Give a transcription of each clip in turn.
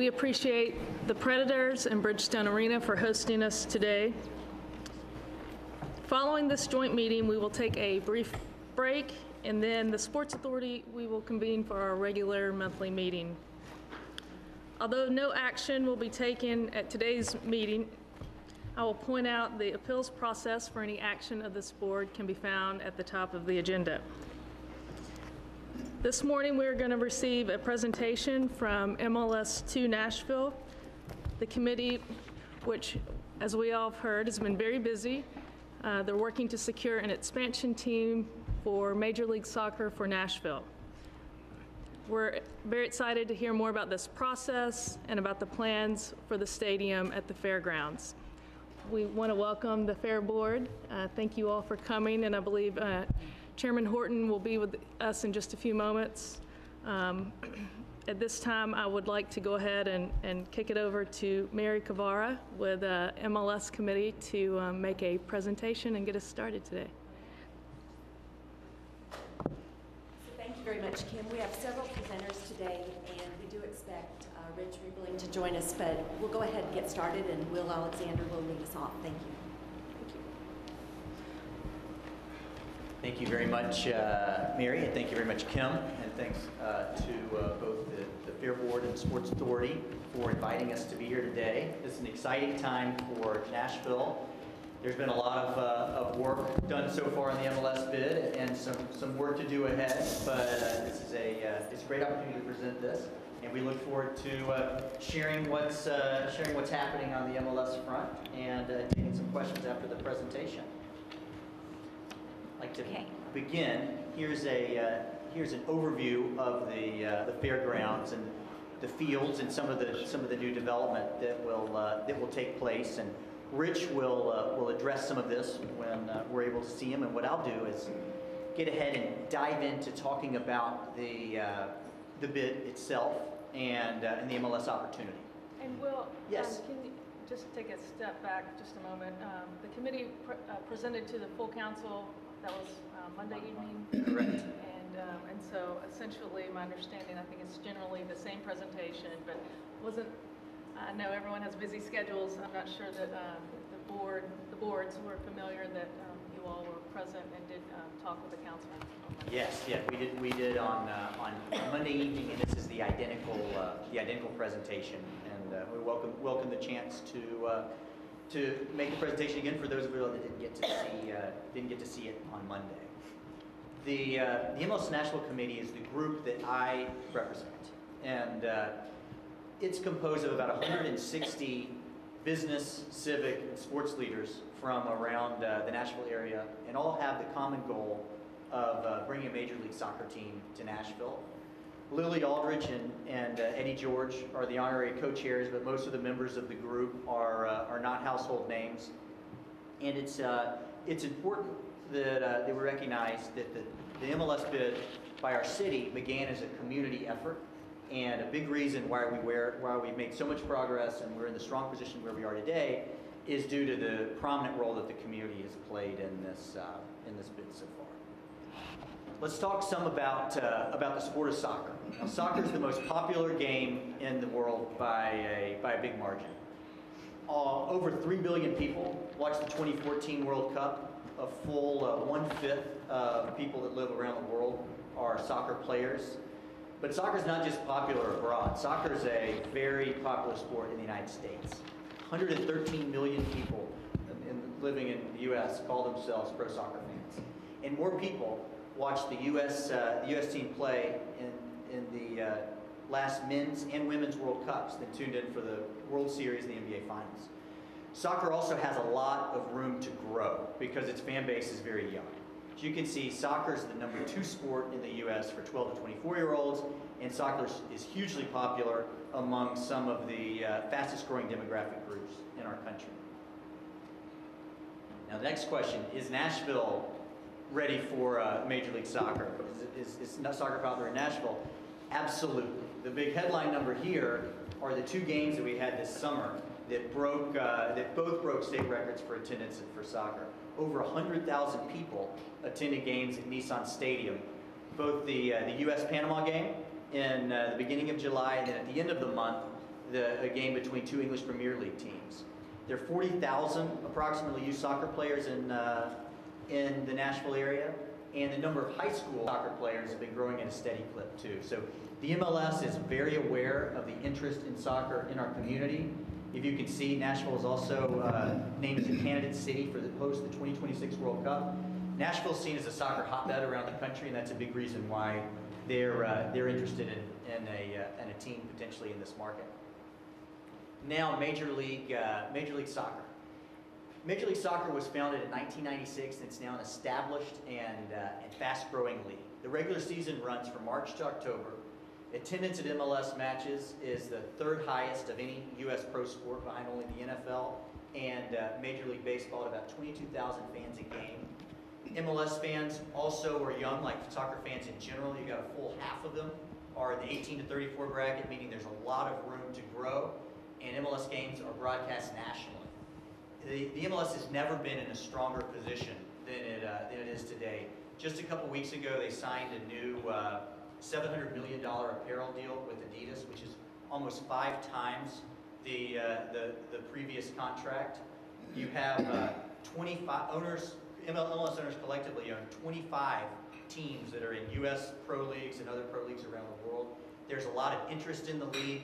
We appreciate the Predators and Bridgestone Arena for hosting us today. Following this joint meeting, we will take a brief break, and then the Sports Authority, we will convene for our regular monthly meeting. Although no action will be taken at today's meeting, I will point out the appeals process for any action of this board can be found at the top of the agenda. This morning, we're going to receive a presentation from MLS 2 Nashville. The committee, which, as we all have heard, has been very busy. Uh, They're working to secure an expansion team for Major League Soccer for Nashville. We're very excited to hear more about this process and about the plans for the stadium at the fairgrounds. We want to welcome the Fair Board. Uh, Thank you all for coming, and I believe uh, Chairman Horton will be with us in just a few moments. Um, At this time, I would like to go ahead and and kick it over to Mary Cavarra with uh, MLS Committee to um, make a presentation and get us started today. Thank you very much, Kim. We have several presenters today, and we do expect uh, Rich Riebeling to join us, but we'll go ahead and get started, and Will Alexander will lead us off. Thank you. Thank you very much, uh, Mary, and thank you very much, Kim, and thanks uh, to uh, both the the Fair Board and Sports Authority for inviting us to be here today. Is an exciting time for Nashville. There's been a lot of, uh, of work done so far in the MLS bid and some, some work to do ahead, but uh, this is a, uh, it's a great opportunity to present this, and we look forward to uh, sharing what's, uh, sharing what's happening on the MLS front and uh, taking some questions after the presentation. I'd like to Okay. begin. Here's a, uh, here's an overview of the, uh, the fairgrounds and the fields and some of the, some of the new development that will, uh, that will take place. And Rich will, uh, will address some of this when uh, we're able to see him. And what I'll do is get ahead and dive into talking about the, uh, the bid itself and, uh, and the MLS opportunity. And Will? Yes. um, Can you just take a step back just a moment? Um, The committee pre- uh, presented to the full council, that was uh, Monday evening? Correct. And, um, and so essentially, my understanding, I think it's generally the same presentation, but wasn't, I know everyone has busy schedules. I'm not sure that um, the board, the boards were familiar that um, you all were present and did um, talk with the councilman. on Yes, yeah, we did, we did on, uh, on Monday evening, and this is the identical, uh, the identical presentation. And uh, we welcome, welcome the chance to, uh, to make the presentation again for those of you that didn't get to see, uh, didn't get to see it on Monday. The, uh, the MLS National Committee is the group that I represent. And uh, it's composed of about 160 business, civic, and sports leaders from around uh, the Nashville area, and all have the common goal of uh, bringing a Major League Soccer team to Nashville. Lily Aldridge and, and uh, Eddie George are the honorary co-chairs, but most of the members of the group are, uh, are not household names. And it's, uh, it's important that, uh, that we recognize that the, the MLS bid by our city began as a community effort. And a big reason why we wear, why we've made so much progress and we're in the strong position where we are today is due to the prominent role that the community has played in this, uh, in this bid so far. Let's talk some about, uh, about the sport of soccer. Now, soccer is the most popular game in the world by a, by a big margin. Uh, over 3 billion people watched the 2014 World Cup. A full uh, one-fifth of people that live around the world are soccer players. But soccer is not just popular abroad. Soccer is a very popular sport in the United States. 113 million people in, in- living in the U.S. call themselves pro soccer fans. And more people watch the U.S. Uh, the U.S. team play in, in the uh, last men's and women's World Cups Then tuned in for the World Series and the NBA Finals. Soccer also has a lot of room to grow because its fan base is very young. As you can see, soccer is the number two sport in the U.S. for 12 to 24 year olds, and soccer is- is hugely popular among some of the uh, fastest growing demographic groups in our country. Now, the next question is Nashville ready for uh, Major League Soccer? Is, is, is soccer popular in Nashville? Absolutely. The big headline number here are the two games that we had this summer that broke, uh, that both broke state records for attendance and for soccer. Over 100,000 people attended games at Nissan Stadium. Both the, uh, the U.S. Panama game in uh, the beginning of July and then at the end of the month, the, a game between two English Premier League teams. There are 40,000 approximately youth soccer players in, uh, in the Nashville area, and the number of high school soccer players have been growing at a steady clip too. So the MLS is very aware of the interest in soccer in our community. If you can see, Nashville is also uh, named as a candidate city for the host the 2026 World Cup. Nashville is seen as a soccer hotbed around the country, and that's a big reason why they're, uh, they're interested in, in, a, uh, in a team potentially in this market. Now, Major League, uh, Major League Soccer. Major League Soccer was founded in 1996 and it's now an established and, uh, and fast-growing league. The regular season runs from March to October. Attendance at MLS matches is the third highest of any U.S. pro sport behind only the NFL and uh, Major League Baseball at about 22,000 fans a game. MLS fans also are young, like soccer fans in general. You got a full half of them are in the 18 to 34 bracket, meaning there's a lot of room to grow. And MLS games are broadcast nationally. The, the MLS has never been in a stronger position than it, uh, than it is today. Just a couple weeks ago, they signed a new uh, $700 million apparel deal with Adidas, which is almost five times the, uh, the, the previous contract. You have uh, 25 owners, MLS owners collectively own 25 teams that are in U.S. pro leagues and other pro leagues around the world. There's a lot of interest in the league.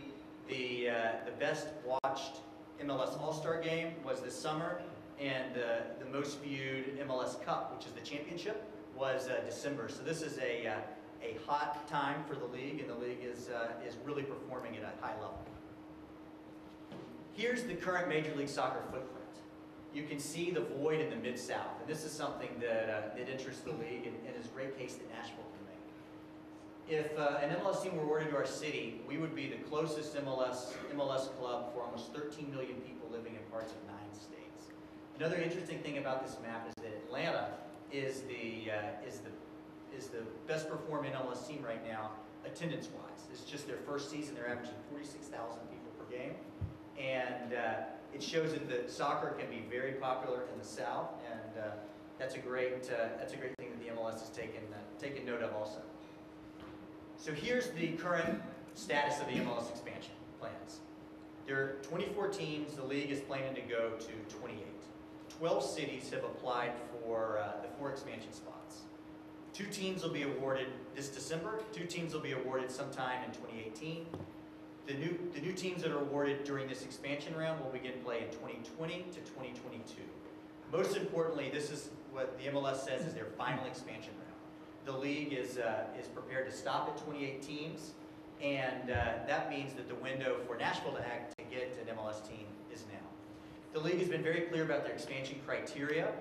The, uh, the best watched MLS All-Star game was this summer, and uh, the most viewed MLS Cup, which is the championship, was uh, December. So this is a, uh, a hot time for the league, and the league is, uh, is really performing at a high level. Here's the current Major League Soccer footprint. You can see the void in the Mid-South, and this is something that, uh, that interests the league and, and is a great case that Nashville. If uh, an MLS team were awarded to our city, we would be the closest MLS, MLS club for almost 13 million people living in parts of nine states. Another interesting thing about this map is that Atlanta is the, uh, is the, is the best performing MLS team right now, attendance-wise. It's just their first season, they're averaging 46,000 people per game. And uh, it shows that the soccer can be very popular in the South, and uh, that's a great uh, that's a great thing that the MLS has taken uh, taken note of also. So here's the current status of the MLS expansion plans. There are 24 teams. The league is planning to go to 28. 12 cities have applied for uh, the four expansion spots. Two teams will be awarded this December. Two teams will be awarded sometime in 2018. The new, the new teams that are awarded during this expansion round will begin play in 2020 to 2022. Most importantly, this is what the MLS says is their final expansion round. The league is, uh, is prepared to stop at 28 teams, and uh, that means that the window for Nashville to act to get an MLS team is now. The league has been very clear about their expansion criteria.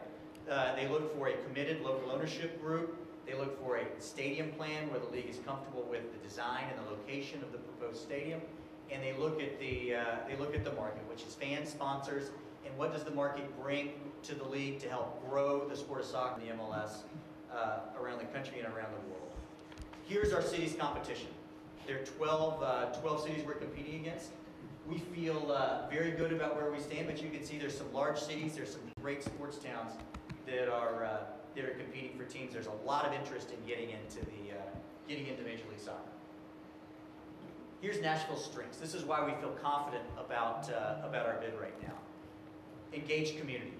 Uh, they look for a committed local ownership group. They look for a stadium plan where the league is comfortable with the design and the location of the proposed stadium. And they look at the, uh, they look at the market, which is fans, sponsors, and what does the market bring to the league to help grow the sport of soccer in the MLS uh, around the country and around the world. Here's our city's competition. There are 12, uh, 12 cities we're competing against. We feel uh, very good about where we stand, but you can see there's some large cities, there's some great sports towns that are, uh, that are competing for teams. There's a lot of interest in getting into, the, uh, getting into Major League Soccer. Here's Nashville's strengths. This is why we feel confident about, uh, about our bid right now. Engaged community.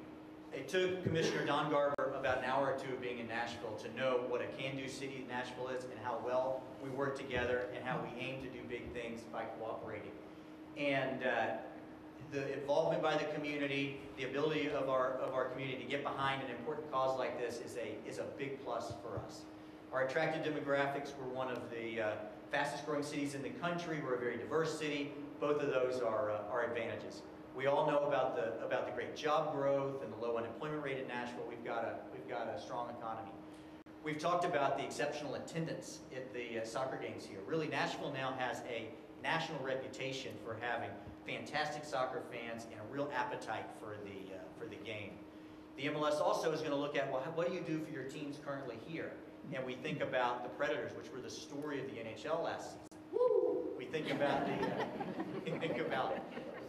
It took Commissioner Don Garber about an hour or two of being in Nashville to know what a can-do city Nashville is and how well we work together and how we aim to do big things by cooperating. And uh, the involvement by the community, the ability of our, of our community to get behind an important cause like this is a, is a big plus for us. Our attractive demographics, we're one of the uh, fastest growing cities in the country. We're a very diverse city. Both of those are, uh, are advantages. We all know about the, about the great job growth and the low unemployment rate in Nashville. We've got a, we've got a strong economy. We've talked about the exceptional attendance at the uh, soccer games here. Really, Nashville now has a national reputation for having fantastic soccer fans and a real appetite for the, uh, for the game. The MLS also is going to look at, well, what do you do for your teams currently here? And we think about the Predators, which were the story of the NHL last season. Woo! We think about the, uh, we think about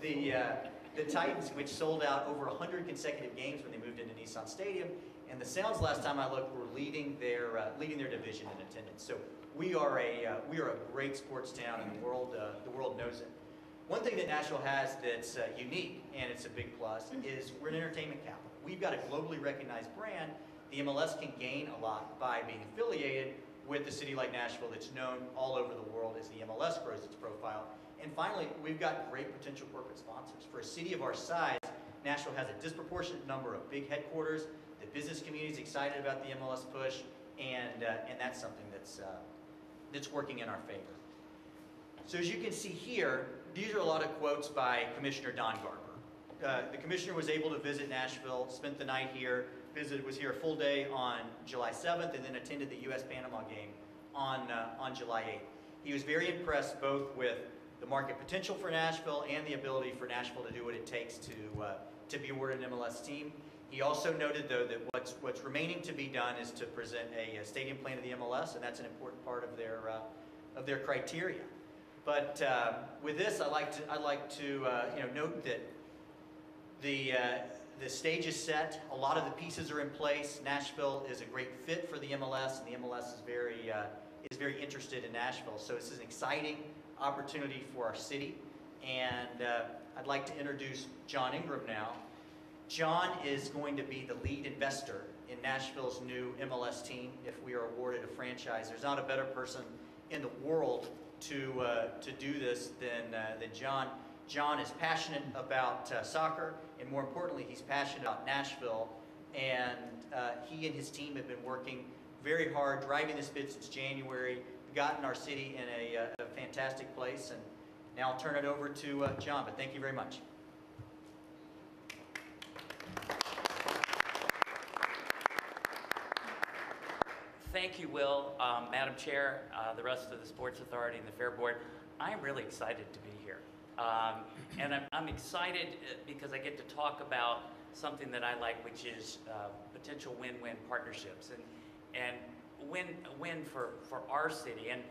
the, uh, the Titans, which sold out over 100 consecutive games when they moved into Nissan Stadium. And the Sounds, last time I looked, were leading their, uh, leading their division in attendance. So we are a, uh, we are a great sports town, and the world, uh, the world knows it. One thing that Nashville has that's uh, unique, and it's a big plus, is we're an entertainment capital. We've got a globally recognized brand. The MLS can gain a lot by being affiliated with a city like Nashville that's known all over the world as the MLS grows its profile. And finally, we've got great potential corporate sponsors. For a city of our size, Nashville has a disproportionate number of big headquarters. The business community is excited about the MLS push, and, uh, and that's something that's, uh, that's working in our favor. So as you can see here, these are a lot of quotes by Commissioner Don Garber. Uh, the commissioner was able to visit Nashville, spent the night here, visited, was here a full day on July 7th, and then attended the U.S.-Panama game on, uh, on July 8th. He was very impressed both with the market potential for Nashville and the ability for Nashville to do what it takes to, uh, to be awarded an MLS team. He also noted, though, that what's, what's remaining to be done is to present a, a stadium plan to the MLS, and that's an important part of their, uh, of their criteria. But uh, with this, I like to, I like to uh, you know, note that the, uh, the stage is set. A lot of the pieces are in place. Nashville is a great fit for the MLS, and the MLS is very, uh, is very interested in Nashville. So this is an exciting opportunity for our city. And uh, I'd like to introduce John Ingram now. John is going to be the lead investor in Nashville's new MLS team if we are awarded a franchise. There's not a better person in the world to, uh, to do this than, uh, than John. John is passionate about uh, soccer, and more importantly, he's passionate about Nashville. And uh, he and his team have been working very hard, driving this bid since January, gotten our city in a, uh, a fantastic place. And now I'll turn it over to uh, John, but thank you very much. Thank you, Will, um, Madam Chair, uh, the rest of the Sports Authority and the Fair Board. I am really excited to be here. Um, and I'm, I'm excited uh, because I get to talk about something that I like, which is uh, potential win-win partnerships and, and win, win for, for our city. And,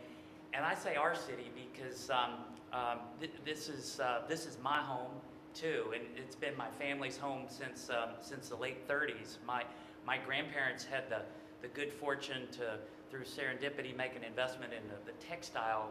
and I say our city because um, um, th- this, is, uh, this is my home too, and it's been my family's home since, um, since the late 30s. My, my grandparents had the, the good fortune to, through serendipity, make an investment in the, the textile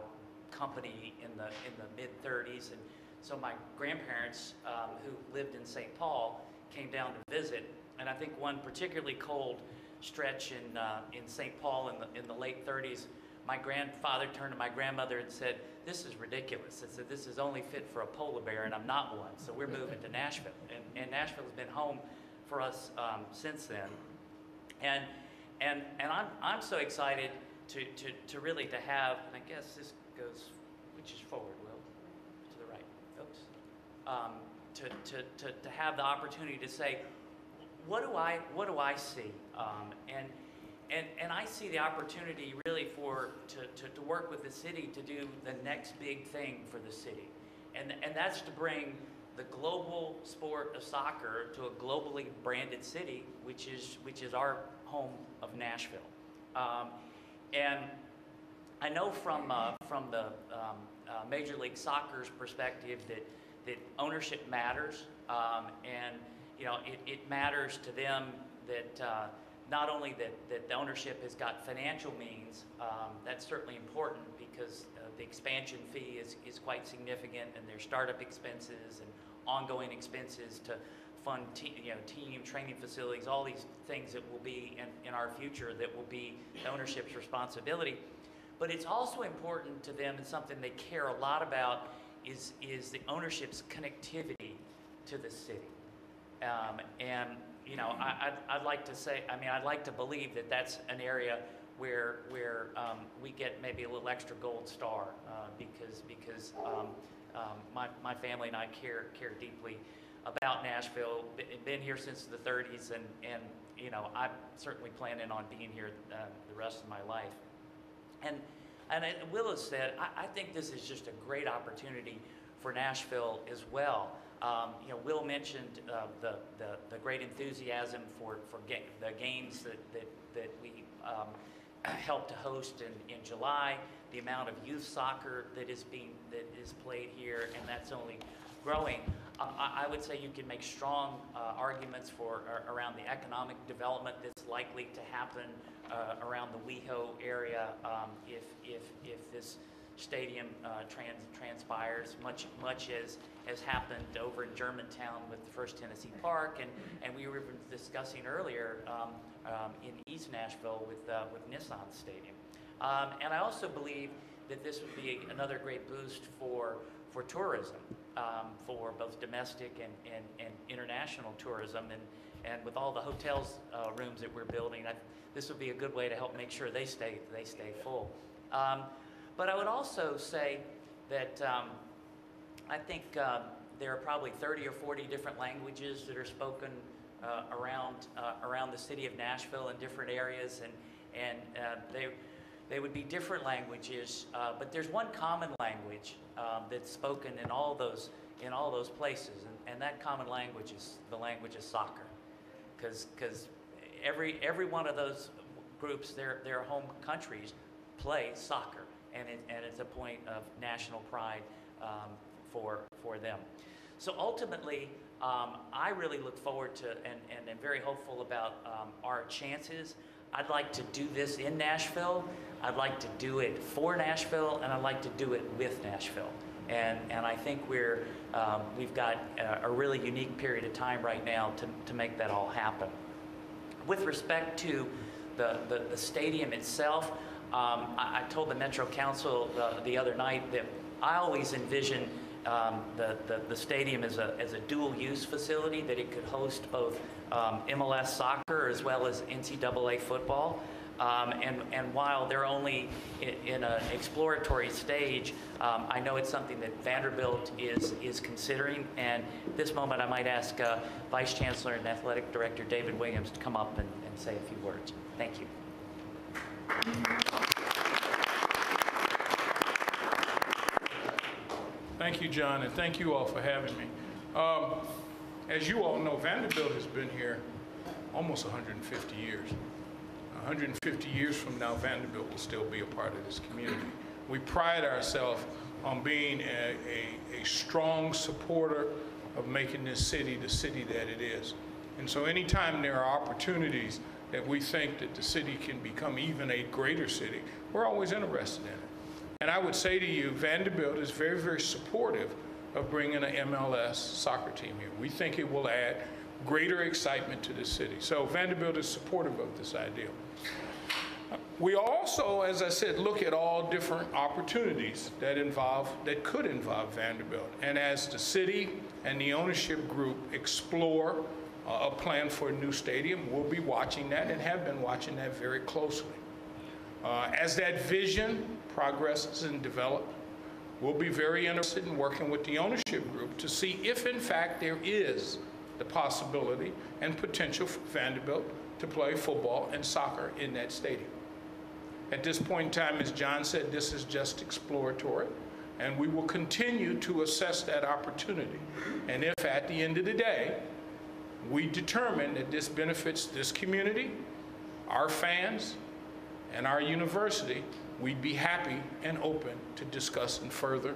company in the, in the mid 30s. And so my grandparents, um, who lived in St. Paul, came down to visit. And I think one particularly cold stretch in, uh, in St. Paul in the, in the late 30s, my grandfather turned to my grandmother and said, This is ridiculous. I said, This is only fit for a polar bear, and I'm not one. So we're moving to Nashville. And, and Nashville has been home for us um, since then. And, and, and I'm, I'm so excited to, to, to really to have, and I guess this goes, which is forward, Will, to the right, oops. Um, to, to, to, to have the opportunity to say, what do I, what do I see? Um, and, and, and I see the opportunity really for, to, to, to work with the city to do the next big thing for the city. And, and that's to bring the global sport of soccer to a globally branded city, which is, which is our home of Nashville. Um, and I know from, uh, from the um, uh, Major League Soccer's perspective that, that ownership matters. Um, and, you know, it, it matters to them that uh, not only that, that the ownership has got financial means, um, that's certainly important because uh, the expansion fee is, is quite significant and there's startup expenses and ongoing expenses to fund te- you know, team training facilities, all these things that will be in, in our future that will be the ownership's responsibility. But it's also important to them and something they care a lot about is, is the ownership's connectivity to the city. Um, and, you know, I, I'd, I'd like to say, I mean, I'd like to believe that that's an area where, where um, we get maybe a little extra gold star uh, because, because um, um, my, my family and I care, care deeply about Nashville. Been here since the 30s, and, and you know, I'm certainly planning on being here uh, the rest of my life. And, and it- Will has said, I, I think this is just a great opportunity for Nashville as well. Um, you know, Will mentioned uh, the, the, the great enthusiasm for, for ga- the games that, that, that we um, helped to host in, in July, the amount of youth soccer that is being that is played here, and that's only growing. I, I would say you can make strong uh, arguments for uh, around the economic development that's likely to happen uh, around the WeHo area um, if, if, if this stadium uh, trans, transpires, much much as has happened over in Germantown with the First Tennessee Park, and, and we were discussing earlier um, um, in East Nashville with uh, with Nissan Stadium. Um, and I also believe that this would be another great boost for for tourism, um, for both domestic and, and, and international tourism, and and with all the hotels uh, rooms that we're building, I, this would be a good way to help make sure they stay they stay full. Um, but I would also say that um, I think um, there are probably 30 or 40 different languages that are spoken uh, around uh, around the city of Nashville in different areas, and and uh, they they would be different languages, uh, but there's one common language um, that's spoken in all those in all those places, and, and that common language is the language of soccer, because because every every one of those groups, their their home countries play soccer, and it, and it's a point of national pride um, for for them. So ultimately, um, I really look forward to and, and am very hopeful about um, our chances. I'd like to do this in Nashville. I'd like to do it for Nashville, and I'd like to do it with Nashville. And, and I think we're, um, we've got a, a really unique period of time right now to, to make that all happen. With respect to the, the, the stadium itself, um, I, I told the Metro Council uh, the other night that I always envision um, the, the, the stadium as a, as a dual-use facility, that it could host both um, MLS soccer as well as NCAA football. Um, and, and while they're only in, in an exploratory stage, um, I know it's something that Vanderbilt is, is considering. And at this moment, I might ask uh, Vice Chancellor and Athletic Director David Williams to come up and, and say a few words. Thank you. Thank you, John, and thank you all for having me. Um, As you all know, Vanderbilt has been here almost 150 years. 150 years from now, Vanderbilt will still be a part of this community. We pride ourselves on being a, a, a strong supporter of making this city the city that it is. And so anytime there are opportunities that we think that the city can become even a greater city, we're always interested in it. And I would say to you, Vanderbilt is very, very supportive of bringing an MLS soccer team here. We think it will add greater excitement to the city. So Vanderbilt is supportive of this idea. We also, as I said, look at all different opportunities that involve, that could involve Vanderbilt. And as the city and the ownership group explore uh, a plan for a new stadium, we'll be watching that and have been watching that very closely. Uh, As that vision progresses and develops, we'll be very interested in working with the ownership group to see if, in fact, there is the possibility and potential for Vanderbilt to play football and soccer in that stadium. At this point in time, as John said, this is just exploratory, and we will continue to assess that opportunity. And if at the end of the day, we determine that this benefits this community, our fans, and our university, we'd be happy and open to discussing further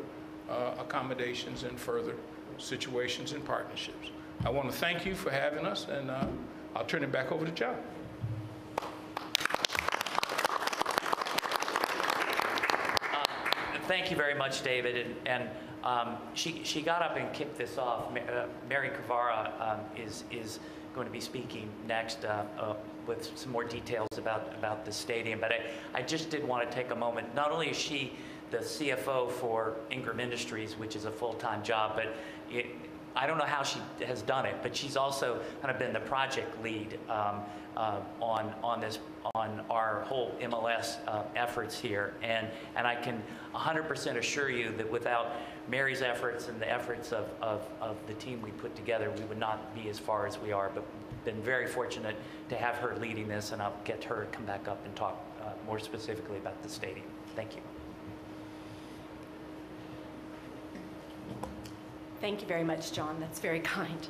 uh, accommodations and further situations and partnerships. I want to thank you for having us, and uh, I'll turn it back over to John. Thank you very much, David. And, and um, she, she got up and kicked this off. Uh, Mary Cavarra um, is, is going to be speaking next uh, uh, with some more details about, about the stadium. But I, I just did want to take a moment. Not only is she the CFO for Ingram Industries, which is a full-time job, but it, I don't know how she has done it, but she's also kind of been the project lead um, uh, on on this on our whole MLS uh, efforts here, and and I can 100% assure you that without Mary's efforts and the efforts of, of, of the team we put together, we would not be as far as we are. But been very fortunate to have her leading this, and I'll get her to come back up and talk uh, more specifically about the stadium. Thank you. Thank you very much, John. That's very kind.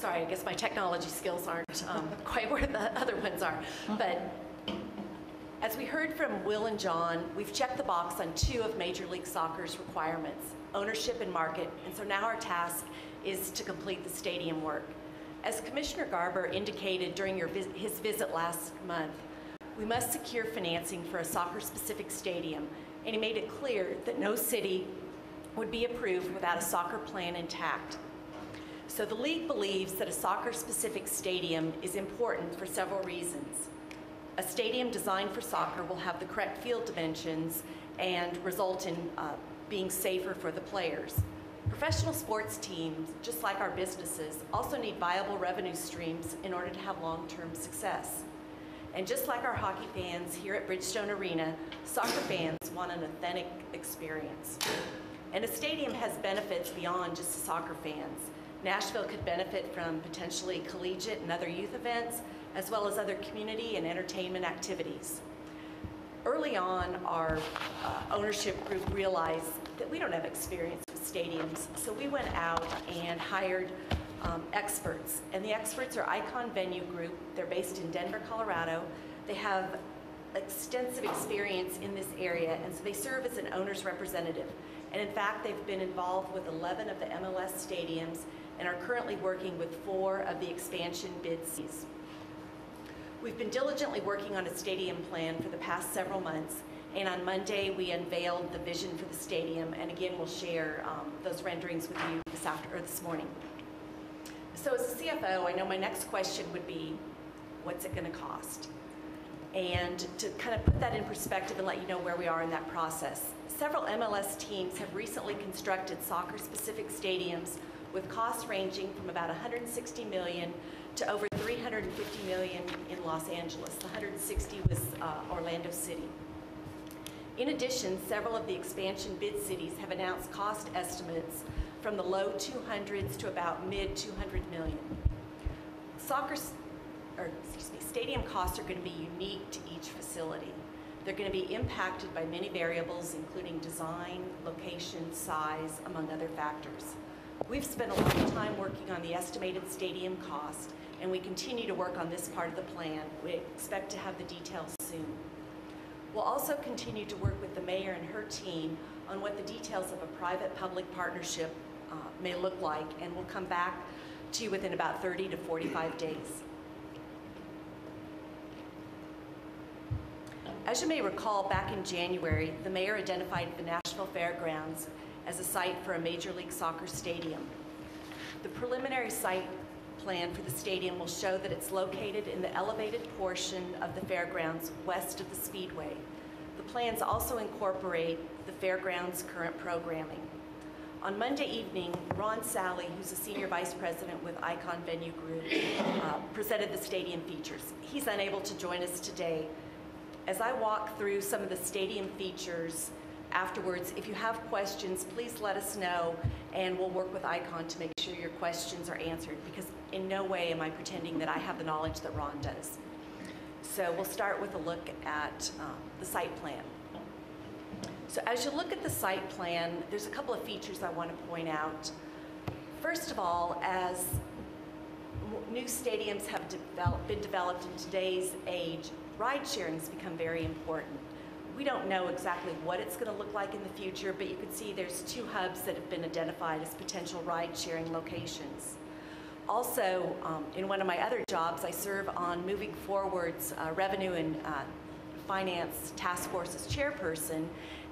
Sorry, I guess my technology skills aren't um, quite where the other ones are. But we heard from Will and John, we've checked the box on two of Major League Soccer's requirements, ownership and market. And so now our task is to complete the stadium work. As Commissioner Garber indicated during your, his visit last month, we must secure financing for a soccer-specific stadium, and he made it clear that no city would be approved without a soccer plan intact. So the league believes that a soccer-specific stadium is important for several reasons. A stadium designed for soccer will have the correct field dimensions and result in uh, being safer for the players. Professional sports teams, just like our businesses, also need viable revenue streams in order to have long-term success. And just like our hockey fans here at Bridgestone Arena, soccer fans want an authentic experience. And a stadium has benefits beyond just soccer fans. Nashville could benefit from potentially collegiate and other youth events, as well as other community and entertainment activities. Early on, our uh, ownership group realized that we don't have experience with stadiums, so we went out and hired um, experts. And the experts are Icon Venue Group. They're based in Denver, Colorado. They have extensive experience in this area, and so they serve as an owner's representative. And in fact, they've been involved with 11 of the MLS stadiums and are currently working with four of the expansion bid bids. We've been diligently working on a stadium plan for the past several months, and on Monday, we unveiled the vision for the stadium, and again, we'll share um, those renderings with you this after, or this morning. So as a CFO, I know my next question would be, what's it going to cost? And to kind of put that in perspective and let you know where we are in that process, several MLS teams have recently constructed soccer-specific stadiums with costs ranging from about 160 million to over 350 million in Los Angeles. The 160 was uh, Orlando City. In addition, several of the expansion bid cities have announced cost estimates from the low 200s to about mid 200 million. Soccer, or excuse me, stadium costs are going to be unique to each facility. They're going to be impacted by many variables, including design, location, size, among other factors. We've spent a lot of time working on the estimated stadium cost, and we continue to work on this part of the plan. We expect to have the details soon. We'll also continue to work with the mayor and her team on what the details of a private-public partnership uh, may look like, and we'll come back to you within about 30 to 45 days. As you may recall, back in January, the mayor identified the Nashville Fairgrounds as a site for a Major League Soccer stadium. The preliminary site plan for the stadium will show that it's located in the elevated portion of the fairgrounds west of the Speedway. The plans also incorporate the fairgrounds' current programming. On Monday evening, Ron Sally, who's a senior vice president with Icon Venue Group, uh, presented the stadium features. He's unable to join us today. As I walk through some of the stadium features afterwards, if you have questions, please let us know, and we'll work with Icon to make sure your questions are answered, because in no way am I pretending that I have the knowledge that Ron does. So we'll start with a look at um, the site plan. So as you look at the site plan, there's a couple of features I want to point out. First of all, as new stadiums have been developed in today's age, ride sharing has become very important. We don't know exactly what it's going to look like in the future, but you can see there's two hubs that have been identified as potential ride sharing locations. Also, um, in one of my other jobs, I serve on Moving Forward's uh, Revenue and uh, Finance Task Force's chairperson,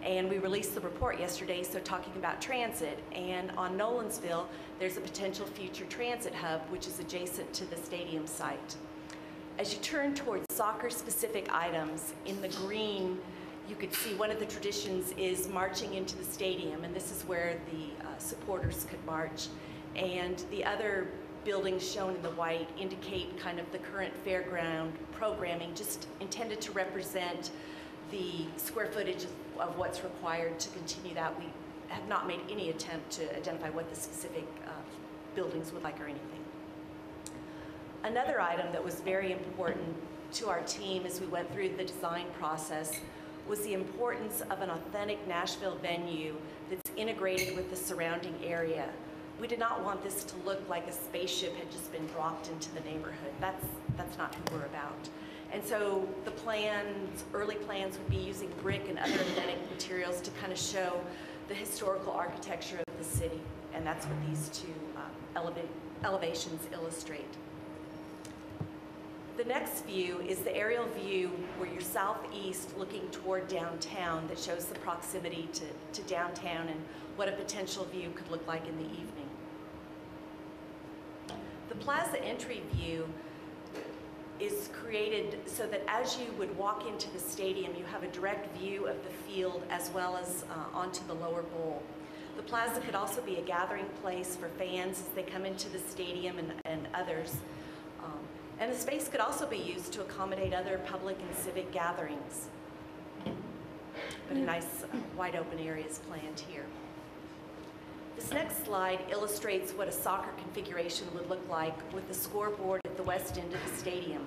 and we released the report yesterday, so talking about transit. And on Nolensville, there's a potential future transit hub, which is adjacent to the stadium site. As you turn towards soccer-specific items, in the green, you could see one of the traditions is marching into the stadium, and this is where the uh, supporters could march. And the other buildings shown in the white indicate kind of the current fairground programming, just intended to represent the square footage of- what's required to continue that. We have not made any attempt to identify what the specific uh, buildings would like or anything. Another item that was very important to our team as we went through the design process was the importance of an authentic Nashville venue that's integrated with the surrounding area. We did not want this to look like a spaceship had just been dropped into the neighborhood. That's, that's not who we're about. And so the plans, early plans would be using brick and other authentic materials to kind of show the historical architecture of the city. And that's what these two uh, elevate, elevations illustrate. The next view is the aerial view where you're southeast looking toward downtown that shows the proximity to, to downtown and what a potential view could look like in the evening. The plaza entry view is created so that as you would walk into the stadium, you have a direct view of the field as well as uh, onto the lower bowl. The plaza could also be a gathering place for fans as they come into the stadium and, and others. Um, and the space could also be used to accommodate other public and civic gatherings. But a nice uh, wide open area is planned here. This next slide illustrates what a soccer configuration would look like with the scoreboard at the west end of the stadium.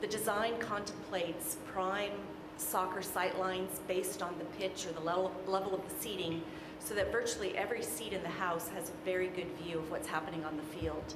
The design contemplates prime soccer sightlines based on the pitch or the level, level of the seating so that virtually every seat in the house has a very good view of what's happening on the field.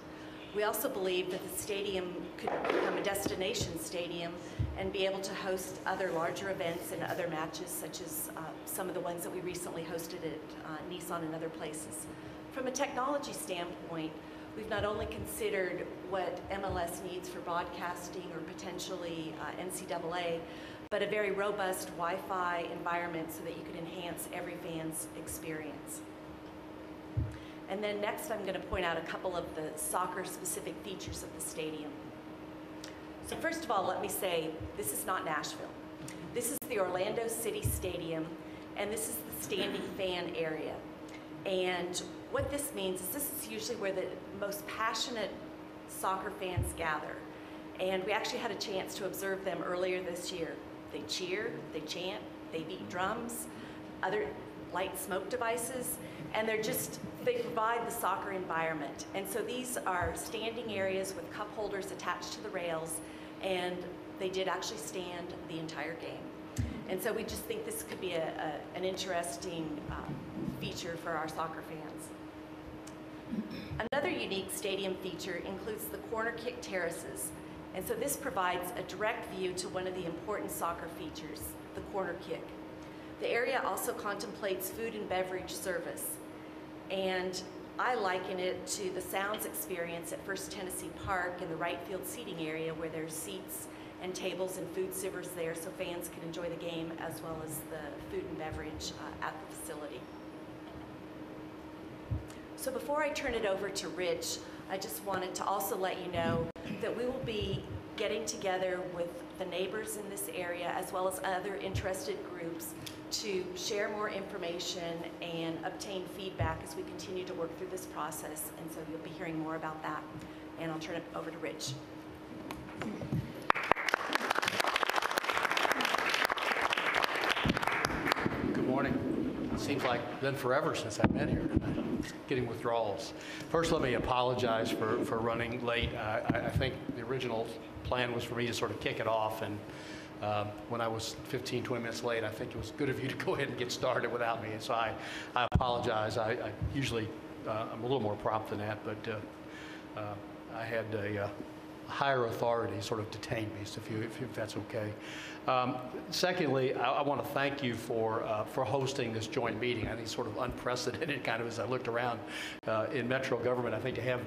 We also believe that the stadium could become a destination stadium and be able to host other larger events and other matches, such as uh, some of the ones that we recently hosted at uh, Nissan and other places. From a technology standpoint, we've not only considered what MLS needs for broadcasting or potentially uh, NCAA, but a very robust Wi-Fi environment so that you could enhance every fan's experience. And then next, I'm going to point out a couple of the soccer-specific features of the stadium. So first of all, let me say, this is not Nashville. This is the Orlando City Stadium, and this is the standing fan area. And what this means is this is usually where the most passionate soccer fans gather. And we actually had a chance to observe them earlier this year. They cheer, they chant, they beat drums, other light smoke devices, and they're just, they provide the soccer environment. And so these are standing areas with cup holders attached to the rails, and they did actually stand the entire game. And so we just think this could be a, a, an interesting uh, feature for our soccer fans. Another unique stadium feature includes the corner kick terraces. And so this provides a direct view to one of the important soccer features, the corner kick. The area also contemplates food and beverage service. And I liken it to the sounds experience at First Tennessee Park in the right field seating area where there's seats and tables and food sievers there so fans can enjoy the game as well as the food and beverage uh, at the facility. So before I turn it over to Rich, I just wanted to also let you know that we will be getting together with the neighbors in this area as well as other interested groups to share more information and obtain feedback as we continue to work through this process. And so you'll be hearing more about that. And I'll turn it over to Rich. Good morning. It Seems like it's been forever since I've been here. Getting withdrawals. First, let me apologize for, for running late. I, I- think original plan was for me to sort of kick it off, and um, when I was 15, 20 minutes late, I think it was good of you to go ahead and get started without me. And so I, I apologize. I, I usually, uh, I'm a little more prompt than that, but uh, uh, I had a uh, higher authority sort of detain me, so if you, if if that's okay. Um, Secondly, I, I want to thank you for, uh, for hosting this joint meeting. I think sort of unprecedented, kind of as I looked around uh, in metro government. I think to have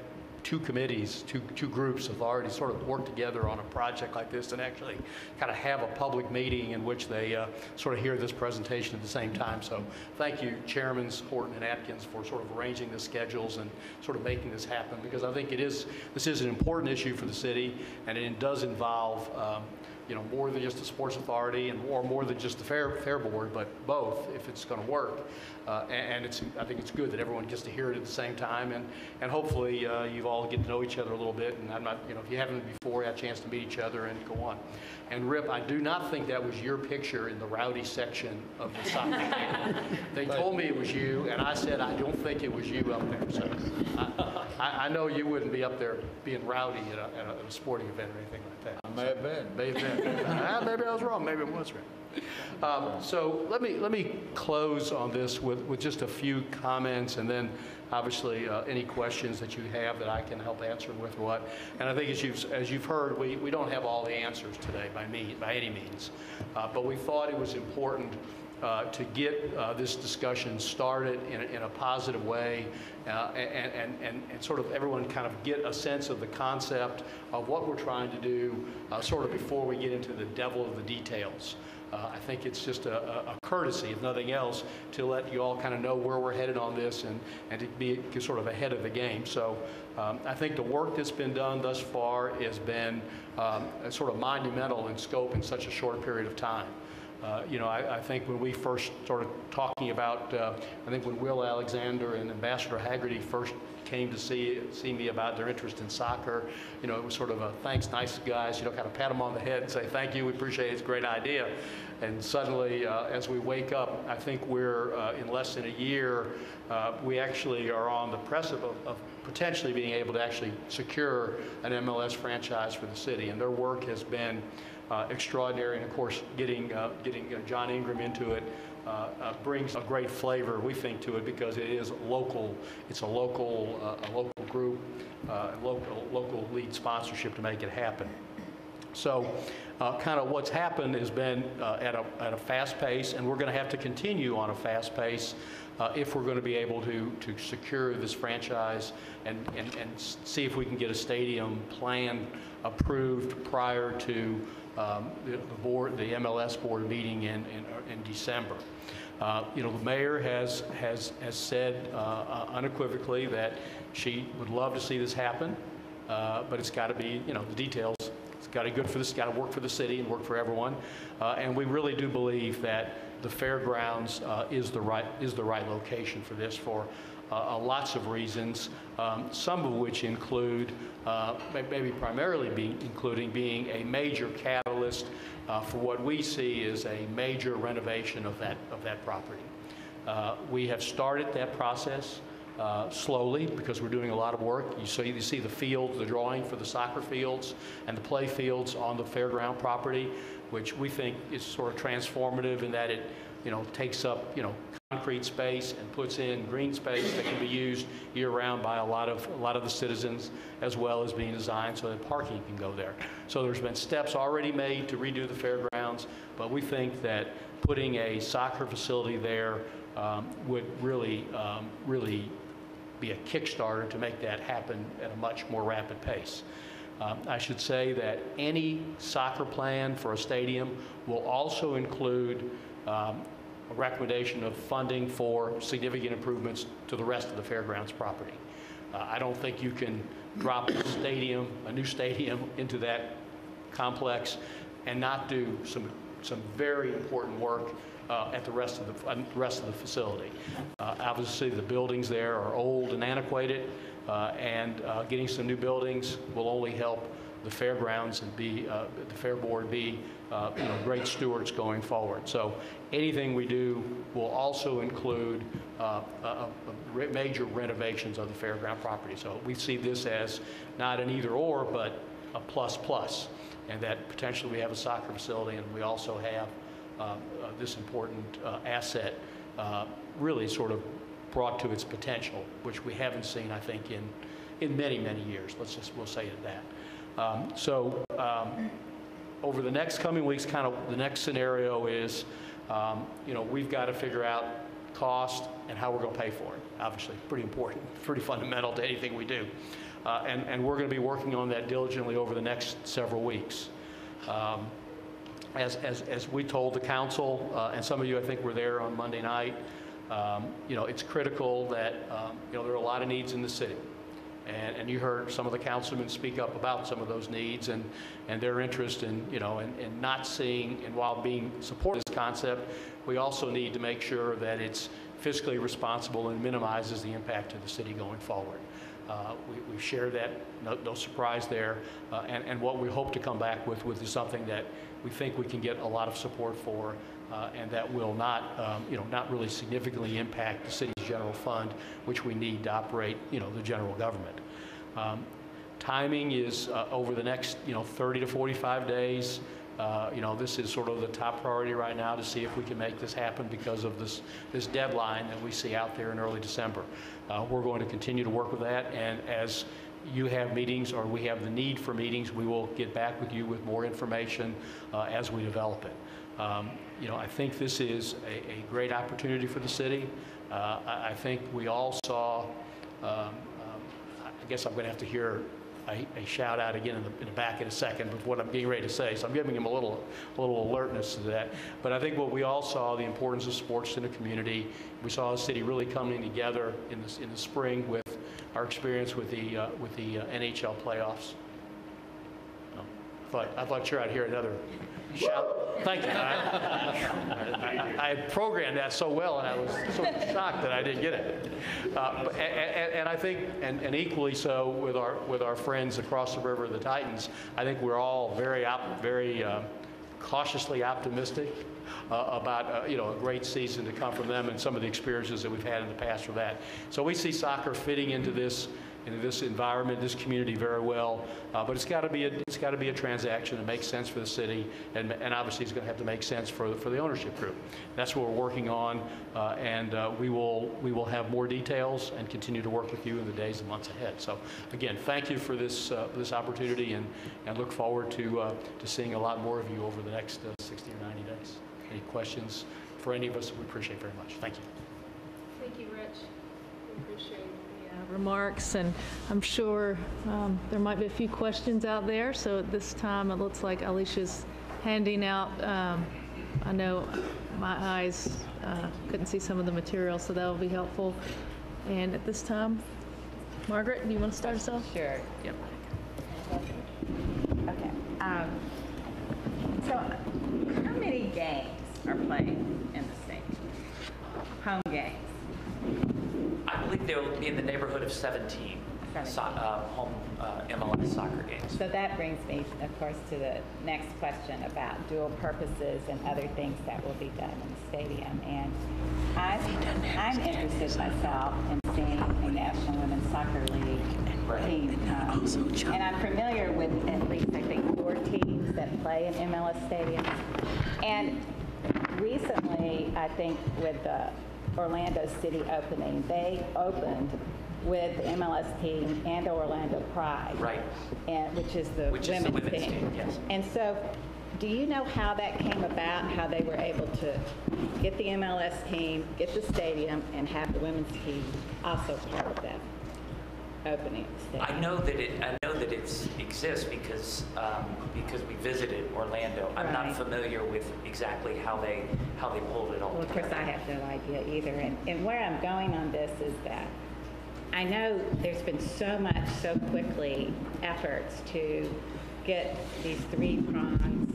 two committees, two, two groups have already sort of worked together on a project like this and actually kind of have a public meeting in which they uh, sort of hear this presentation at the same time. So thank you, Chairmans Horton and Atkins, for sort of arranging the schedules and sort of making this happen because I think it is, this is an important issue for the city and it does involve um, you know, more than just the sports authority and or more than just the fair, fair board, but both if it's going to work. Uh, and, and it's, I think it's good that everyone gets to hear it at the same time and, and hopefully uh, you all get to know each other a little bit. And I'm not, you know, if you haven't before, had a chance to meet each other and go on. And Rip, I do not think that was your picture in the rowdy section of the soccer game. They told me it was you, and I said, I don't think it was you up there. So I, I, know you wouldn't be up there being rowdy at a, at a, at a sporting event or anything like I may have been. May have been. Ah, Maybe I was wrong, maybe it was wrong. Um, So let me, let me close on this with, with just a few comments, and then obviously uh, any questions that you have that I can help answer with what. And I think as you've, as you've heard, we, we don't have all the answers today by me, by any means. Uh, But we thought it was important uh, to get uh, this discussion started in a, in a positive way uh, and, and, and, and sort of everyone kind of get a sense of the concept of what we're trying to do uh, sort of before we get into the devil of the details. Uh, I think it's just a, a- courtesy, if nothing else, to let you all kind of know where we're headed on this and, and to be sort of ahead of the game. So um, I think the work that's been done thus far has been um, sort of monumental in scope in such a short period of time. Uh, You know, I, I think when we first started talking about, uh, I think when Will Alexander and Ambassador Hagerty first came to see, see me about their interest in soccer, you know, it was sort of a, thanks, nice guys, you know, kind of pat them on the head and say, thank you, we appreciate it, it's a great idea. And suddenly, uh, as we wake up, I think we're, uh, in less than a year, uh, we actually are on the precipice of, of potentially being able to actually secure an MLS franchise for the city. And their work has been extraordinary, and of course, getting, uh, getting uh, John Ingram into it uh, uh, brings a great flavor, we think, to it because it is local. It's a local, uh, a local group, uh, local, local lead sponsorship to make it happen. So uh, kind of what's happened has been uh, at a, at a fast pace, and we're going to have to continue on a fast pace uh, if we're going to be able to, to secure this franchise and, and, and see if we can get a stadium plan approved prior to um, the the board, the MLS board meeting in, in, in December. Uh, You know, the mayor has, has, has said uh, uh, unequivocally that she would love to see this happen, uh, but it's got to be, you know, the details it's got to be good for this, got to work for the city and work for everyone. Uh, And we really do believe that the fairgrounds uh, is the right, is the right location for this for lots of reasons, um, some of which include, uh, maybe primarily being, including being a major catalyst uh, for what we see as a major renovation of that, of that property. Uh, We have started that process uh, slowly because we're doing a lot of work. You see, you see the field, the drawing for the soccer fields and the play fields on the fairground property, which we think is sort of transformative in that it, you know, takes up, you know, concrete space and puts in green space that can be used year-round by a lot of, a lot of the citizens, as well as being designed so that parking can go there. So there's been steps already made to redo the fairgrounds, but we think that putting a soccer facility there um, would really, um, really be a Kickstarter to make that happen at a much more rapid pace. Um, I should say that any soccer plan for a stadium will also include um, a recommendation of funding for significant improvements to the rest of the fairgrounds property. Uh, I don't think you can drop a stadium, a new stadium, into that complex and not do some, some very important work uh, at the rest of the, uh, rest of the facility. Uh, Obviously, the buildings there are old and antiquated, uh, and uh, getting some new buildings will only help the fairgrounds and be, uh, the Fair Board be, uh, you know, great stewards going forward. So anything we do will also include uh, a- a- re- major renovations of the fairground property. So we see this as not an either-or, but a plus-plus, and that potentially we have a soccer facility, and we also have uh, uh, this important uh, asset uh, really sort of brought to its potential, which we haven't seen, I think, in, in many, many years. Let's just, we'll say that. Um, So um, over the next coming weeks, kind of, the next scenario is, um, you know, we've got to figure out cost and how we're going to pay for it. Obviously, pretty important, pretty fundamental to anything we do. Uh, And, and we're going to be working on that diligently over the next several weeks. Um, as, as, as we told the council, uh, and some of you, I think, were there on Monday night, um, you know, it's critical that, um, you know, there are a lot of needs in the city. And, and you heard some of the councilmen speak up about some of those needs and, and their interest in, you know, in, in not seeing, and while being supportive of this concept, we also need to make sure that it's fiscally responsible and minimizes the impact to the city going forward. Uh, we, we share that, no, no surprise there. Uh, and, and what we hope to come back with, with is something that we think we can get a lot of support for uh, and that will not, um, you know, not really significantly impact the city's general fund, which we need to operate, you know, the general government. Um, Timing is uh, over the next, you know, 30 to 45 days. Uh, You know, this is sort of the top priority right now to see if we can make this happen because of this, this deadline that we see out there in early December. Uh, We're going to continue to work with that, and as you have meetings or we have the need for meetings, we will get back with you with more information uh, as we develop it. Um, You know, I think this is a, a great opportunity for the city. Uh, I, I think we all saw, um, um, I guess I'm going to have to hear a, a shout out again in the, in the back in a second with what I'm getting ready to say. So I'm giving him a little, a little alertness to that. But I think what we all saw, the importance of sports in the community. We saw the city really coming together in the, in the spring with our experience with the, uh, with the uh, NHL playoffs. But I thought sure I'd hear another Thank you. I, I- I programmed that so well, and I was so shocked that I didn't get it. Uh, but- And, and I think, and and equally so with our, with our friends across the river, the Titans, I think we're all very, op- very uh, cautiously optimistic uh, about, uh, you know, a great season to come from them and some of the experiences that we've had in the past for that. So we see soccer fitting into this, into this environment, this community very well. Uh, But it's got to be, a it's got to be a transaction that makes sense for the city, and, and obviously it's going to have to make sense for, for the ownership group. That's what we're working on, uh, and uh, we will, we will have more details and continue to work with you in the days and months ahead. So again, thank you for this, uh, this opportunity, and, and look forward to, uh, to seeing a lot more of you over the next uh, 60 or 90 days. Any questions for any of us, we appreciate very much. Thank you. Thank you, Rich. We appreciate remarks, and I'm sure um, there might be a few questions out there, so at this time, it looks like Alicia's handing out, um, I know my eyes uh, couldn't see some of the material, so that'll be helpful. And at this time, Margaret, do you want to start us off? Sure. Yep. Okay. Um, So how many games are played in the state? Home games? I believe there will be in the neighborhood of 17 so- uh, home uh, MLS soccer games. So that brings me, of course, to the next question about dual purposes and other things that will be done in the stadium. And I'm, I'm interested myself in seeing a National Women's Soccer League team. um, And I'm familiar with at least, I think, four teams that play in MLS stadiums. And recently, I think with the Orlando City opening, they opened with the MLS team and the Orlando Pride. Right. And, which is the Which is the women's women's team. team, yes. And so, do you know how that came about, how they were able to get the MLS team, get the stadium, and have the women's team also part of that opening I know that it, I know that it's exists because, um, because we visited Orlando. I'm not familiar with exactly how they, how they pulled it all Well, of together. course, I have no idea either. And, and where I'm going on this is that I know there's been so much, so quickly, efforts to get these three prongs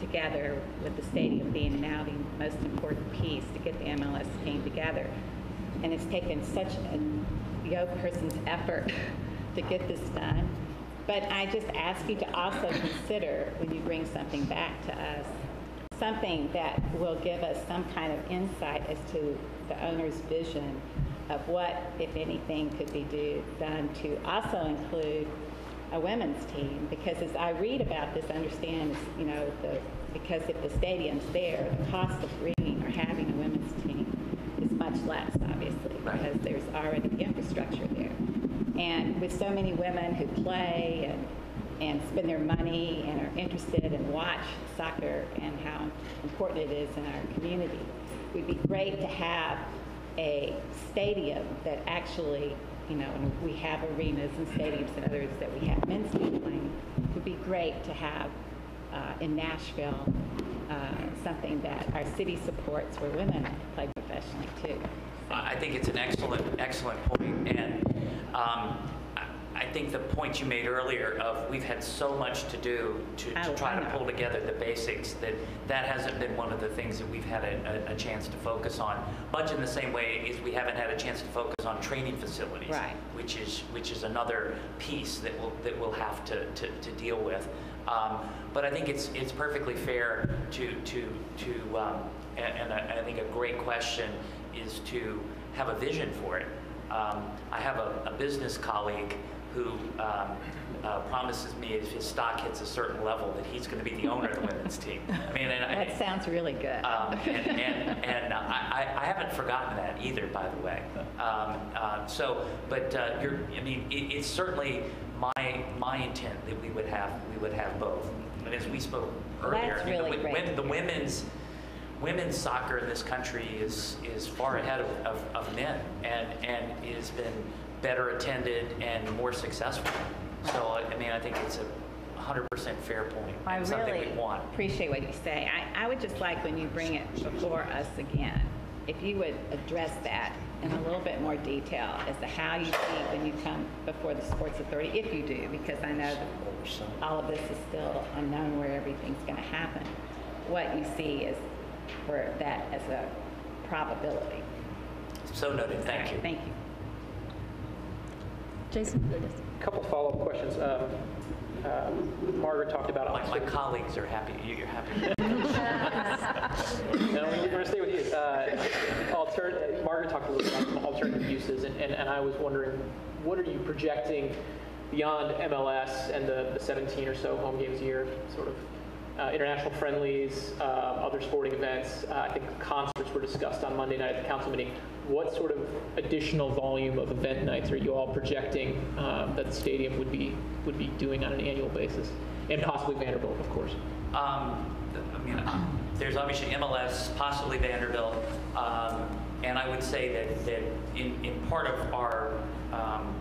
together with the stadium being now the most important piece to get the MLS team together. And it's taken such a young person's effort to get this done. But I just ask you to also consider, when you bring something back to us, something that will give us some kind of insight as to the owner's vision of what, if anything, could be do, done to also include a women's team. Because as I read about this, I understand, you know, the, because if the stadium's there, the cost of bringing or having a women's team much less, obviously, because there's already the infrastructure there. And with so many women who play and and spend their money and are interested and watch soccer and how important it is in our community. It would be great to have a stadium that actually, you know, and we have arenas and stadiums and others that we have men's team playing. It would be great to have uh, in Nashville uh, something that our city supports where women play professionally too. I I think it's an excellent, excellent point, and um, I think the point you made earlier of we've had so much to do to to Oh, try to pull together the basics, that that hasn't been one of the things that we've had a a- a chance to focus on. Much in the same way as we haven't had a chance to focus on training facilities. Right. Which is, which is another piece that we'll, that we'll have to, to to deal with. Um, But I think it's, it's perfectly fair to, to, to, um, and and I I think a great question is to have a vision for it. Um, I have a, a business colleague who um, uh, promises me if his stock hits a certain level that he's going to be the owner of the women's team. I mean, and I, That sounds really good. um, and, and, and I, I- I haven't forgotten that either, by the way. Um, uh, so, but uh, you're, I mean, it, it's certainly my, my intent that we would have, we would have both. and as we spoke earlier, that's I mean, the really wo- great the women's, women's soccer in this country is, is far ahead of, of, of men and, and has been better attended and more successful. So, I mean, I think it's a 100% fair point I something really we want. appreciate what you say. I, I would just like when you bring it before us again, if you would address that in a little bit more detail as to how you see when you come before the Sports Authority, if you do, because I know that all of this is still unknown where everything's going to happen. What you see is for that as a probability. So noted, thank All right, you. Thank you. Jason? A couple follow-up questions. Um, uh, Margaret talked about My, my colleagues are happy, you- you're happy. No, we're going to stay with you. Uh, alter- Margaret talked a little bit about some alternative uses, and, and, and I was wondering, what are you projecting beyond MLS and the, the 17 or so home games a year, sort of uh, international friendlies, uh, other sporting events? Uh, I think concerts were discussed on Monday night at the council meeting. What sort of additional volume of event nights are you all projecting um, that the stadium would be would be doing on an annual basis, and possibly Vanderbilt, of course? Um, I mean, there's obviously MLS, possibly Vanderbilt, um, and I would say that, that in, in part of our, um,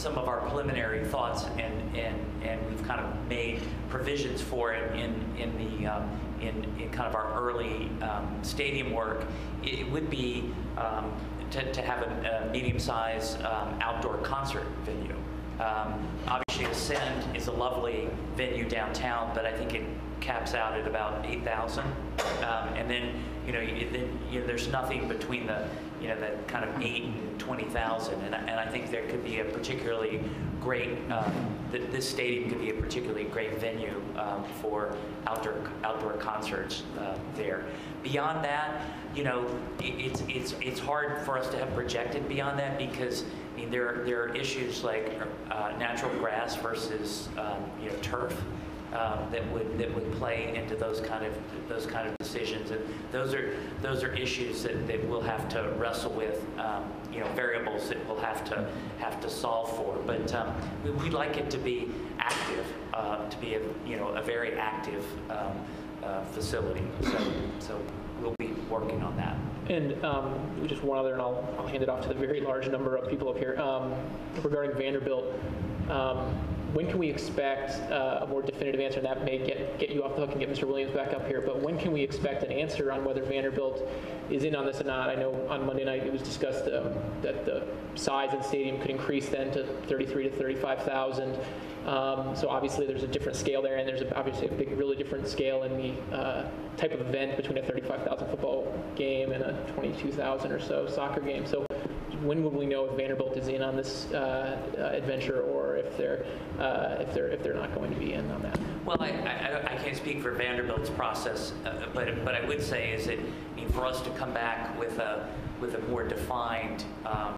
some of our preliminary thoughts and, and, and we've kind of made provisions for it in, in the, um, in, in kind of our early um, stadium work, it would be um, to, to have a, a medium-sized um, outdoor concert venue. Um, Obviously, Ascend is a lovely venue downtown, but I think it caps out at about 8,000. Um, And then, you know, you- then, you know, there's nothing between the, you know, that kind of 8 and 20,000. And I- think there could be a particularly great, um, th- this stadium could be a particularly great venue um, for outdoor, outdoor concerts uh, there. Beyond that, you know, i- it's, it's, it's hard for us to have projected beyond that because, I mean, there, there are issues like uh, natural grass versus, um, you know, turf um, that would, that would play into those kind of, those kind of decisions. And those are, those are issues that, that we'll have to wrestle with, um, you know, variables that we'll have to, have to solve for. But um, we- we'd like it to be active, uh, to be a, you know, a very active um, uh, facility. So, so we'll be working on that. And um, just one other, and I'll, I'll hand it off to the very large number of people up here. Um, regarding Vanderbilt, um, when can we expect uh, a more definitive answer? And that may get, get you off the hook and get Mr. Williams back up here. But when can we expect an answer on whether Vanderbilt is in on this or not? I know on Monday night it was discussed um, that the size of the stadium could increase then to 33 to 35,000. Um, so obviously there's a different scale there, and there's a, obviously a big, really different scale in the uh, type of event between a 35,000 football game and a 22,000 or so soccer game. So when will we know if Vanderbilt is in on this uh, uh, adventure, or if they're uh, if they're if they're not going to be in on that? Well, I, I, I can't speak for Vanderbilt's process, uh, but, but I would say is that, I mean, for us to come back with a, with a more defined um,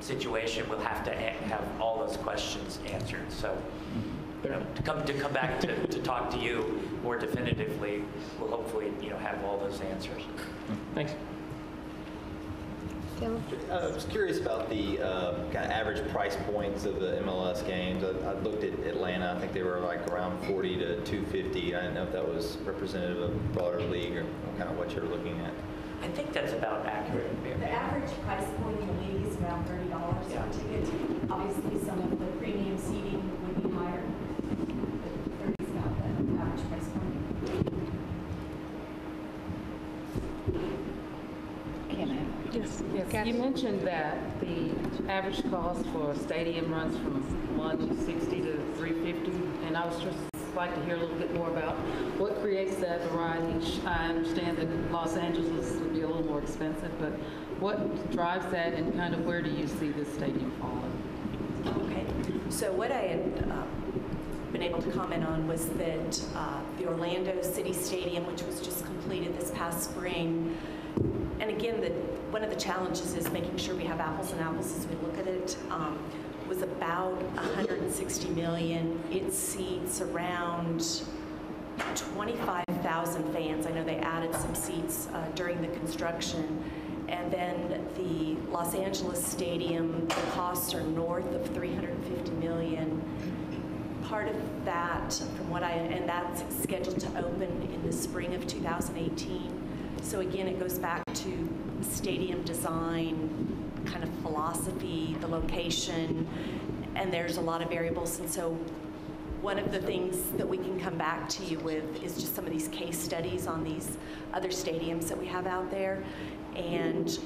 situation, we'll have to have all those questions answered. So Fair enough. to come, to come back to, to talk to you more definitively, we'll hopefully, you know, have all those answers. Thanks. Uh, I was curious about the uh, kind of average price points of the MLS games. I I looked at Atlanta, I think they were like around 40 to 250. I didn't know if that was representative of broader league or kind of what you're looking at. I think that's about accurate. The average price point in the league is around thirty dollars Yeah. per ticket. Obviously, some of the premium seating would be higher, but thirty is about the average price point. Can I? Yes. Yes, you mentioned that the average cost for a stadium runs from 160 to 350, and I was just like to hear a little bit more about what creates that variety. I understand that Los Angeles would be a little more expensive, but what drives that, and kind of where do you see this stadium falling? Okay, so what I had uh, been able to comment on was that uh, the Orlando City Stadium, which was just completed this past spring, and again, the, one of the challenges is making sure we have apples and apples as we look at it, um, was about 160 million. It seats around 25,000 fans. I know they added some seats uh, during the construction. And then the Los Angeles Stadium, the costs are north of 350 million. Part part of that, from what I, and that's scheduled to open in the spring of 2018. So again, it goes back to stadium design, kind of philosophy, the location, and there's a lot of variables. And so one of the things that we can come back to you with is just some of these case studies on these other stadiums that we have out there. And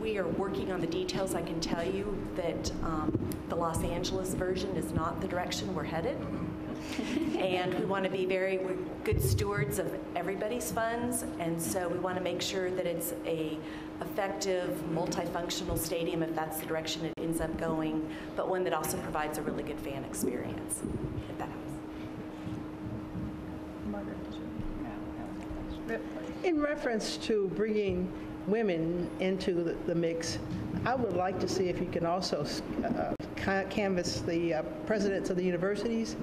we are working on the details. I can tell you that um, the Los Angeles version is not the direction we're headed. And we want to be very good stewards of everybody's funds, and so we want to make sure that it's a effective, multifunctional stadium if that's the direction it ends up going, but one that also provides a really good fan experience, if that helps. In reference to bringing women into the- the mix, I would like to see if you can also uh, ca- canvass the uh, presidents of the universities,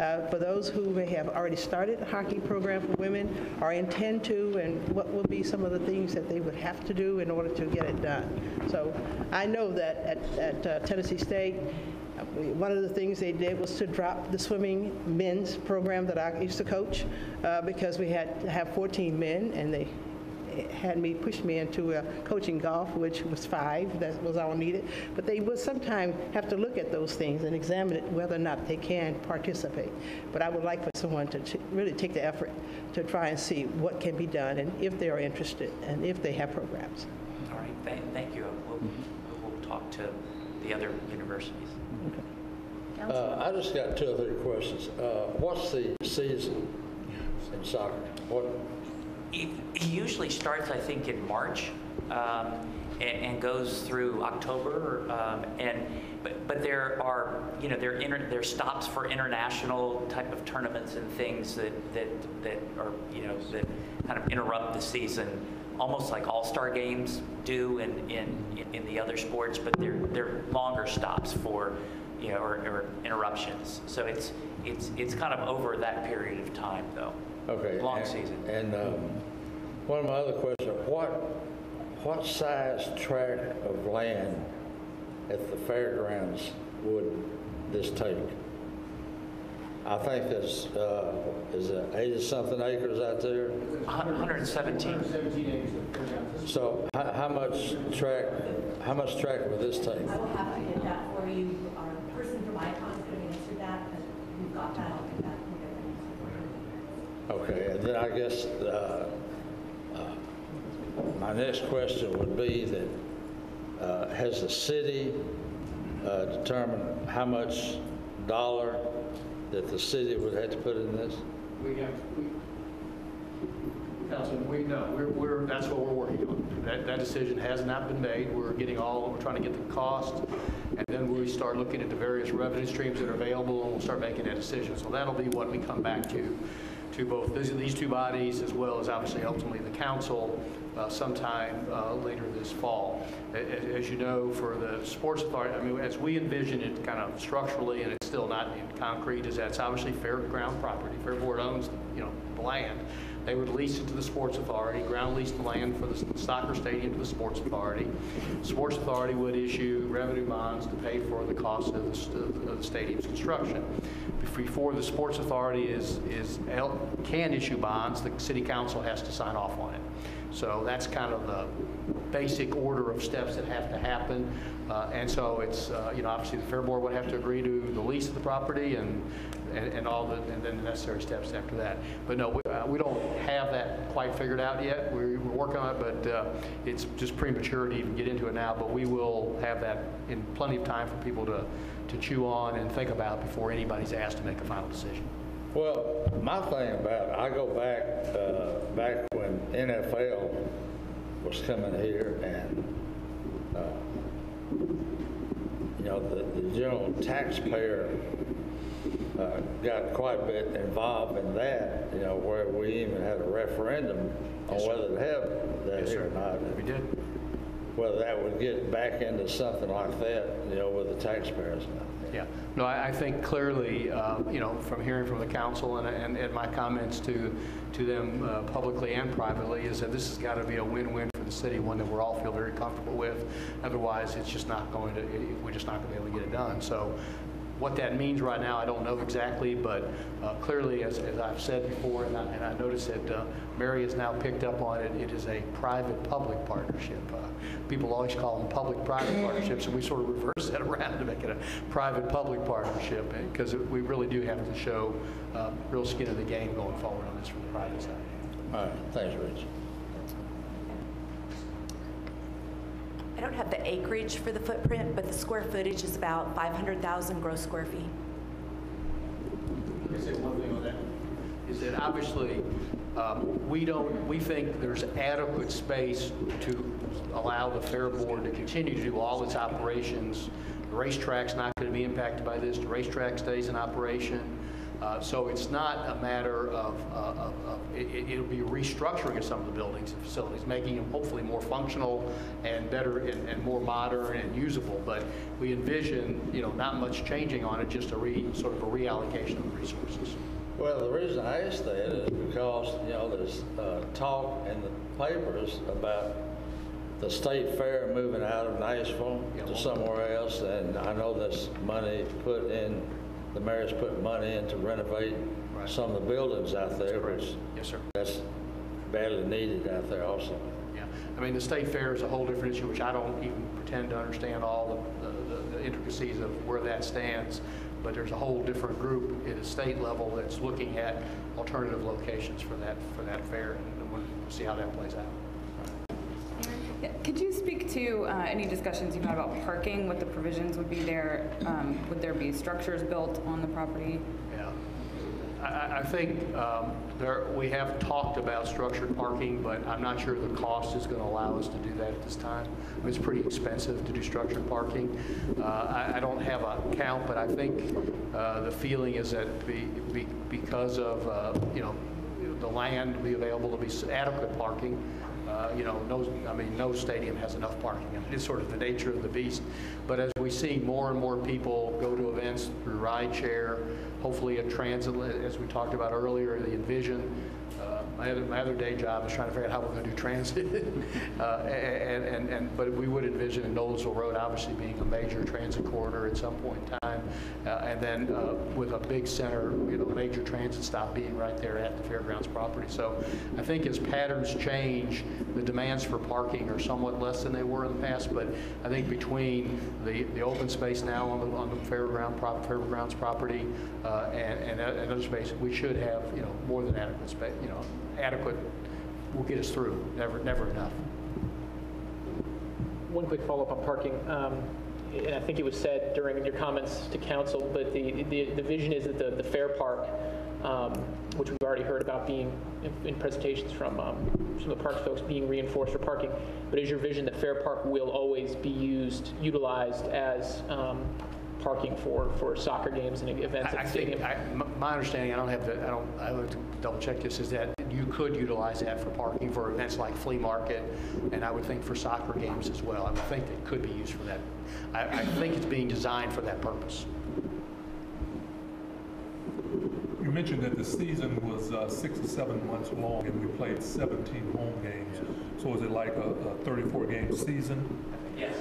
uh, for those who may have already started a hockey program for women or intend to, and what will be some of the things that they would have to do in order to get it done. So I know that at- at uh, Tennessee State, uh, one of the things they did was to drop the swimming men's program that I used to coach uh, because we had to have 14 men, and they had me, push me into uh, coaching golf, which was five, that was all needed. But they will sometimes have to look at those things and examine it, whether or not they can participate. But I would like for someone to t- really take the effort to try and see what can be done, and if they are interested, and if they have programs. All right, thank, thank you. We'll, we'll talk to the other universities. Uh, I just got two or three questions. Uh, What's the season in soccer? What, It usually starts, I think, in March um, and, and goes through October. Um, and but, but there are you know there inter, there are stops for international type of tournaments and things that that that are you know that kind of interrupt the season, almost like All Star games do in in in the other sports. But they're they're longer stops for you know or, or interruptions. So it's it's it's kind of over that period of time though. Okay. Long and- season. And um, one of my other questions, what, what size tract of land at the fairgrounds would this take? I think there's, uh, is it 80-something acres out there? One hundred seventeen. One hundred seventeen acres. So how, how much tract, how much tract would this take? I will have to get that for you. Our person from Icon is going to answer that, but we've got that. I'll get that. we'll get that answer for you. Okay, and then I guess uh, uh, my next question would be that, uh, has the city uh, determined how much dollar that the city would have to put in this? We have, we, Councilman, we, no, we're, we're, that's what we're working on. That, that decision has not been made. We're getting all, we're trying to get the cost, and then we start looking at the various revenue streams that are available, and we'll start making that decision. So that'll be what we come back to, to both these, these two bodies, as well as obviously ultimately the council uh, sometime uh, later this fall. A- a- As you know, for the Sports Authority, I mean, as we envision it kind of structurally, and it's still not in concrete, is that's obviously fair ground property. Fair Board owns, you know, the land. They would lease it to the Sports Authority, ground lease the land for the soccer stadium to the Sports Authority. Sports Authority would issue revenue bonds to pay for the cost of the, of the stadium's construction. Before the Sports Authority is, is, can issue bonds, the city council has to sign off on it. So that's kind of the basic order of steps that have to happen. Uh, And so it's, uh, you know, obviously the Fair Board would have to agree to the lease of the property and, and and all the, and then the necessary steps after that. But no, we uh, we don't have that quite figured out yet. We're we're working on it, but uh, it's just premature to even get into it now. But we will have that in plenty of time for people to, to chew on and think about before anybody's asked to make a final decision. Well, my thing about it, I go back, uh, back when NFL was coming here and, uh, you know, the, the general taxpayer uh, got quite a bit involved in that, you know, where we even had a referendum on whether to have that Yes, here sir. or not. We did. Whether that would get back into something like that, you know, with the taxpayers. Yeah, no, I, I think clearly, uh, you know, from hearing from the council and, and, and my comments to, to them uh, publicly and privately is that this has got to be a win-win for the city, one that we're all feel very comfortable with. Otherwise, it's just not going to, it- we're just not going to be able to get it done. So What that means right now, I don't know exactly, but uh, clearly, as as I've said before, and I and I noticed that uh, Mary has now picked up on it, it is a private-public partnership. Uh, People always call them public-private partnerships, and we sort of reverse that around to make it a private-public partnership, because we really do have to show uh, real skin in the game going forward on this from the private side. All right, thanks, Rich. Don't have the acreage for the footprint, but the square footage is about 500,000 gross square feet. Let me say one thing on that. Is that obviously, um, we don't, we think there's adequate space to allow the Fair Board to continue to do all its operations. The racetrack's not going to be impacted by this. The racetrack stays in operation. Uh, So it's not a matter of, uh, of, of- it- it'll be restructuring of some of the buildings and facilities, making them hopefully more functional and better and and more modern and usable. But we envision, you know, not much changing on it, just a re, sort of a reallocation of resources. Well, the reason I asked that is because, you know, there's uh, talk in the papers about the state fair moving out of Nashville Yeah, to somewhere else, and I know there's money put in, the mayor's put money in to renovate Right. some of the buildings out there, which Yes, sir. that's badly needed out there also. Yeah, I mean, the state fair is a whole different issue, which I don't even pretend to understand all the- the the intricacies of where that stands, but there's a whole different group at the state level that's looking at alternative locations for that, for that fair, and we'll see how that plays out. Could you speak to uh, any discussions you've had about parking, what the provisions would be there? Um, Would there be structures built on the property? Yeah. I- I, think um, there, we have talked about structured parking, but I'm not sure the cost is going to allow us to do that at this time. It's pretty expensive to do structured parking. Uh, I, I don't have a count, but I think uh, the feeling is that be, be, because of, uh, you know, the land be available to be adequate parking, uh, You know, no, I mean, no stadium has enough parking. It's sort of the nature of the beast. But as we see more and more people go to events through rideshare, hopefully a transit, as we talked about earlier, the Envision, uh, my other, my other day job is trying to figure out how we're going to do transit. Uh, And, and, and, but we would envision Nolensville Road obviously being a major transit corridor at some point in time. Uh, And then uh, with a big center, you know, major transit stop being right there at the fairgrounds property. So I think as patterns change, the demands for parking are somewhat less than they were in the past. But I think between the, the open space now on the, on the fairground, prop, fairgrounds property uh, and, and and other space, we should have, you know, more than adequate space, you know, adequate will get us through, never, never enough. One quick follow-up on parking. Um, And I think it was said during your comments to council, but the, the, the vision is that the, the fair park, um, which we've already heard about being in- in presentations from, um, some of the parks folks being reinforced for parking, but is your vision that fair park will always be used, utilized as um, parking for, for soccer games and events I I at the think, stadium? I- m- my understanding, I don't have the, I don't, I have to double check this, is that you could utilize that for parking for events like flea market, and I would think for soccer games as well. I would think it could be used for that. I, I think it's being designed for that purpose. You mentioned that the season was uh, six or seven months long, and we played 17 home games. So is it like a 34-game season? Yes.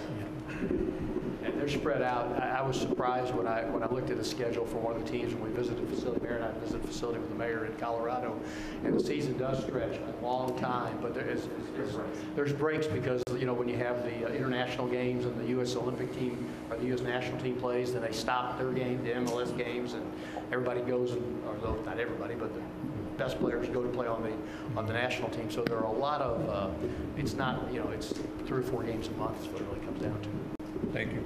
And they're spread out. I, I was surprised when I, when I looked at the schedule for one of the teams when we visited the facility, Mayor and I visited the facility with the mayor in Colorado, and the season does stretch a long time, but there is, is- is- there's breaks because, you know, when you have the uh, international games and the U.S. Olympic team or the U.S. national team plays, then they stop their game, the MLS games, and everybody goes, and or though, not everybody, but the best players go to play on the, on the national team. So there are a lot of, uh, it's not, you know, it's three or four games a month is what it really comes down to. Thank you.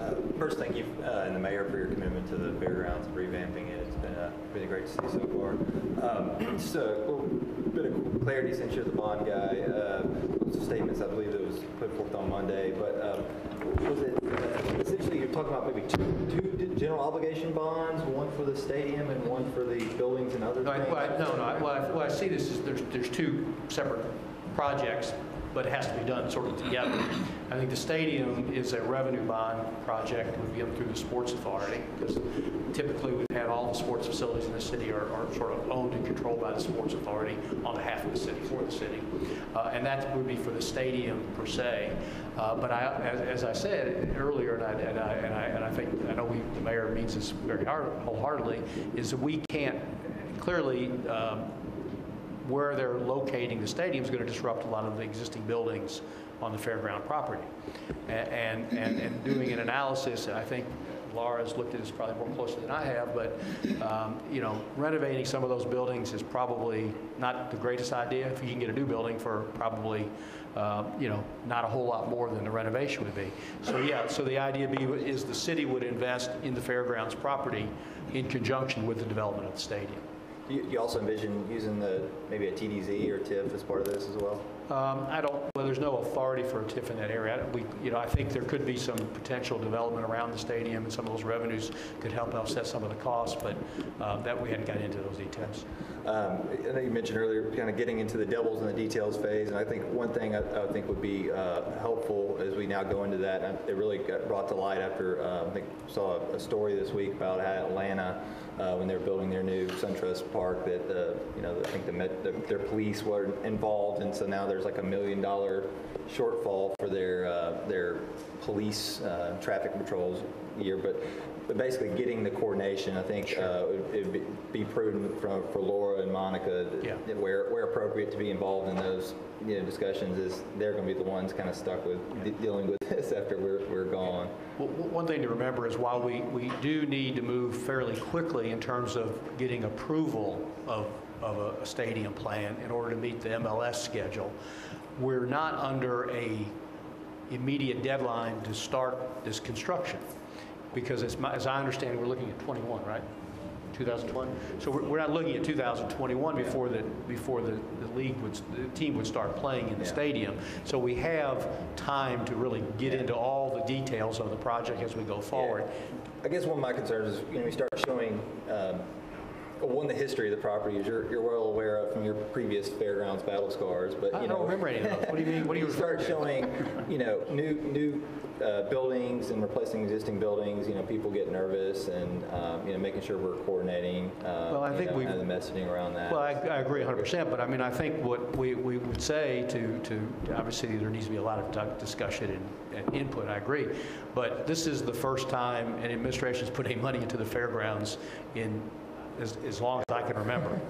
Uh, First, thank you uh, and the mayor for your commitment to the fairgrounds and revamping it. It's been uh, really great to see so far. Um, Just a little bit of clarity since you're the bond guy. uh, Those statements I believe that was put forth on Monday, but um, was it, uh, essentially you're talking about maybe two, two general obligation bonds, one for the stadium and one for the buildings and other No, I- things? well, I- no, no, I- well, I- well, I see this is, there's, there's two separate projects. But it has to be done sort of together. I think the stadium is a revenue bond project would be up through the Sports Authority, because typically we've had all the sports facilities in the city are, are sort of owned and controlled by the Sports Authority on behalf of the city, for the city. Uh, And that would be for the stadium per se. Uh, But I, as, as I said earlier, and I, and I, and I, and I think, I know we, the mayor means this very hard- wholeheartedly, is that we can't, clearly, um, where they're locating the stadium is going to disrupt a lot of the existing buildings on the fairground property. And, and, and doing an analysis, I think Laura's looked at this probably more closely than I have, but, um, you know, renovating some of those buildings is probably not the greatest idea. If you can get a new building for probably, uh, you know, not a whole lot more than the renovation would be. So, yeah, so the idea be, is the city would invest in the fairgrounds property in conjunction with the development of the stadium. Do you you also envision using the, maybe a TDZ or TIF as part of this as well? Um, I don't, well, there's no authority for a TIF in that area. I We, you know, I think there could be some potential development around the stadium, and some of those revenues could help offset some of the costs, but uh, that, we hadn't got into those details. Um, I know you mentioned earlier, kind of getting into the devils and the details phase, and I think one thing I, I think would be uh, helpful as we now go into that, and it really got brought to light after, uh, I think, saw a story this week about how Atlanta, uh, when they were building their new SunTrust Park, that, uh, you know, I think the, the- their police were involved, and so now there's like a million dollar shortfall for their, uh, their police uh, traffic patrols year, but, but basically getting the coordination, I think uh, it- it'd be- prudent from, for Laura and Monica, that- that where, where appropriate to be involved in those, you know, discussions is, they're going to be the ones kind of stuck with de- dealing with this after we're, we're gone. Well, One thing to remember is while we, we do need to move fairly quickly in terms of getting approval of, of a- a stadium plan in order to meet the MLS schedule, we're not under a immediate deadline to start this construction. Because as, my- as I understand, we're looking at 21, right? 2020? So we're, we're not looking at 2021 before the, before the, the league would, the team would start playing in the stadium. So we have time to really get into all the details of the project as we go forward. I guess one of my concerns is, you know, we start showing, um, one, the history of the property, as you're, you're well aware of from your previous fairgrounds battle scars, but, I you don't remember any of those. What do you mean? What do you refer start to? showing, you know, new, new uh, buildings and replacing existing buildings, you know, people get nervous and, um, you know, making sure we're coordinating, uh, Well, I you think know, we've- and the messaging around that. Well, I, I agree 100%, but I mean, I think what we, we would say to, to, obviously, there needs to be a lot of di- discussion and, and input, I agree. But this is the first time an administration's put any money into the fairgrounds in, as, as long as I can remember.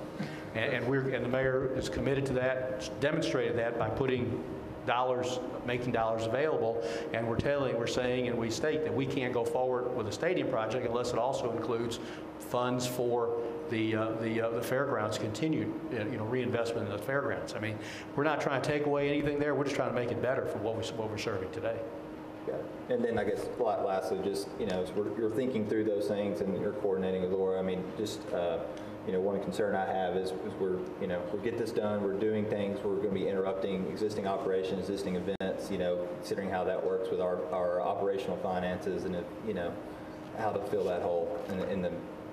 And, and we're, and the mayor is committed to that, demonstrated that by putting dollars, making dollars available. And we're telling, we're saying, and we state that we can't go forward with a stadium project unless it also includes funds for the, uh, the, uh, the fairgrounds continued, uh, you know, reinvestment in the fairgrounds. I mean, we're not trying to take away anything there, we're just trying to make it better for what we, what we're serving today. Yeah. And then I guess lastly, just, you know, we're, you're thinking through those things and you're coordinating with Laura, I mean, just, uh, you know, one concern I have is, is we're, you know, we get this done, we're doing things, we're going to be interrupting existing operations, existing events, you know, considering how that works with our, our operational finances and, if, you know, how to fill that hole in, the- in the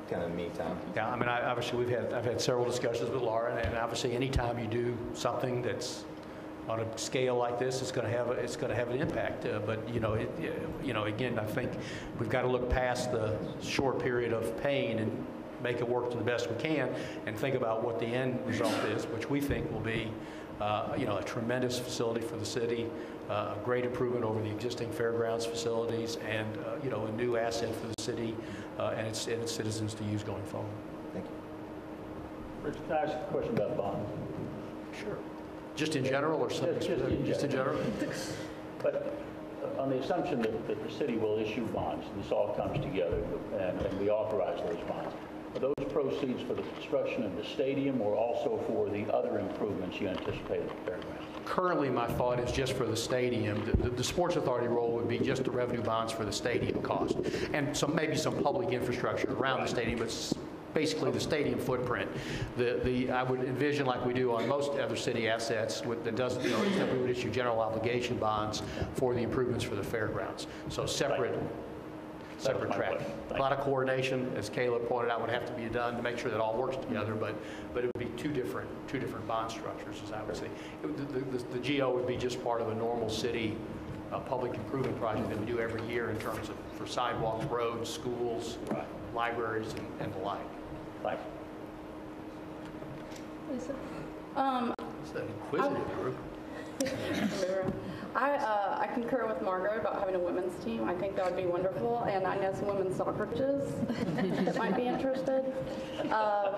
kind of meantime. Yeah, I mean, I, obviously, we've had, I've had several discussions with Laura, and, and obviously, anytime you do something that's on a scale like this, it's going to have, a- it's going to have an impact. Uh, But, you know, it, you know, again, I think we've got to look past the short period of pain and make it work to the best we can, and think about what the end result is, which we think will be, uh, you know, a tremendous facility for the city, uh, a great improvement over the existing fairgrounds facilities, and, uh, you know, a new asset for the city uh, and its, and its citizens to use going forward. Thank you. Rich, can I ask a question about bonds? Sure. Just in general or something Just- just in specific? Just in general? But on the assumption that, that the city will issue bonds, this all comes together and, and we authorize those bonds, are those proceeds for the construction of the stadium or also for the other improvements you anticipate at the fairgrounds? Currently, my thought is just for the stadium. The- The, the Sports Authority role would be just the revenue bonds for the stadium cost. And some, maybe some public infrastructure around the stadium, but s- basically the stadium footprint. The, the, I would envision like we do on most other city assets, with, that doesn't, you know, except we would issue general obligation bonds for the improvements for the fairgrounds. So separate, separate track. A lot of coordination, as Caleb pointed out, would have to be done to make sure that all works together, but, but it would be two different, two different bond structures, as I would say. It The, the, the GO would be just part of a normal city, uh, public improvement project that we do every year in terms of, for sidewalks, roads, schools, libraries, and- and the like. Thanks. Lisa? Um, It's an inquisitive group. I, uh, I concur with Margaret about having a women's team. I think that would be wonderful, and I know some women's soccer coaches that might be interested. Uh,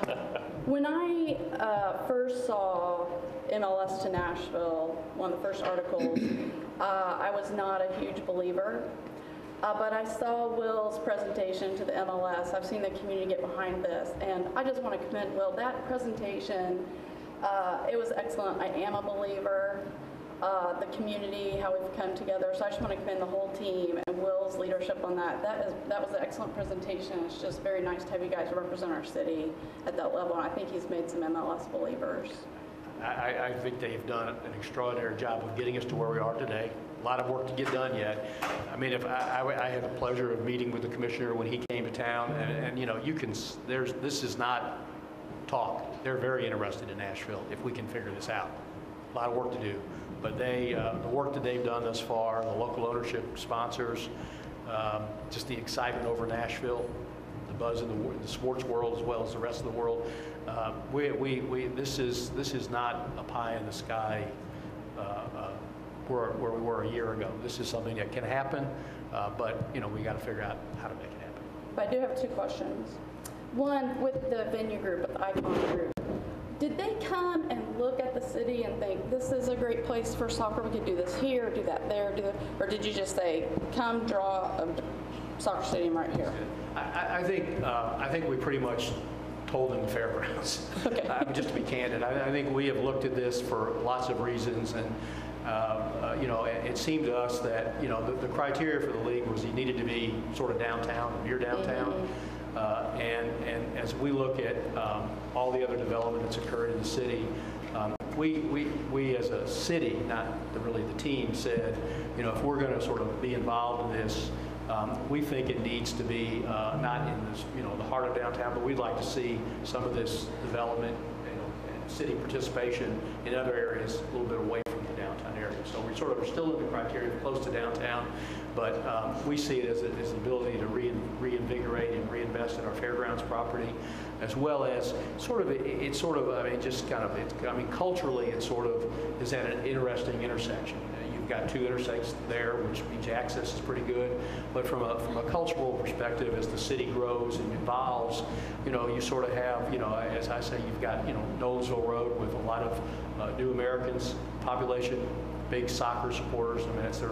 When I uh, first saw MLS to Nashville, one of the first articles, uh, I was not a huge believer. Uh, But I saw Will's presentation to the MLS. I've seen the community get behind this, and I just want to commend Will. That presentation, uh, it was excellent. I am a believer. Uh, The community, how we've come together. So I just want to commend the whole team and Will's leadership on that. That is, that was an excellent presentation. It's just very nice to have you guys represent our city at that level. And I think he's made some MLS believers. I, I- I think they've done an extraordinary job of getting us to where we are today. A lot of work to get done yet. I mean, if, I, I I had the pleasure of meeting with the commissioner when he came to town, and, and, you know, you can, there's, this is not talk. They're very interested in Nashville, if we can figure this out. A lot of work to do. But they, uh, the work that they've done thus far, the local ownership sponsors, um, just the excitement over Nashville, the buzz in the, wor- the sports world as well as the rest of the world. Uh, We, we, we, this is, this is not a pie in the sky uh, uh, where, where we were a year ago. This is something that can happen, uh, but, you know, we got to figure out how to make it happen. But I do have two questions. One, with the venue group, with the Icon group, did they come and look at the city and think, this is a great place for soccer, we could do this here, do that there, do that, or did you just say, come draw a soccer stadium right here? I- I, I think, uh, I think we pretty much told them the fairgrounds. I mean, Just to be candid, I, I think we have looked at this for lots of reasons, and, uh, uh, you know, it it seemed to us that, you know, the, the criteria for the league was you needed to be sort of downtown, near downtown. Uh, And, and as we look at um, all the other development that's occurred in the city, um, we, we, we as a city, not the, really the team, said, you know, if we're going to sort of be involved in this, um, we think it needs to be uh, not in this, you know, the heart of downtown, but we'd like to see some of this development know, and city participation in other areas a little bit away downtown. So we sort of are still in the criteria close to downtown, but um, we see it as, a, as an ability to rein, reinvigorate and reinvest in our fairgrounds property, as well as sort of, it, it's sort of, I mean, just kind of, I mean, culturally, it sort of is at an interesting intersection. You've got two intersections there, which means access is pretty good. But from a, from a cultural perspective, as the city grows and evolves, you know, you sort of have, you know, as I say, you've got, you know, Nolensville Road with a lot of uh, new Americans, population, big soccer supporters. I mean, that's their,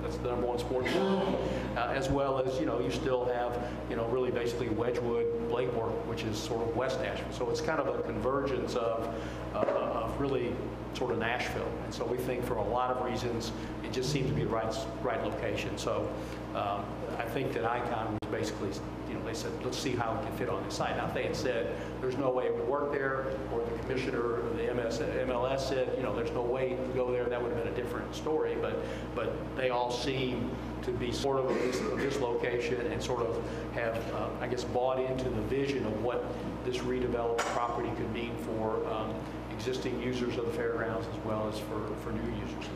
that's the number one sport. Uh, as well as, you know, you still have, you know, really basically Wedgewood, Blakemore, which is sort of West Nashville. So it's kind of a convergence of, uh, of really sort of Nashville. And so we think for a lot of reasons, it just seemed to be the right, right location. So um, I think that Icon was basically, said, let's see how it can fit on this site. Now, if they had said, there's no way it would work there, or the commissioner or the MS, MLS said, you know, there's no way to go there, that would have been a different story. But, but they all seem to be sort of this, this location and sort of have, uh, I guess, bought into the vision of what this redeveloped property could mean for um, existing users of the fairgrounds as well as for, for new users.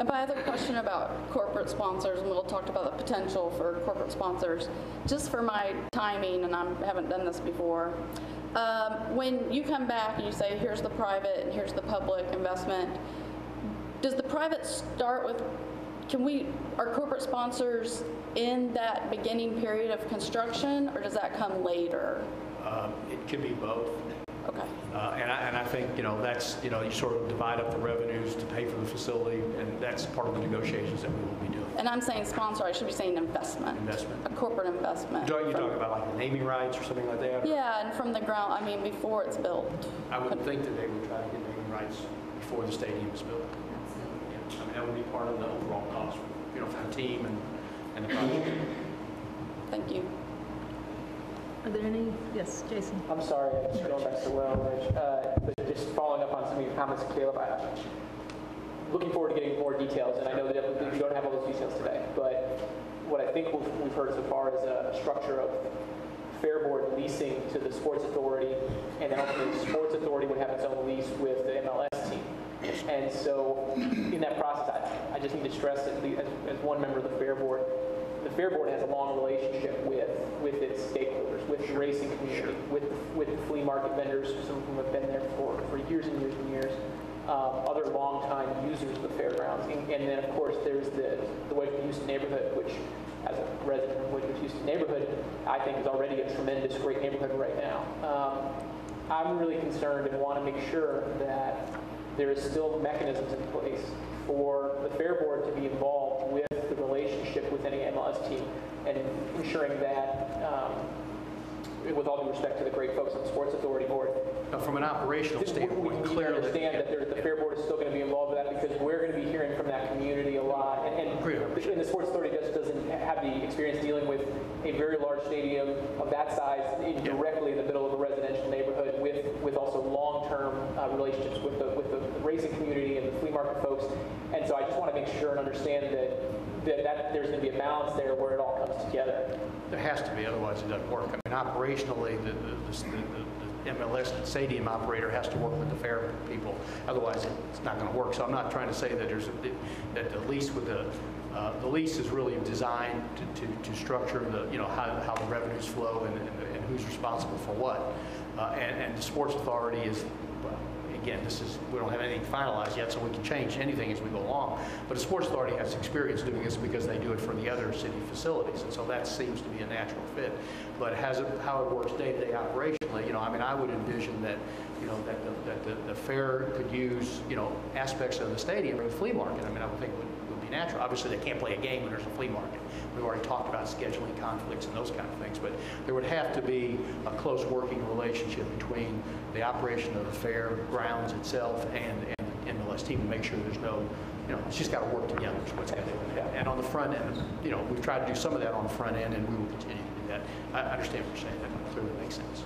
And my other question about corporate sponsors, and Will talked about the potential for corporate sponsors, just for my timing, and I haven't done this before, um, when you come back and you say, here's the private and here's the public investment, does the private start with, can we, are corporate sponsors in that beginning period of construction, or does that come later? Um, It could be both. Okay. Uh, And I, and I think, you know, that's, you know, you sort of divide up the revenues to pay for the facility, and that's part of the negotiations that we will be doing. And I'm saying sponsor, I should be saying investment. Investment. A corporate investment. Talk- you talk about like the naming rights or something like that? Yeah, and from the ground, I mean, before it's built. I would think that they would try to get naming rights before the stadium is built. Yeah, I mean, that would be part of the overall cost, you know, for the team and, and the project. Thank you. Are there any, yes, Jason? I'm sorry, just going back to Will, uh, but just following up on some of your comments, Caleb, I- looking forward to getting more details, and I know that we don't have all those details today, but what I think we've we've heard so far is a structure of Fair Board leasing to the Sports Authority, and then ultimately the Sports Authority would have its own lease with the MLS team. And so, in that process, I, I just need to stress that as, as one member of the Fair Board, the Fair Board has a long relationship with, with its stakeholders, with the racing community, with, with the flea market vendors, some of whom have been there for, for years and years and years, um, other longtime users of the fairgrounds. And, and then, of course, there's the, the Wedgewood Houston neighborhood, which, as a resident of Wedgewood Houston neighborhood, I think is already a tremendous, great neighborhood right now. Um, I'm really concerned and want to make sure that there is still mechanisms in place for the Fair Board to be involved with relationship with any MLS team and ensuring that, um, with all due respect to the great folks on the Sports Authority Board, Now, From an operational standpoint, we clearly. understand that there- the Fair Board is still going to be involved with that because we're going to be hearing from that community a lot. And- And and the Sports Authority just doesn't have the experience dealing with a very large stadium of that size in- directly in the middle of a residential neighborhood with, with also long-term uh, relationships with the, with the racing community and the flea market folks. And so I just want to make sure and understand that, that, that there's going to be a balance there where it all comes together. There has to be, otherwise it doesn't work. I mean, operationally, the, the, the- the MLS stadium operator has to work with the fair people, otherwise it's not going to work. So I'm not trying to say that there's, a- that the lease with the, uh, the lease is really designed to, to, to structure the, you know, how, how the revenues flow and, and and who's responsible for what. Uh, And, and the Sports Authority is, again, this is, we don't have anything finalized yet, so we can change anything as we go along. But the Sports Authority has experience doing this because they do it for the other city facilities, and so that seems to be a natural fit. But has it, how it works day-to-day operationally, you know, I mean, I would envision that, you know, that the, that the, the fair could use, you know, aspects of the stadium or the flea market. I mean, I would think would, would be natural. Obviously, they can't play a game when there's a flea market. We've already talked about scheduling conflicts and those kind of things, but there would have to be a close working relationship between the operation of the fair grounds itself and, and the MLS team to make sure there's no, you know, it's just got to work together is what's got to do. And on the front end, you know, we've tried to do some of that on the front end, and we will continue to do that. I I understand what you're saying, that clearly makes sense.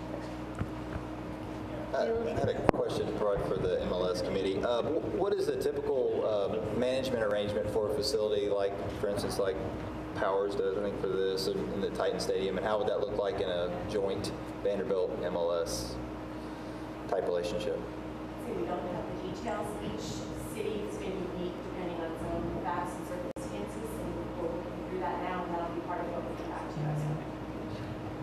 I had a question probably for the MLS committee. Uh, What is the typical uh, management arrangement for a facility like, for instance, like Powers does, I think, for this in in the Titan Stadium? And how would that look like in a joint Vanderbilt MLS type relationship? So we don't have the details. Each city is going to be unique depending on its own facts and circumstances, and we're working through that now, and that'll be part of what we come back to you guys.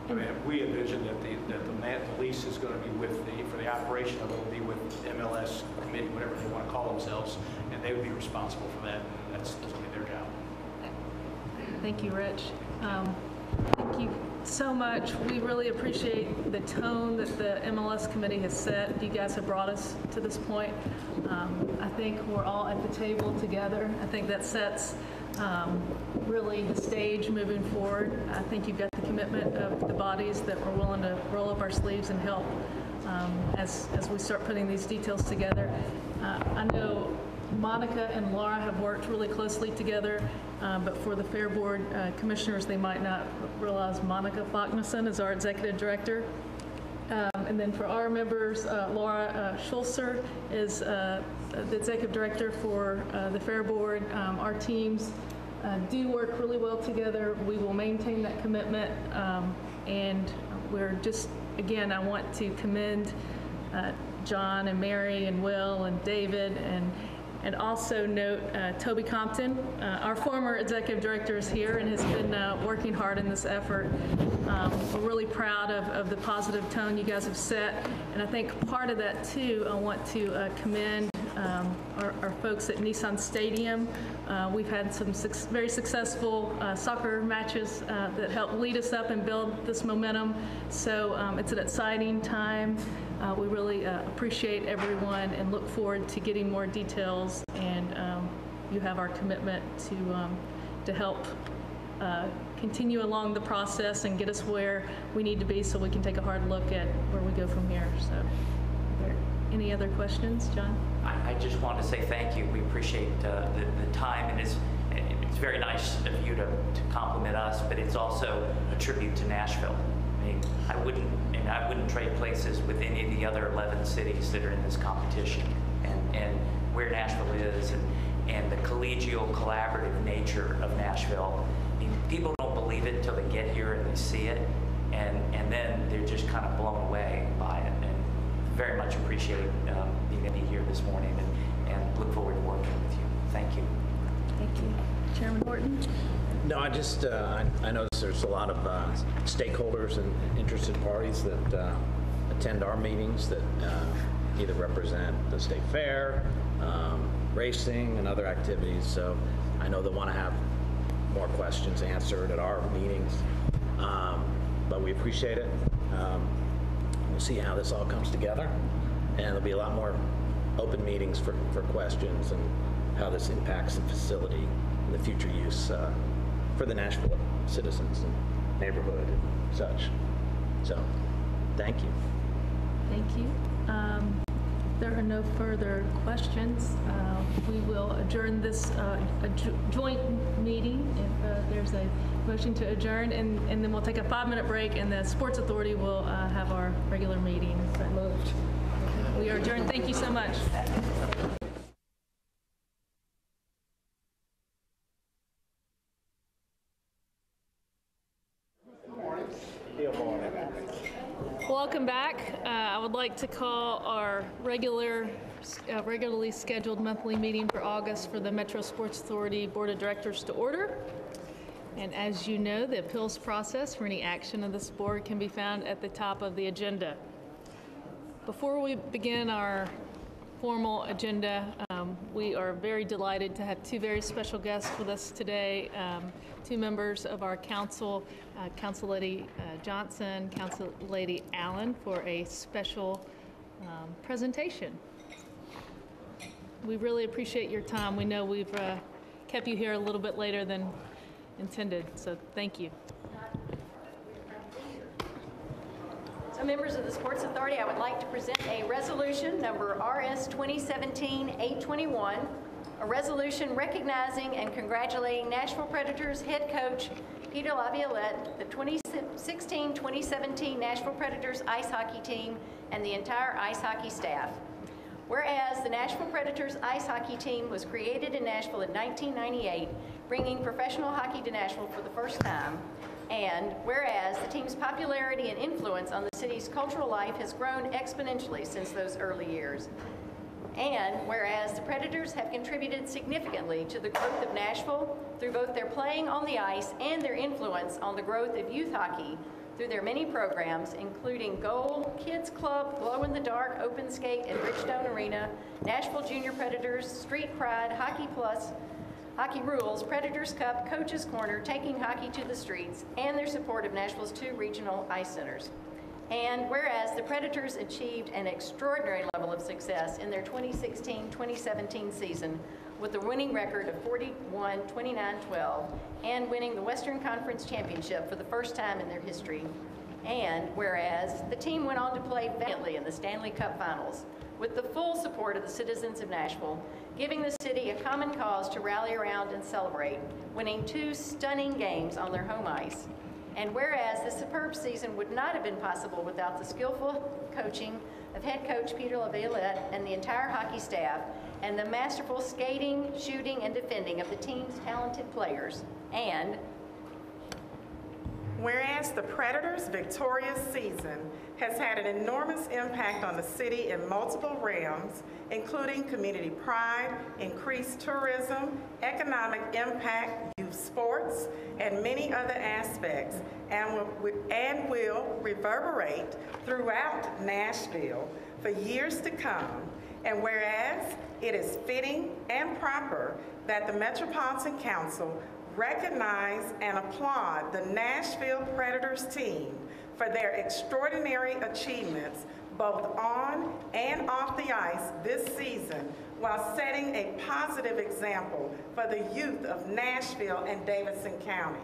I mean, we envision that the, that the man, the lease is going to be with the, for the operation of it, will be with MLS committee, whatever they want to call themselves, and they would be responsible for that. That's, that's going to be their job. Thank you, Rich. Um, Thank you so much. We really appreciate the tone that the MLS committee has set. You guys have brought us to this point. Um, I think we're all at the table together. I think that sets um, really the stage moving forward. I think you've got the commitment of the bodies that we're willing to roll up our sleeves and help um, as, as we start putting these details together. Uh, I know Monica and Laura have worked really closely together, uh, but for the Fair Board uh, Commissioners, they might not realize Monica Fawknotson is our Executive Director. Um, And then for our members, uh, Laura uh, Schulzer is uh, the Executive Director for the Fair Board. Um, Our teams do work really well together. We will maintain that commitment. um, And we're just, again, I want to commend John and Mary and Will and David and and also note uh, Toby Compton, uh, our former executive director is here and has been uh, working hard in this effort. Um, We're really proud of, of the positive tone you guys have set. And I think part of that too, I want to uh, commend um, our, our folks at Nissan Stadium. Uh, We've had some suc- very successful uh, soccer matches that help lead us up and build this momentum. So um, it's an exciting time. Uh, We really uh, appreciate everyone and look forward to getting more details. And um, you have our commitment to, um, to help uh, continue along the process and get us where we need to be so we can take a hard look at where we go from here. So, any other questions, John? I, I just want to say thank you. We appreciate uh, the, the time, and it's, it's very nice of you to, to compliment us, but it's also a tribute to Nashville. I I wouldn't, and I wouldn't trade places with any of the other 11 cities that are in this competition, and, and where Nashville is, and, and the collegial, collaborative nature of Nashville. I mean, people don't believe it until they get here and they see it, and, and then they're just kind of blown away by it. And very much appreciate um, being able to be here this morning and, and look forward to working with you. Thank you. Thank you. Chairman Horton? No, I just, uh, I I noticed there's a lot of uh, stakeholders and interested parties that uh, attend our meetings that uh, either represent the state fair, um, racing, and other activities. So I know they want to have more questions answered at our meetings. Um, But we appreciate it. Um, We'll see how this all comes together. And there'll be a lot more open meetings for, for questions and how this impacts the facility and the future use uh, for the Nashville citizens and neighborhood and such. So, thank you. Thank you. Um, There are no further questions. Uh, We will adjourn this uh, adjo- joint meeting if uh, there's a motion to adjourn, and and then we'll take a five-minute break, and the Sports Authority will uh, have our regular meeting. Moved. We are adjourned. Thank you so much. Welcome back. Uh, I would like to call our regular, uh, regularly scheduled monthly meeting for August for the Metro Sports Authority Board of Directors to order. And as you know, the appeals process for any action of this board can be found at the top of the agenda. Before we begin our formal agenda, um, we are very delighted to have two very special guests with us today, um, two members of our council, uh, Council Lady uh, Johnson, Council Lady Allen, for a special um, presentation. We really appreciate your time. We know we've uh, kept you here a little bit later than intended, so thank you. So members of the Sports Authority, I would like to present a resolution number RS 2017-821, a resolution recognizing and congratulating Nashville Predators head coach Peter Laviolette, the 2016-2017 Nashville Predators ice hockey team, and the entire ice hockey staff. Whereas the Nashville Predators ice hockey team was created in Nashville in 1998, bringing professional hockey to Nashville for the first time, and whereas the team's popularity and influence on the city's cultural life has grown exponentially since those early years. And whereas the Predators have contributed significantly to the growth of Nashville through both their playing on the ice and their influence on the growth of youth hockey through their many programs, including Goal, Kids Club, Glow in the Dark, Open Skate, and Bridgestone Arena, Nashville Junior Predators, Street Pride, Hockey Plus, Hockey Rules, Predators Cup, Coach's Corner, Taking Hockey to the Streets, and their support of Nashville's two regional ice centers. And whereas the Predators achieved an extraordinary level of success in their 2016-2017 season with a winning record of 41, 29, 12, and winning the Western Conference Championship for the first time in their history. And whereas the team went on to play valiantly in the Stanley Cup Finals with the full support of the citizens of Nashville, giving the city a common cause to rally around and celebrate, winning two stunning games on their home ice. And whereas this superb season would not have been possible without the skillful coaching of head coach Peter Laviolette and the entire hockey staff, and the masterful skating, shooting, and defending of the team's talented players. And Whereas the Predators' victorious season has had an enormous impact on the city in multiple realms, including community pride, increased tourism, economic impact, youth sports, and many other aspects, and will, and will reverberate throughout Nashville for years to come. And whereas it is fitting and proper that the Metropolitan Council recognize and applaud the Nashville Predators team for their extraordinary achievements both on and off the ice this season while setting a positive example for the youth of Nashville and Davidson County.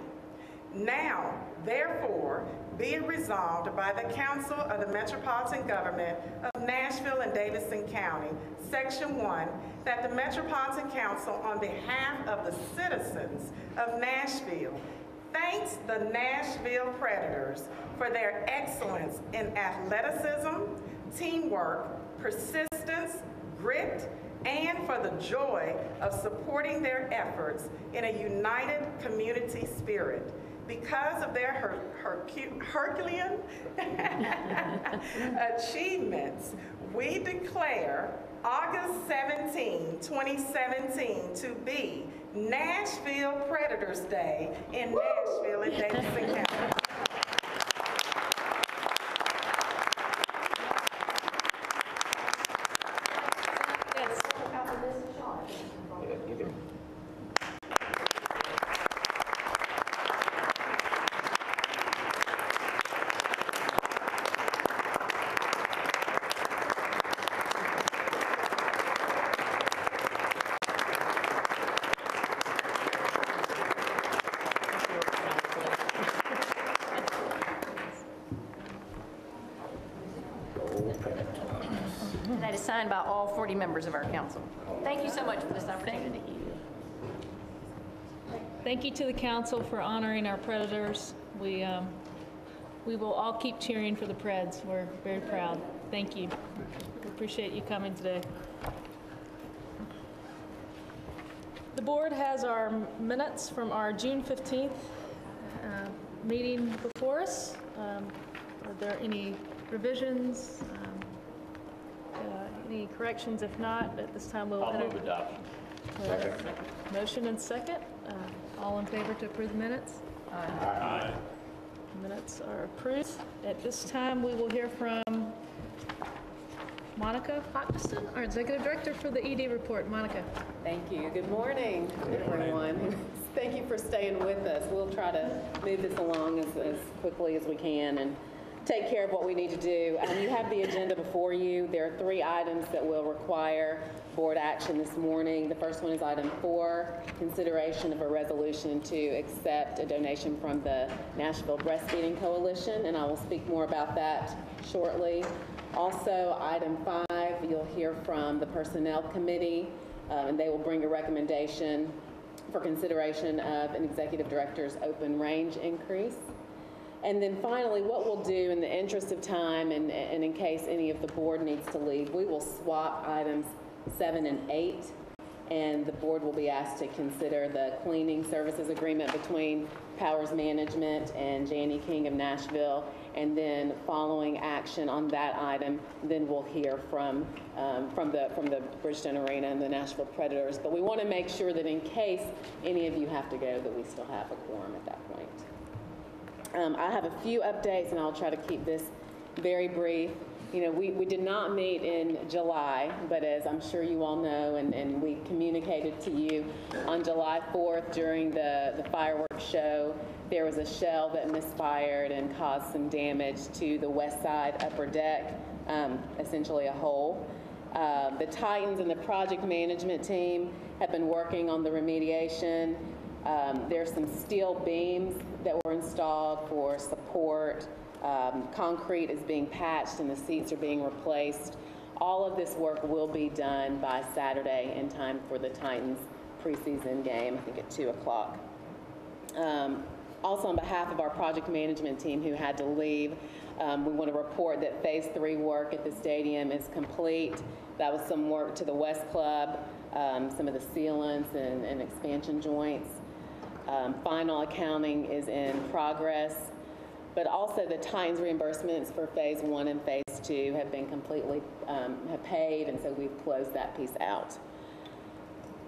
Now, therefore, be it resolved by the Council of the Metropolitan Government of Nashville and Davidson County, Section 1, that the Metropolitan Council, on behalf of the citizens of Nashville, thanks the Nashville Predators for their excellence in athleticism, teamwork, persistence, grit, and for the joy of supporting their efforts in a united community spirit. Because of their her- hercu- Herculean achievements, we declare August 17, 2017 to be Nashville Predators Day in Nashville and Davidson County. And that is signed by all 40 members of our council. Thank you so much for this opportunity. Thank you to the council for honoring our Predators. We, um, we will all keep cheering for the Preds. We're very proud. Thank you. We appreciate you coming today. The board has our minutes from our June 15th uh, meeting before us. Um, Are there any revisions? Uh, Any corrections? If not, at this time, we'll... I'll enter- move adoption. Motion and second. Uh, All in favor to approve the minutes? Aye. Minutes are approved. At this time, we will hear from Monica Hodgson, our Executive Director for the ED report. Monica. Thank you. Good morning, everyone. Thank you for staying with us. We'll try to move this along as, as quickly as we can and take care of what we need to do. Um, you have the agenda before you. There are three items that will require board action this morning. The first one is item four, consideration of a resolution to accept a donation from the Nashville Breastfeeding Coalition, and I will speak more about that shortly. Also, item five, you'll hear from the Personnel Committee, uh, and they will bring a recommendation for consideration of an executive director's open range increase. And then finally, what we'll do in the interest of time and, and in case any of the board needs to leave, we will swap items seven and eight. And the board will be asked to consider the cleaning services agreement between Powers Management and Jani-King of Nashville. And then following action on that item, then we'll hear from, um, from the, from the Bridgestone Arena and the Nashville Predators. But we want to make sure that in case any of you have to go, that we still have a quorum at that point. Um, I have a few updates, and I'll try to keep this very brief. You know, we, we did not meet in July, but as I'm sure you all know, and, and we communicated to you on July 4th during the, the fireworks show, there was a shell that misfired and caused some damage to the west side upper deck, um, essentially a hole. Uh, the Titans and the project management team have been working on the remediation. Um, There's some steel beams that were installed for support. Um, Concrete is being patched and the seats are being replaced. All of this work will be done by Saturday in time for the Titans preseason game, I think at 2 o'clock. Um, Also, on behalf of our project management team who had to leave, um, we want to report that Phase 3 work at the stadium is complete. That was some work to the West Club, um, some of the sealants and and expansion joints. Um, Final accounting is in progress, but also the Titans reimbursements for Phase 1 and Phase 2 have been completely, um, have paid, and so we've closed that piece out.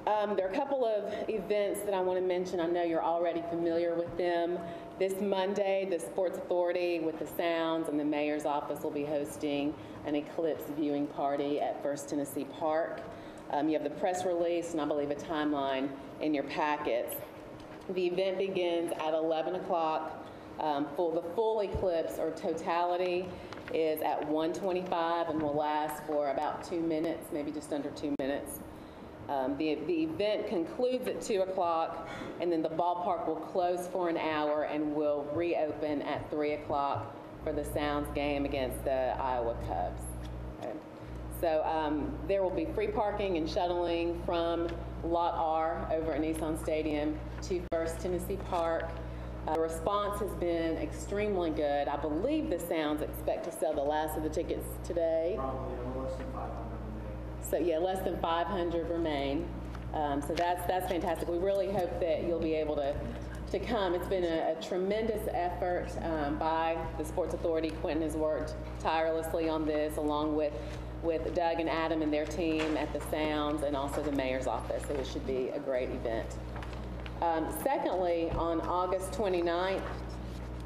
Um, there are a couple of events that I want to mention. I know you're already familiar with them. This Monday, the Sports Authority with the Sounds and the Mayor's Office will be hosting an eclipse viewing party at First Tennessee Park. Um, you have the press release and I believe a timeline in your packets. The event begins at 11 o'clock. Um, full, the full eclipse or totality is at 1:25 and will last for about two minutes, maybe just under two minutes. Um, the, the event concludes at 2 o'clock, and then the ballpark will close for an hour and will reopen at 3 o'clock for the Sounds game against the Iowa Cubs. Okay. So um, there will be free parking and shuttling from Lot R over at Nissan Stadium to First Tennessee Park. Uh, the response has been extremely good. I believe the Sounds expect to sell the last of the tickets today. Probably less than 500 So yeah, less than 500 remain. Um, So that's, that's fantastic. We really hope that you'll be able to, to come. It's been a a tremendous effort um, by the Sports Authority. Quentin has worked tirelessly on this, along with, with Doug and Adam and their team at the Sounds, and also the mayor's office. So it should be a great event. Um, Secondly, on August 29th,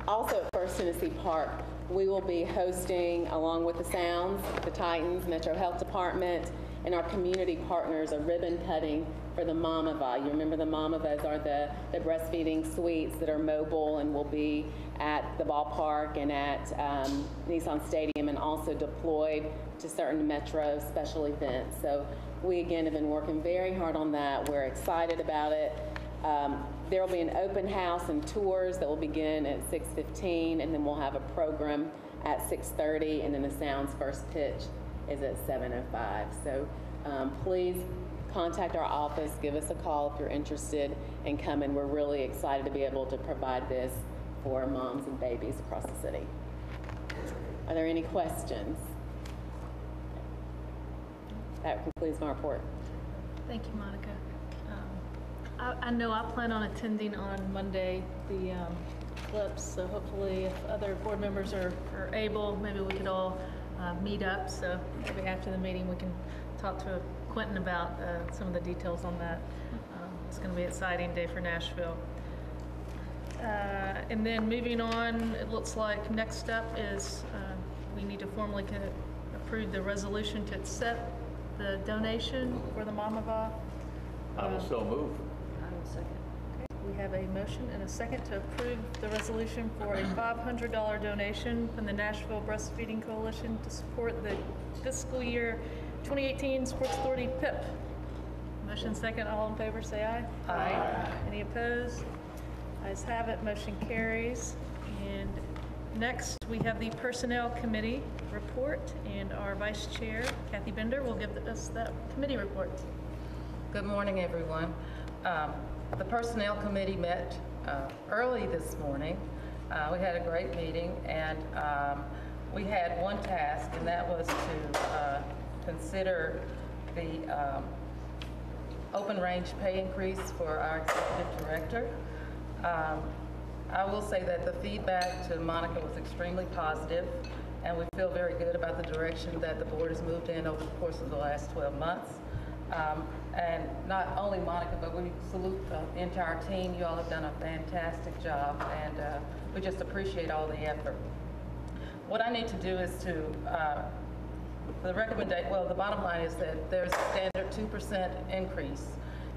also at First Tennessee Park, we will be hosting, along with the Sounds, the Titans, Metro Health Department, and our community partners, a ribbon cutting for the Mamava. You remember the Mamavas are the, the breastfeeding suites that are mobile and will be at the ballpark and at um, Nissan Stadium and also deployed to certain Metro special events. So we again have been working very hard on that. We're excited about it. Um, There will be an open house and tours that will begin at 6:15, and then we'll have a program at 6:30, and then the Sounds first pitch is at 7:05. So um, please contact our office, give us a call if you're interested in coming. We're really excited to be able to provide this for moms and babies across the city. Are there any questions? That concludes my report. Thank you, Monica. I I know I plan on attending on Monday, the um, clips, so hopefully if other board members are are able, maybe we could all uh, meet up, so maybe after the meeting, we can talk to Quentin about uh, some of the details on that. Um, It's going to be an exciting day for Nashville. Uh, And then moving on, it looks like next step is uh, we need to formally co- approve the resolution to accept the donation for the Mamava. I will so move. I will second. We have a motion and a second to approve the resolution for a $500 donation from the Nashville Breastfeeding Coalition to support the fiscal year 2018 Sports Authority PIP. Motion second, all in favor, say aye. Aye. Any opposed? Ayes have it, motion carries. And next, we have the Personnel Committee report, and our Vice Chair, Kathy Bender, will give us that committee report. Good morning, everyone. Um, The Personnel Committee met uh, early this morning. Uh, We had a great meeting, and um, we had one task, and that was to uh, consider the um, open range pay increase for our executive director. Um, I will say that the feedback to Monica was extremely positive, and we feel very good about the direction that the board has moved in over the course of the last 12 months. Um, And not only Monica, but we salute the entire team. You all have done a fantastic job, and uh, we just appreciate all the effort. What I need to do is to, uh, the recommendation, well, the bottom line is that there's a standard 2% increase,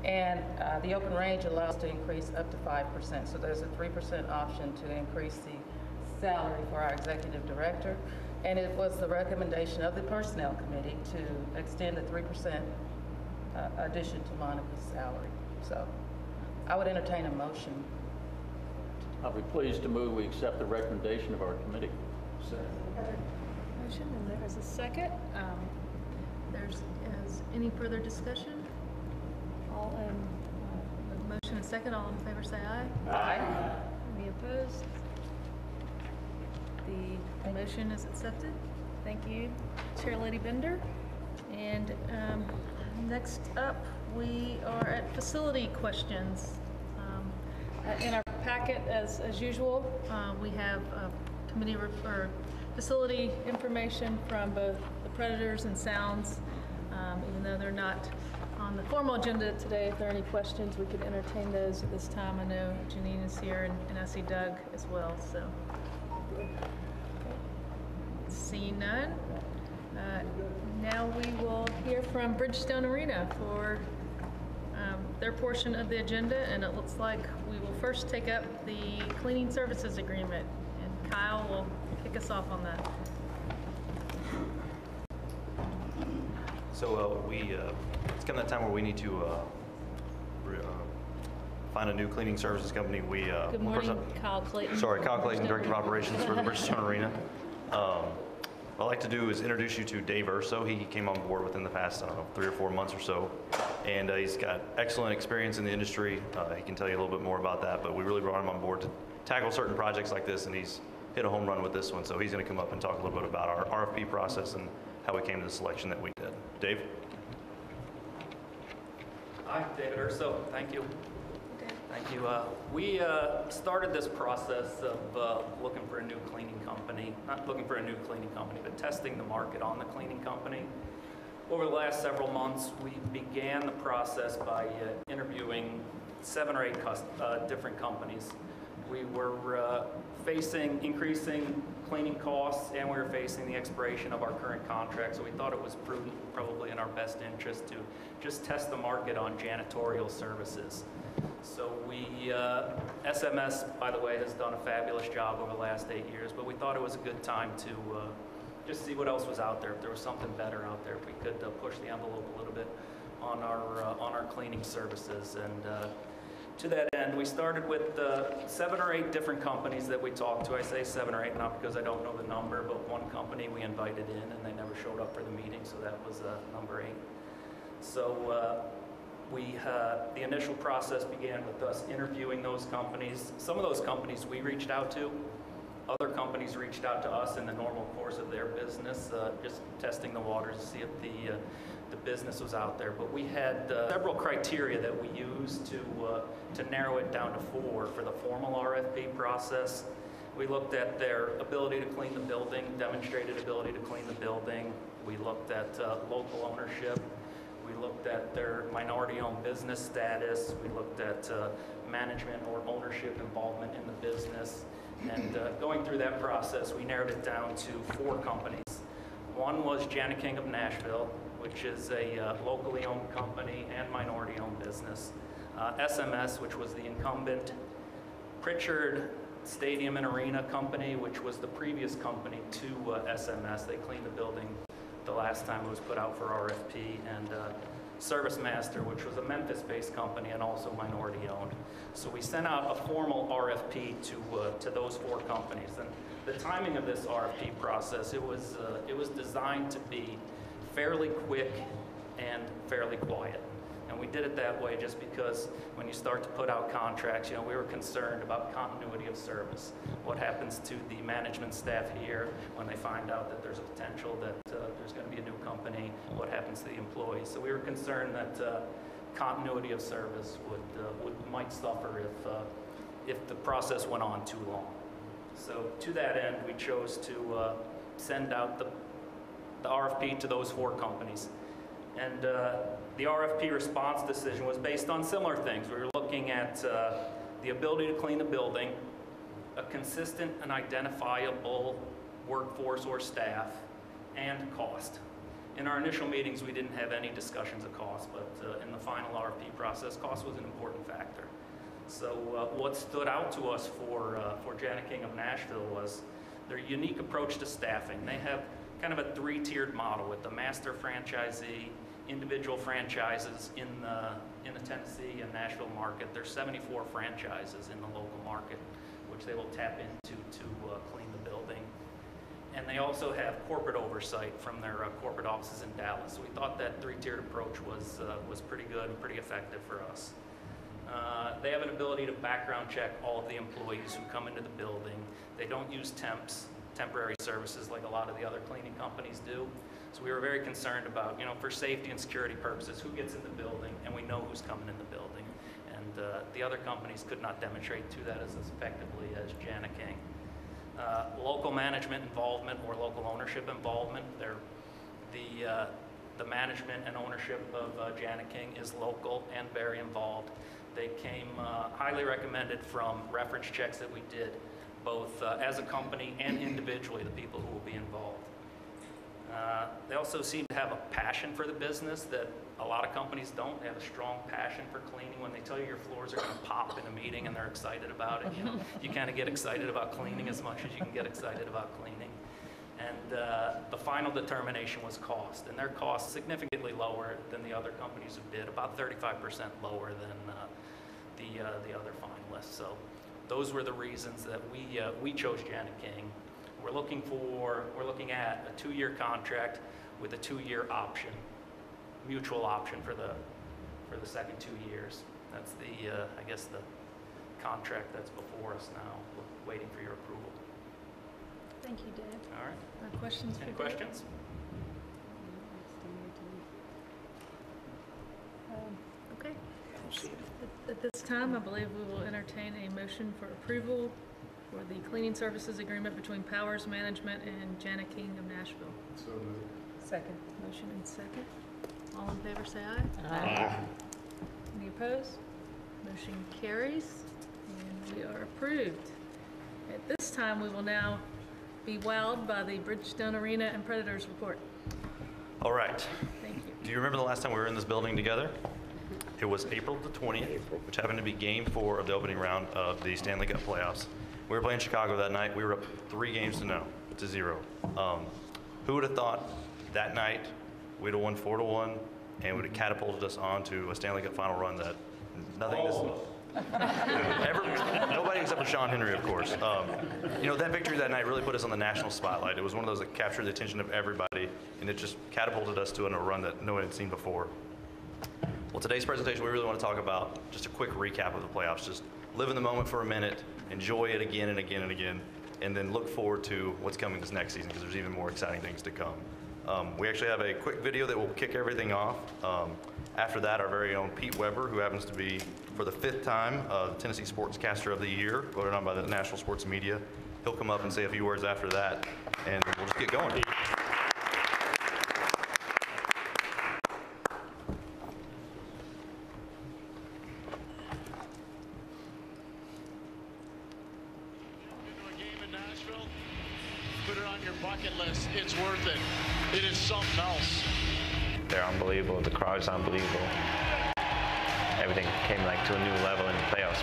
and uh, the open range allows to increase up to 5%. So there's a 3% option to increase the salary for our executive director. And it was the recommendation of the Personnel Committee to extend the 3% uh, addition to Monica's salary. So I would entertain a motion. I'll be pleased to move we accept the recommendation of our committee. Motion, and there is a second. Um, There's, is any further discussion? All in, uh, motion and second, all in favor say aye. Aye. Any opposed? The motion is accepted. Thank you, Chair Lady Bender. And um, next up, we are at facility questions. Um, uh, In our packet, as, as usual, uh, we have uh, committee, or facility information from both the Predators and Sounds. Um, Even though they're not on the formal agenda today, if there are any questions, we could entertain those at this time. I know Janine is here, and and I see Doug as well, so. Seeing none, uh, now we will hear from Bridgestone Arena for um, their portion of the agenda, and it looks like we will first take up the cleaning services agreement, and Kyle will kick us off on that. So uh, we, uh, it's come that time where we need to uh, re- uh, find a new cleaning services company. We. uh, Good one person- morning, Kyle Clayton. Sorry, Kyle Clayton, Director of Operations for the Bridgestone Arena. Um, What I'd like to do is introduce you to Dave Urso. He came on board within the past, I don't know, three or four months or so. And uh, he's got excellent experience in the industry. Uh, He can tell you a little bit more about that, but we really brought him on board to tackle certain projects like this, and he's hit a home run with this one. So he's going to come up and talk a little bit about our RFP process and how we came to the selection that we did. Dave? Hi, David Urso. Thank you. Thank you. Uh, We uh, started this process of uh, looking for a new cleaning company, not looking for a new cleaning company, but testing the market on the cleaning company. Over the last several months, we began the process by uh, interviewing seven or eight uh, different companies. We were uh, facing increasing cleaning costs, and we were facing the expiration of our current contract, so we thought it was prudent, probably in our best interest, to just test the market on janitorial services. So we, uh, SMS, by the way, has done a fabulous job over the last eight years, but we thought it was a good time to uh, just see what else was out there, if there was something better out there, if we could uh, push the envelope a little bit on our, uh, on our cleaning services. And uh, to that end, we started with uh, seven or eight different companies that we talked to. I say seven or eight, not because I don't know the number, but one company we invited in and they never showed up for the meeting, so that was number eight. So we, uh, the initial process began with us interviewing those companies. Some of those companies we reached out to. Other companies reached out to us in the normal course of their business, uh, just testing the waters to see if the, uh, the business was out there. But we had uh, several criteria that we used to, uh, to narrow it down to four for the formal RFP process. We looked at their ability to clean the building, demonstrated ability to clean the building. We looked at uh, local ownership. We looked at their minority-owned business status. We looked at uh, management or ownership involvement in the business. And uh, going through that process, we narrowed it down to four companies. One was Jani-King of Nashville, which is a uh, locally owned company and minority-owned business. Uh, SMS, which was the incumbent. Pritchard Stadium and Arena Company, which was the previous company to uh, SMS. They cleaned the building last time it was put out for RFP. And uh, ServiceMaster, which was a Memphis-based company and also minority-owned. So we sent out a formal RFP to, uh, to those four companies. And the timing of this RFP process, it was, uh, it was designed to be fairly quick and fairly quiet. And we did it that way just because when you start to put out contracts, you know, we were concerned about continuity of service. What happens to the management staff here when they find out that there's a potential that uh, there's going to be a new company? What happens to the employees? So we were concerned that uh, continuity of service would, uh, would might suffer if, uh, if the process went on too long. So to that end, we chose to uh, send out the, the RFP to those four companies. And uh, the RFP response decision was based on similar things. We were looking at uh, the ability to clean the building, a consistent and identifiable workforce or staff, and cost. In our initial meetings, we didn't have any discussions of cost, but uh, in the final RFP process, cost was an important factor. So uh, what stood out to us for, uh, for Jani-King of Nashville was their unique approach to staffing. They have kind of a three-tiered model with the master franchisee, individual franchises in the, in the Tennessee and Nashville market. There's 74 franchises in the local market, which they will tap into to uh, clean the building. And they also have corporate oversight from their uh, corporate offices in Dallas. So we thought that three-tiered approach was, uh, was pretty good and pretty effective for us. Uh, They have an ability to background check all of the employees who come into the building. They don't use temps, temporary services like a lot of the other cleaning companies do. So we were very concerned about, you know, for safety and security purposes, who gets in the building, and we know who's coming in the building. And uh, the other companies could not demonstrate to that as effectively as Jani-King. Uh, Local management involvement or local ownership involvement, they're, the, uh, the management and ownership of uh, Jani-King is local and very involved. They came uh, highly recommended from reference checks that we did, both uh, as a company and individually, the people who will be involved. Uh, They also seem to have a passion for the business that a lot of companies don't. They have a strong passion for cleaning. When they tell you your floors are going to pop in a meeting and they're excited about it, you know, you kind of get excited about cleaning as much as you can get excited about cleaning. And uh, the final determination was cost, and their cost significantly lower than the other companies who bid, about 35% lower than uh, the, uh, the other finalists. So those were the reasons that we, uh, we chose Jani-King. We're looking for, we're looking at a two-year contract with a two-year option, mutual option for the, for the second two years. That's the, uh, I guess, the contract that's before us now, We're waiting for your approval. Thank you, Dave. All right. Uh, Questions for Any Dave? questions? Um, Okay. Okay. At this time, I believe we will entertain a motion for approval for the cleaning services agreement between Powers Management and Jana King of Nashville. So moved. Second. Motion and second. All in favor, say aye. Aye. Any opposed? Motion carries, and we are approved. At this time, we will now be wowed by the Bridgestone Arena and Predators report. All right. Thank you. Do you remember the last time we were in this building together? It was April the 20th, which happened to be game four of the opening round of the Stanley Cup playoffs. We were playing Chicago that night. We were up three games to no, to zero. Um, who would have thought that night we'd have won four to one and would have catapulted us on to a Stanley Cup final run that nothing is. Ever, nobody except for Sean Henry, of course. Um, you know, that victory that night really put us on the national spotlight. It was one of those that captured the attention of everybody, and it just catapulted us to a run that no one had seen before. Well, today's presentation, we really want to talk about just a quick recap of the playoffs. Just live in the moment for a minute, enjoy it again and again and again, and then look forward to what's coming this next season because there's even more exciting things to come. Um, we actually have a quick video that will kick everything off. Um, after that, our very own Pete Weber, who happens to be, for the fifth time, uh, Tennessee Sportscaster of the Year, voted on by the National Sports Media. He'll come up and say a few words after that, and we'll just get going. Put it on your bucket list. It's worth it. It is something else. They're unbelievable. The crowd's unbelievable. Everything came like to a new level in the playoffs.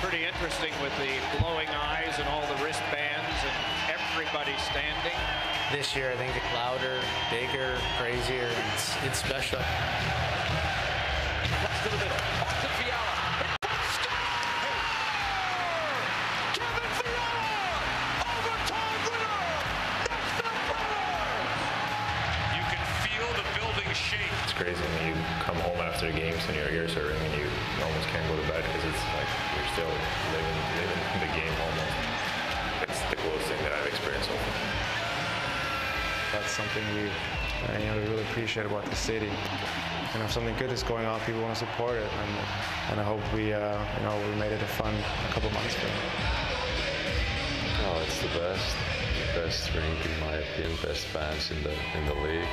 Pretty interesting with the glowing eyes and all the wristbands and everybody standing. This year, I think it's louder, bigger, crazier, it's, it's special. After the games and your ears are ringing. You almost can't go to bed because it's like you're still living, living the game almost. It's the coolest thing that I've experienced so far. That's something we, uh, you know, we really appreciate about the city. And if something good is going on, people want to support it, and and I hope we, uh, you know, we made it a fun couple months for them. Oh, it's the best. The best rink in my opinion. Best fans in the in the league.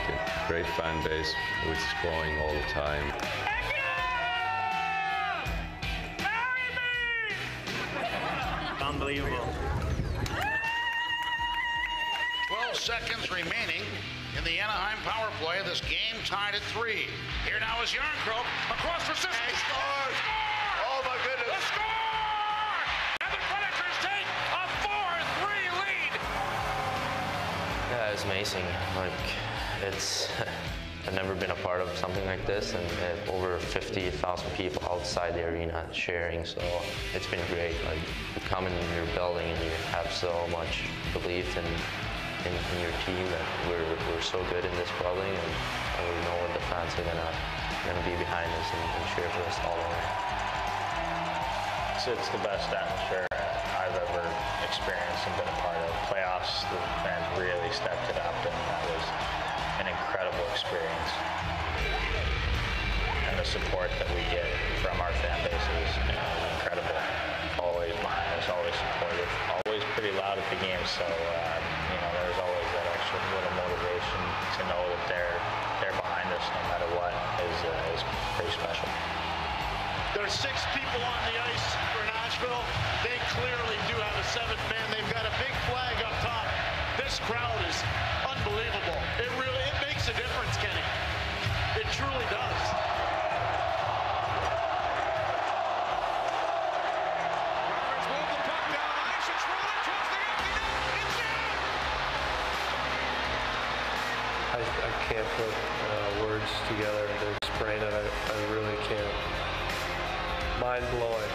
Great fan base, which is growing all the time. Unbelievable. 12 seconds remaining in the Anaheim power play. This game tied at three. Here now is Jarnkrok across for Sissons. He scores! Oh my goodness! The score! And the Predators take a 4-3 lead. Yeah, it's amazing. Like, it's. I've never been a part of something like this, and over 50,000 people outside the arena sharing. So it's been great. Like, you come in your building and you have so much belief in in, in your team that we're we're so good in this building, and, we know the fans are gonna gonna be behind us and, and cheer for us all over. So it's the best atmosphere I've ever experienced and been a part of. Playoffs, the fans really stepped it up, and that was an incredible experience. And the support that we get from our fan base is you know, incredible. Always behind us, always supportive, always pretty loud at the games. So uh, you know, there's always that extra little motivation to know that they're they're behind us no matter what is uh, is pretty special. There's six people on the ice for Nashville. They clearly do have a seventh man. They've got a big flag up top. This crowd is unbelievable. It really it makes a difference, Kenny. It truly does. I, I can't put uh, words together to explain it. I, I really can't. Mind blowing.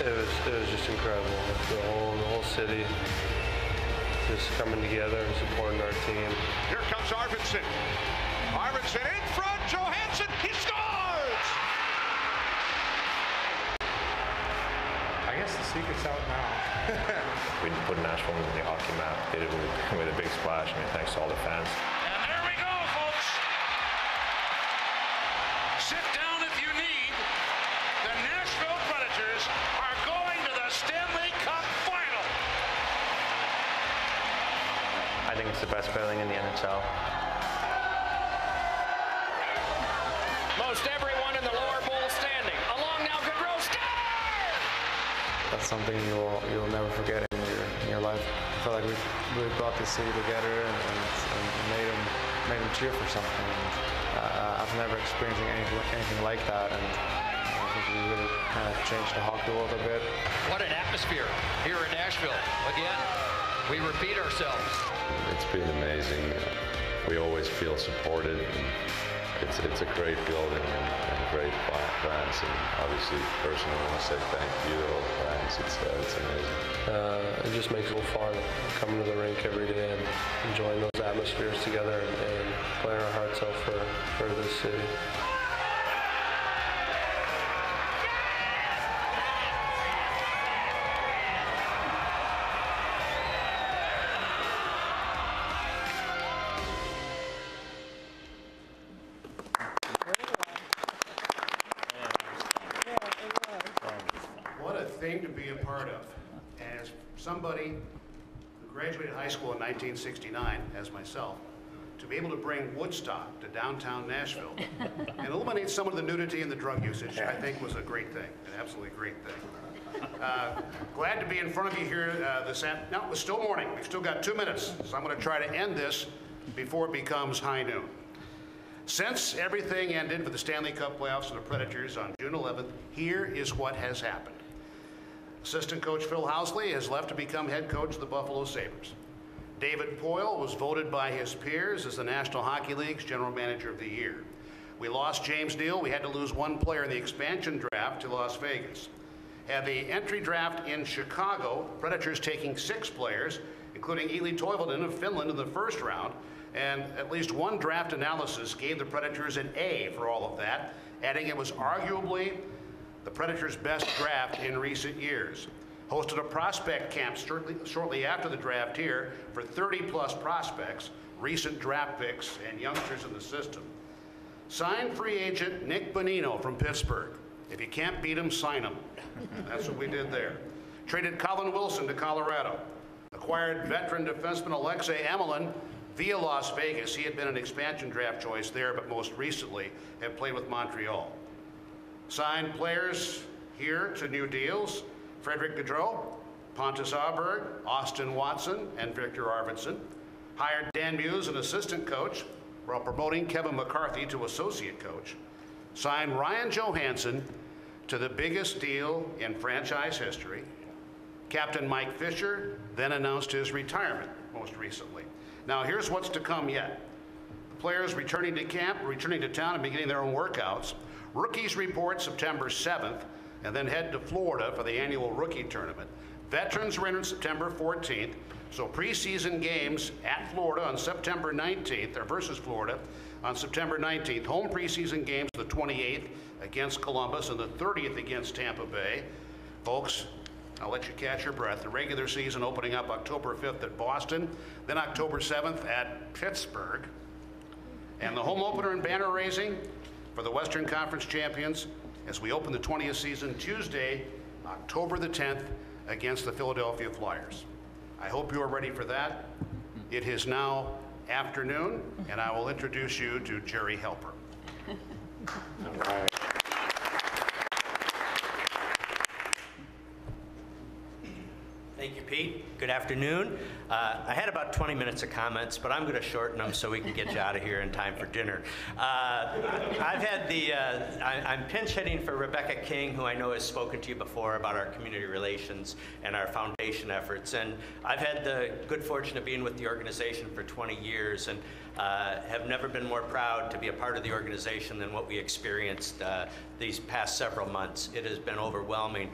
It was it was just incredible. The whole the whole city just coming together and supporting our team. Here comes Arvidsson. Arvidsson in front. Johansen. He scores. I guess the secret's out now. We put Nashville on the hockey map. Did it with, with a big splash. I mean, thanks to all the fans. Building in NHL. Most everyone in the lower bowl standing. Along now, Gaudreau That's something you'll you'll never forget in your in your life. I feel like we've really brought the city together and, and, and made them made them cheer for something. And, uh, I've never experienced anything anything like that, and I think we really kind of changed the hockey world a bit. What an atmosphere here in Nashville. Again, we repeat ourselves. It's been amazing. We always feel supported. And it's, it's a great building and, and great fa- fans. And obviously, personally, I want to say thank you to all the fans. It's, uh, it's amazing. Uh, it just makes it fun coming to the rink every day and enjoying those atmospheres together and, and playing our hearts out for, for this city. 1969, as myself, to be able to bring Woodstock to downtown Nashville and eliminate some of the nudity and the drug usage, I think was a great thing, an absolutely great thing. Uh, glad to be in front of you here uh, this afternoon. No, it's still morning. We've still got two minutes, so I'm going to try to end this before it becomes high noon. Since everything ended for the Stanley Cup playoffs and the Predators on June 11th, here is what has happened. Assistant coach Phil Housley has left to become head coach of the Buffalo Sabres. David Poile was voted by his peers as the National Hockey League's general manager of the year. We lost James Neal. We had to lose one player in the expansion draft to Las Vegas. Had the entry draft in Chicago, Predators taking six players, including Eeli Tolvanen of Finland in the first round, and at least one draft analysis gave the Predators an A for all of that, adding it was arguably the Predators' best draft in recent years. Hosted a prospect camp shortly, shortly after the draft here for 30 plus prospects, recent draft picks, and youngsters in the system. Signed free agent Nick Bonino from Pittsburgh. If you can't beat him, sign him. That's what we did there. Traded Colin Wilson to Colorado. Acquired veteran defenseman Alexei Emelin via Las Vegas. He had been an expansion draft choice there, but most recently had played with Montreal. Signed players here to new deals Frederick Gaudreau, Pontus Aberg, Austin Watson, and Viktor Arvidsson. Hired Dan Muse, an assistant coach, while promoting Kevin McCarthy to associate coach. Signed Ryan Johansen to the biggest deal in franchise history. Captain Mike Fisher then announced his retirement most recently. Now, here's what's to come yet. The players returning to camp, returning to town, and beginning their own workouts. Rookies report September 7th, and then head to Florida for the annual rookie tournament. Veterans on September 14th, so preseason games at Florida on September 19th, or versus Florida on September 19th. Home preseason games the 28th against Columbus and the 30th against Tampa Bay. Folks, I'll let you catch your breath. The regular season opening up October 5th at Boston, then October 7th at Pittsburgh. And the home opener and banner raising for the Western Conference champions as we open the 20th season Tuesday, October the 10th, against the Philadelphia Flyers. I hope you are ready for that. It is now afternoon, and I will introduce you to Gerry Helper. Thank you, Pete. Good afternoon. Uh, I had about 20 minutes of comments, but I'm going to shorten them so we can get you out of here in time for dinner. Uh, I've had the, uh, I, I'm pinch hitting for Rebecca King, who I know has spoken to you before about our community relations and our foundation efforts. And I've had the good fortune of being with the organization for 20 years and uh, have never been more proud to be a part of the organization than what we experienced uh, these past several months. It has been overwhelming.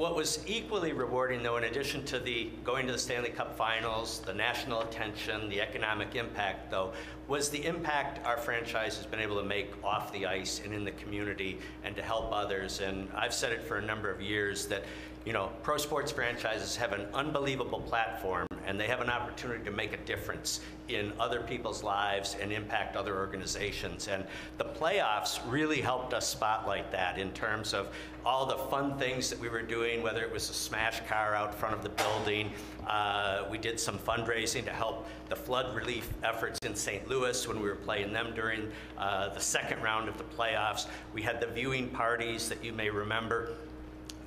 What was equally rewarding, though, in addition to the going to the Stanley Cup Finals, the national attention, the economic impact, though, was the impact our franchise has been able to make off the ice and in the community and to help others. And I've said it for a number of years that, you know, pro sports franchises have an unbelievable platform and they have an opportunity to make a difference in other people's lives and impact other organizations. And the playoffs really helped us spotlight that in terms of all the fun things that we were doing, whether it was a smash car out front of the building. Uh, we did some fundraising to help the flood relief efforts in St. Louis when we were playing them during uh, the second round of the playoffs. We had the viewing parties that you may remember.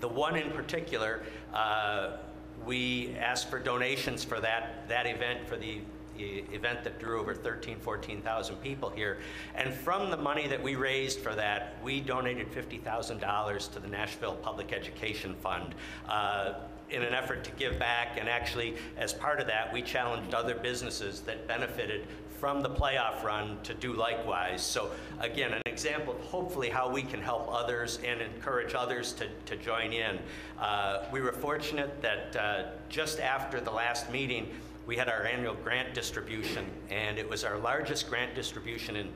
The one in particular, uh, we asked for donations for that, that event, for the event that drew over 13, 14,000 people here. And from the money that we raised for that, we donated $50,000 to the Nashville Public Education Fund. Uh, in an effort to give back, and actually, as part of that, we challenged other businesses that benefited from the playoff run to do likewise. So again, an example of hopefully how we can help others and encourage others to, to join in. Uh, we were fortunate that uh, just after the last meeting, we had our annual grant distribution, and it was our largest grant distribution in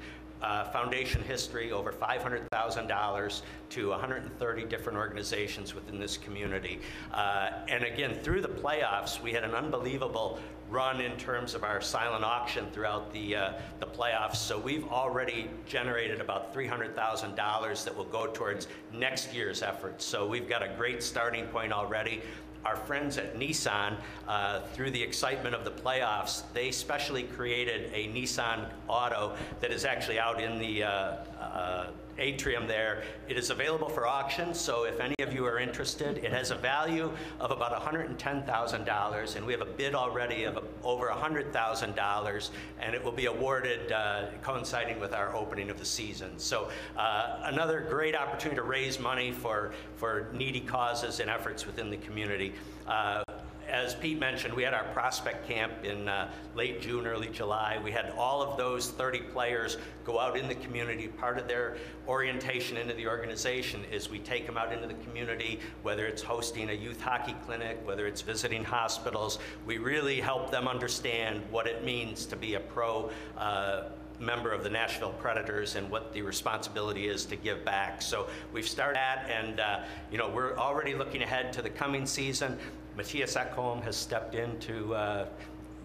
uh, foundation history, over $500,000 to 130 different organizations within this community. Uh, and again, through the playoffs, we had an unbelievable run in terms of our silent auction throughout the, uh, the playoffs. So we've already generated about $300,000 that will go towards next year's efforts. So we've got a great starting point already our friends at Nissan, uh, through the excitement of the playoffs, they specially created a Nissan Auto that is actually out in the uh, uh, atrium there. It is available for auction, so if any of you are interested, it has a value of about $110,000, and we have a bid already of over $100,000, and it will be awarded uh, coinciding with our opening of the season. So uh, another great opportunity to raise money for, for needy causes and efforts within the community. Uh, as Pete mentioned, we had our prospect camp in uh, late June, early July. We had all of those 30 players go out in the community. Part of their orientation into the organization is we take them out into the community, whether it's hosting a youth hockey clinic, whether it's visiting hospitals. We really help them understand what it means to be a pro uh, member of the Nashville Predators and what the responsibility is to give back. So we've started that, and uh, you know we're already looking ahead to the coming season. Matthias Ekholm has stepped in to uh,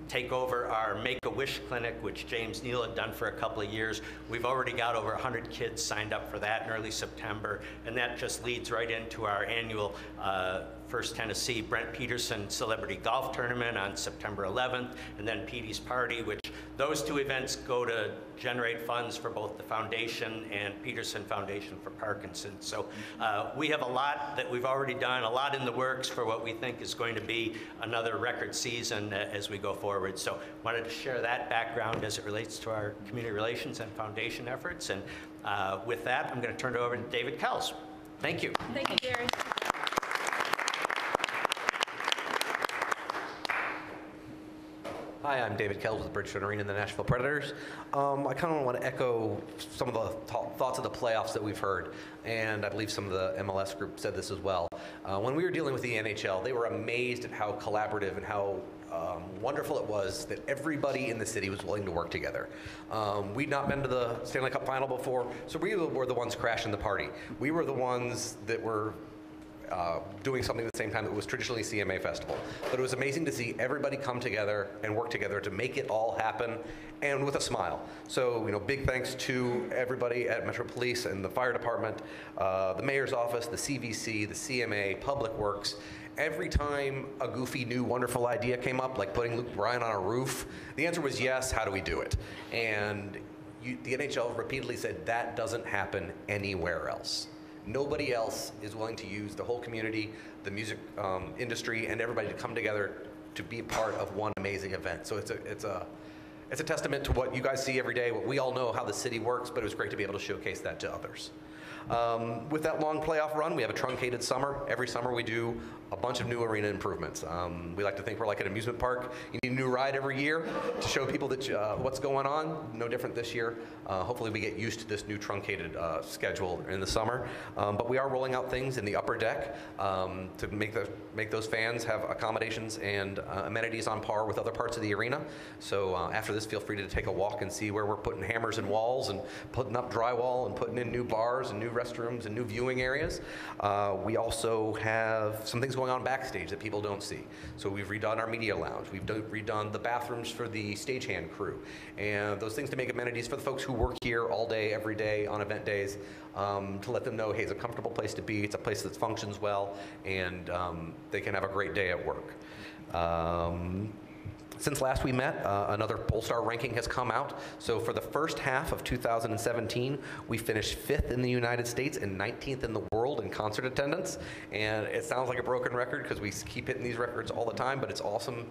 take over our Make-A-Wish clinic, which James Neal had done for a couple of years. We've already got over 100 kids signed up for that in early September, and that just leads right into our annual uh, First Tennessee Brent Peterson Celebrity Golf Tournament on September 11th, and then Petey's Party, which those two events go to generate funds for both the foundation and Peterson Foundation for Parkinson's. So uh, we have a lot that we've already done, a lot in the works for what we think is going to be another record season uh, as we go forward. So wanted to share that background as it relates to our community relations and foundation efforts. And uh, with that, I'm going to turn it over to David Kells. Thank you. Thank you, Gary. Hi, I'm David Kells with Bridgestone Arena and the Nashville Predators. Um, I kind of want to echo some of the th- thoughts of the playoffs that we've heard, and I believe some of the MLS group said this as well. Uh, when we were dealing with the NHL, they were amazed at how collaborative and how um, wonderful it was that everybody in the city was willing to work together. Um, we'd not been to the Stanley Cup final before, so we were the ones crashing the party. We were the ones that were uh, doing something at the same time that was traditionally CMA Festival. But it was amazing to see everybody come together and work together to make it all happen and with a smile. So, you know, big thanks to everybody at Metro Police and the fire department, uh, the mayor's office, the CVC, the CMA, Public Works. Every time a goofy, new, wonderful idea came up, like putting Luke Bryan on a roof, the answer was yes, how do we do it? And you, the NHL repeatedly said that doesn't happen anywhere else. Nobody else is willing to use the whole community, the music um, industry, and everybody to come together to be part of one amazing event. So it's a, it's a, it's a testament to what you guys see every day, what we all know how the city works, but it was great to be able to showcase that to others. Um, with that long playoff run, we have a truncated summer. Every summer we do a bunch of new arena improvements. Um, we like to think we're like an amusement park. You need a new ride every year to show people that uh, what's going on. No different this year. Uh, hopefully we get used to this new truncated uh, schedule in the summer. Um, but we are rolling out things in the upper deck um, to make the make those fans have accommodations and uh, amenities on par with other parts of the arena. So uh, after this feel free to take a walk and see where we're putting hammers in walls and putting up drywall and putting in new bars and new restrooms and new viewing areas. Uh, we also have some things going on backstage that people don't see. So we've redone our media lounge. We've do- redone the bathrooms for the stagehand crew. And those things to make amenities for the folks who work here all day, every day, on event days, um, to let them know, hey, it's a comfortable place to be, it's a place that functions well, and um, they can have a great day at work. Um, since last we met, uh, another Pollstar ranking has come out. So for the first half of 2017, we finished fifth in the United States and 19th in the world in concert attendance. And it sounds like a broken record because we keep hitting these records all the time, but it's awesome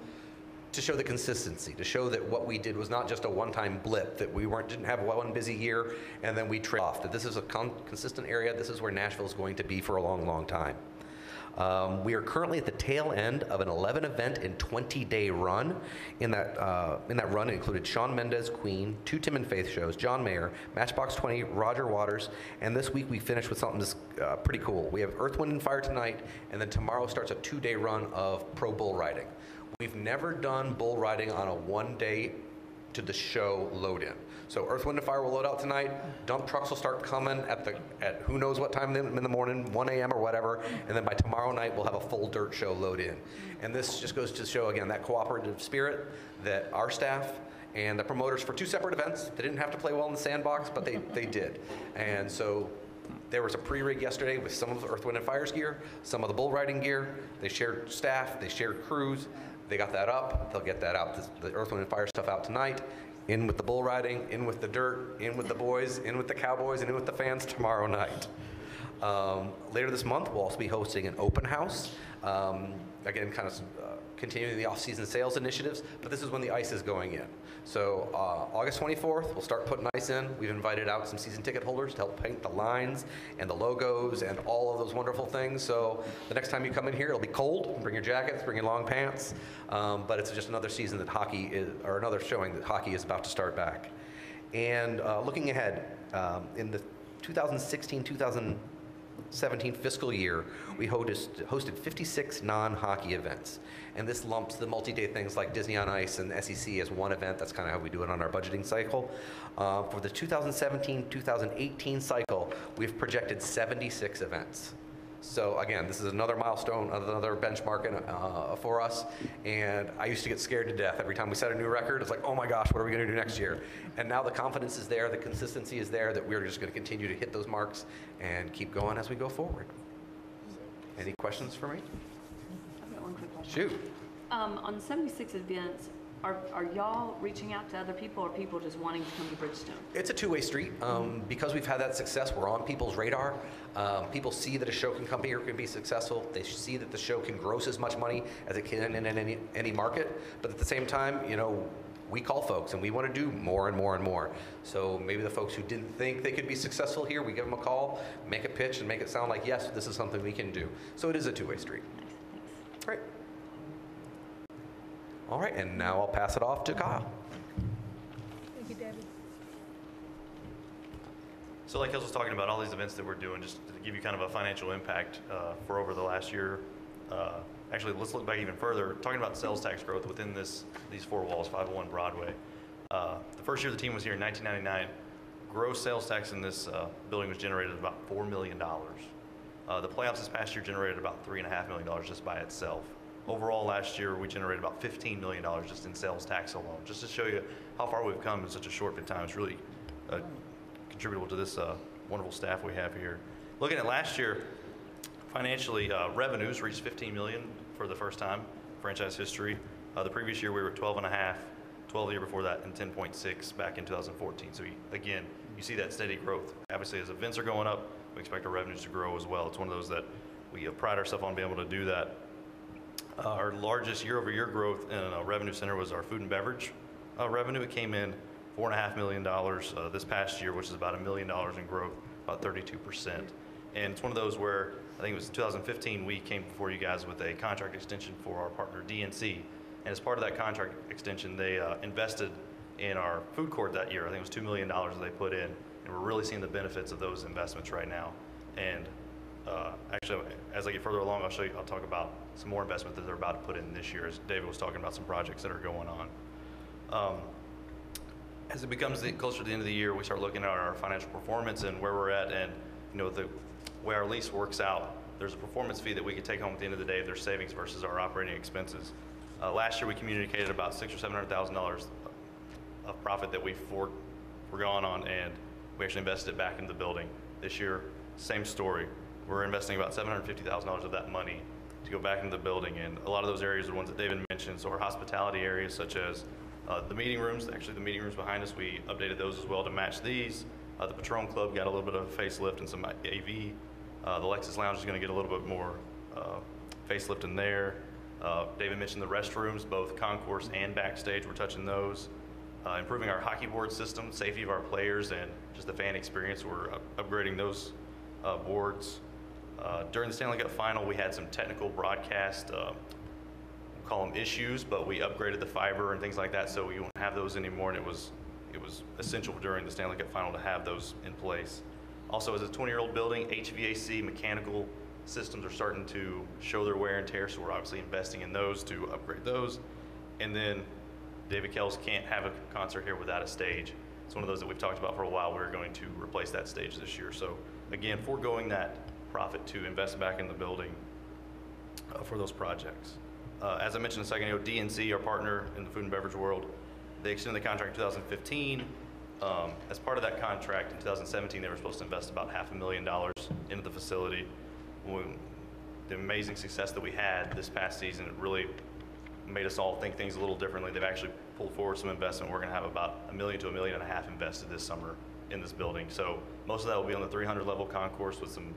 to show the consistency, to show that what we did was not just a one-time blip, that we weren't didn't have one busy year and then we trailed off. That this is a con- consistent area. This is where Nashville is going to be for a long, long time. Um, we are currently at the tail end of an 11 event and 20 day run. In that, uh, in that run, included Shawn Mendes, Queen, two Tim and Faith shows, John Mayer, Matchbox 20, Roger Waters, and this week we finished with something that's uh, pretty cool. We have Earth, Wind, and Fire tonight, and then tomorrow starts a two day run of pro bull riding. We've never done bull riding on a one day to the show load in. So Earth, Wind, and Fire will load out tonight. Dump trucks will start coming at the at who knows what time in the morning, 1 a.m. or whatever, and then by tomorrow night we'll have a full dirt show load in. And this just goes to show again that cooperative spirit that our staff and the promoters for two separate events. They didn't have to play well in the sandbox, but they they did. And so there was a pre-rig yesterday with some of the Earth, Wind, and Fire's gear, some of the bull riding gear. They shared staff, they shared crews. They got that up. They'll get that out, the Earth, Wind, and Fire stuff out tonight. In with the bull riding, in with the dirt, in with the boys, in with the cowboys, and in with the fans tomorrow night. Um, later this month, we'll also be hosting an open house. Um, again, kind of uh, continuing the off-season sales initiatives, but this is when the ice is going in. So uh, August 24th, we'll start putting ice in. We've invited out some season ticket holders to help paint the lines and the logos and all of those wonderful things. So the next time you come in here, it'll be cold. Bring your jackets, bring your long pants. Um, but it's just another season that hockey is, or another showing that hockey is about to start back. And uh, looking ahead, um, in the 2016 2017 fiscal year, we hosted, hosted 56 non hockey events. And this lumps the multi day things like Disney on Ice and SEC as one event. That's kind of how we do it on our budgeting cycle. Uh, for the 2017 2018 cycle, we've projected 76 events. So again, this is another milestone, another benchmark in, uh, for us. And I used to get scared to death every time we set a new record. It's like, oh my gosh, what are we going to do next year? And now the confidence is there, the consistency is there, that we're just going to continue to hit those marks and keep going as we go forward. Any questions for me? One quick question. Shoot. Um, on 76 events, are, are y'all reaching out to other people or people just wanting to come to Bridgestone? It's a two-way street. Um, because we've had that success, we're on people's radar. Um, people see that a show can come here, can be successful. They see that the show can gross as much money as it can in any, any market. But at the same time, you know, we call folks and we want to do more and more and more. So maybe the folks who didn't think they could be successful here, we give them a call, make a pitch, and make it sound like, yes, this is something we can do. So it is a two-way street. Great. All right, and now I'll pass it off to Kyle. Thank you, David. So like I was talking about, all these events that we're doing, just to give you kind of a financial impact uh, for over the last year. Uh, Actually, let's look back even further, talking about sales tax growth within this, these four walls, 501 Broadway. Uh, The first year the team was here in 1999, gross sales tax in this uh, building was generated about $4 million. Uh, The playoffs this past year generated about $3.5 million just by itself. Overall, last year, we generated about $15 million just in sales tax alone, just to show you how far we've come in such a short bit of time. It's really uh, contributable to this uh, wonderful staff we have here. Looking at last year, financially, uh, revenues reached 15 million for the first time franchise history. Uh, the previous year we were 12 and a half, 12 the year before that, and 10.6 back in 2014. So you, again, you see that steady growth. Obviously, as events are going up, we expect our revenues to grow as well. It's one of those that we uh, pride ourselves on being able to do that. Uh, our largest year-over-year growth in a revenue center was our food and beverage uh, revenue. It came in four and a half million dollars uh, this past year, which is about a million dollars in growth, about 32 percent. And it's one of those where I think it was 2015 we came before you guys with a contract extension for our partner DNC. And as part of that contract extension, they uh, invested in our food court that year. I think it was two million dollars that they put in, and we're really seeing the benefits of those investments right now. And uh, actually, as I get further along, I'll show you. I'll talk about some more investment that they're about to put in this year. As David was talking about some projects that are going on. Um, as it becomes the, closer to the end of the year, we start looking at our financial performance and where we're at, and you know the way our lease works out. There's a performance fee that we could take home at the end of the day if there's savings versus our operating expenses. Uh, last year, we communicated about six or seven hundred thousand dollars of profit that we for, forgone on, and we actually invested it back into the building. This year, same story. We're investing about seven hundred fifty thousand dollars of that money to go back into the building, and a lot of those areas are ones that David mentioned. So our hospitality areas, such as uh, the meeting rooms, actually the meeting rooms behind us, we updated those as well to match these. Uh, the Patron Club got a little bit of a facelift and some AV. Uh, the Lexus Lounge is going to get a little bit more uh, facelift in there. Uh, David mentioned the restrooms, both concourse and backstage. We're touching those. Uh, improving our hockey board system, safety of our players, and just the fan experience. We're upgrading those uh, boards. Uh, during the Stanley Cup final, we had some technical broadcast, uh, we'll call them issues, but we upgraded the fiber and things like that, so we won't have those anymore. And it was it was essential during the Stanley Cup final to have those in place. Also, as a 20-year-old building, HVAC mechanical systems are starting to show their wear and tear, so we're obviously investing in those to upgrade those. And then David Kells can't have a concert here without a stage. It's one of those that we've talked about for a while. We're going to replace that stage this year. So again, foregoing that profit to invest back in the building uh, for those projects. Uh, as I mentioned a second ago, DNC, our partner in the food and beverage world, they extended the contract in 2015. Um, as part of that contract in 2017, they were supposed to invest about half a million dollars into the facility. When the amazing success that we had this past season, it really made us all think things a little differently. They've actually pulled forward some investment. We're going to have about a million to a million and a half invested this summer in this building. So most of that will be on the 300 level concourse with some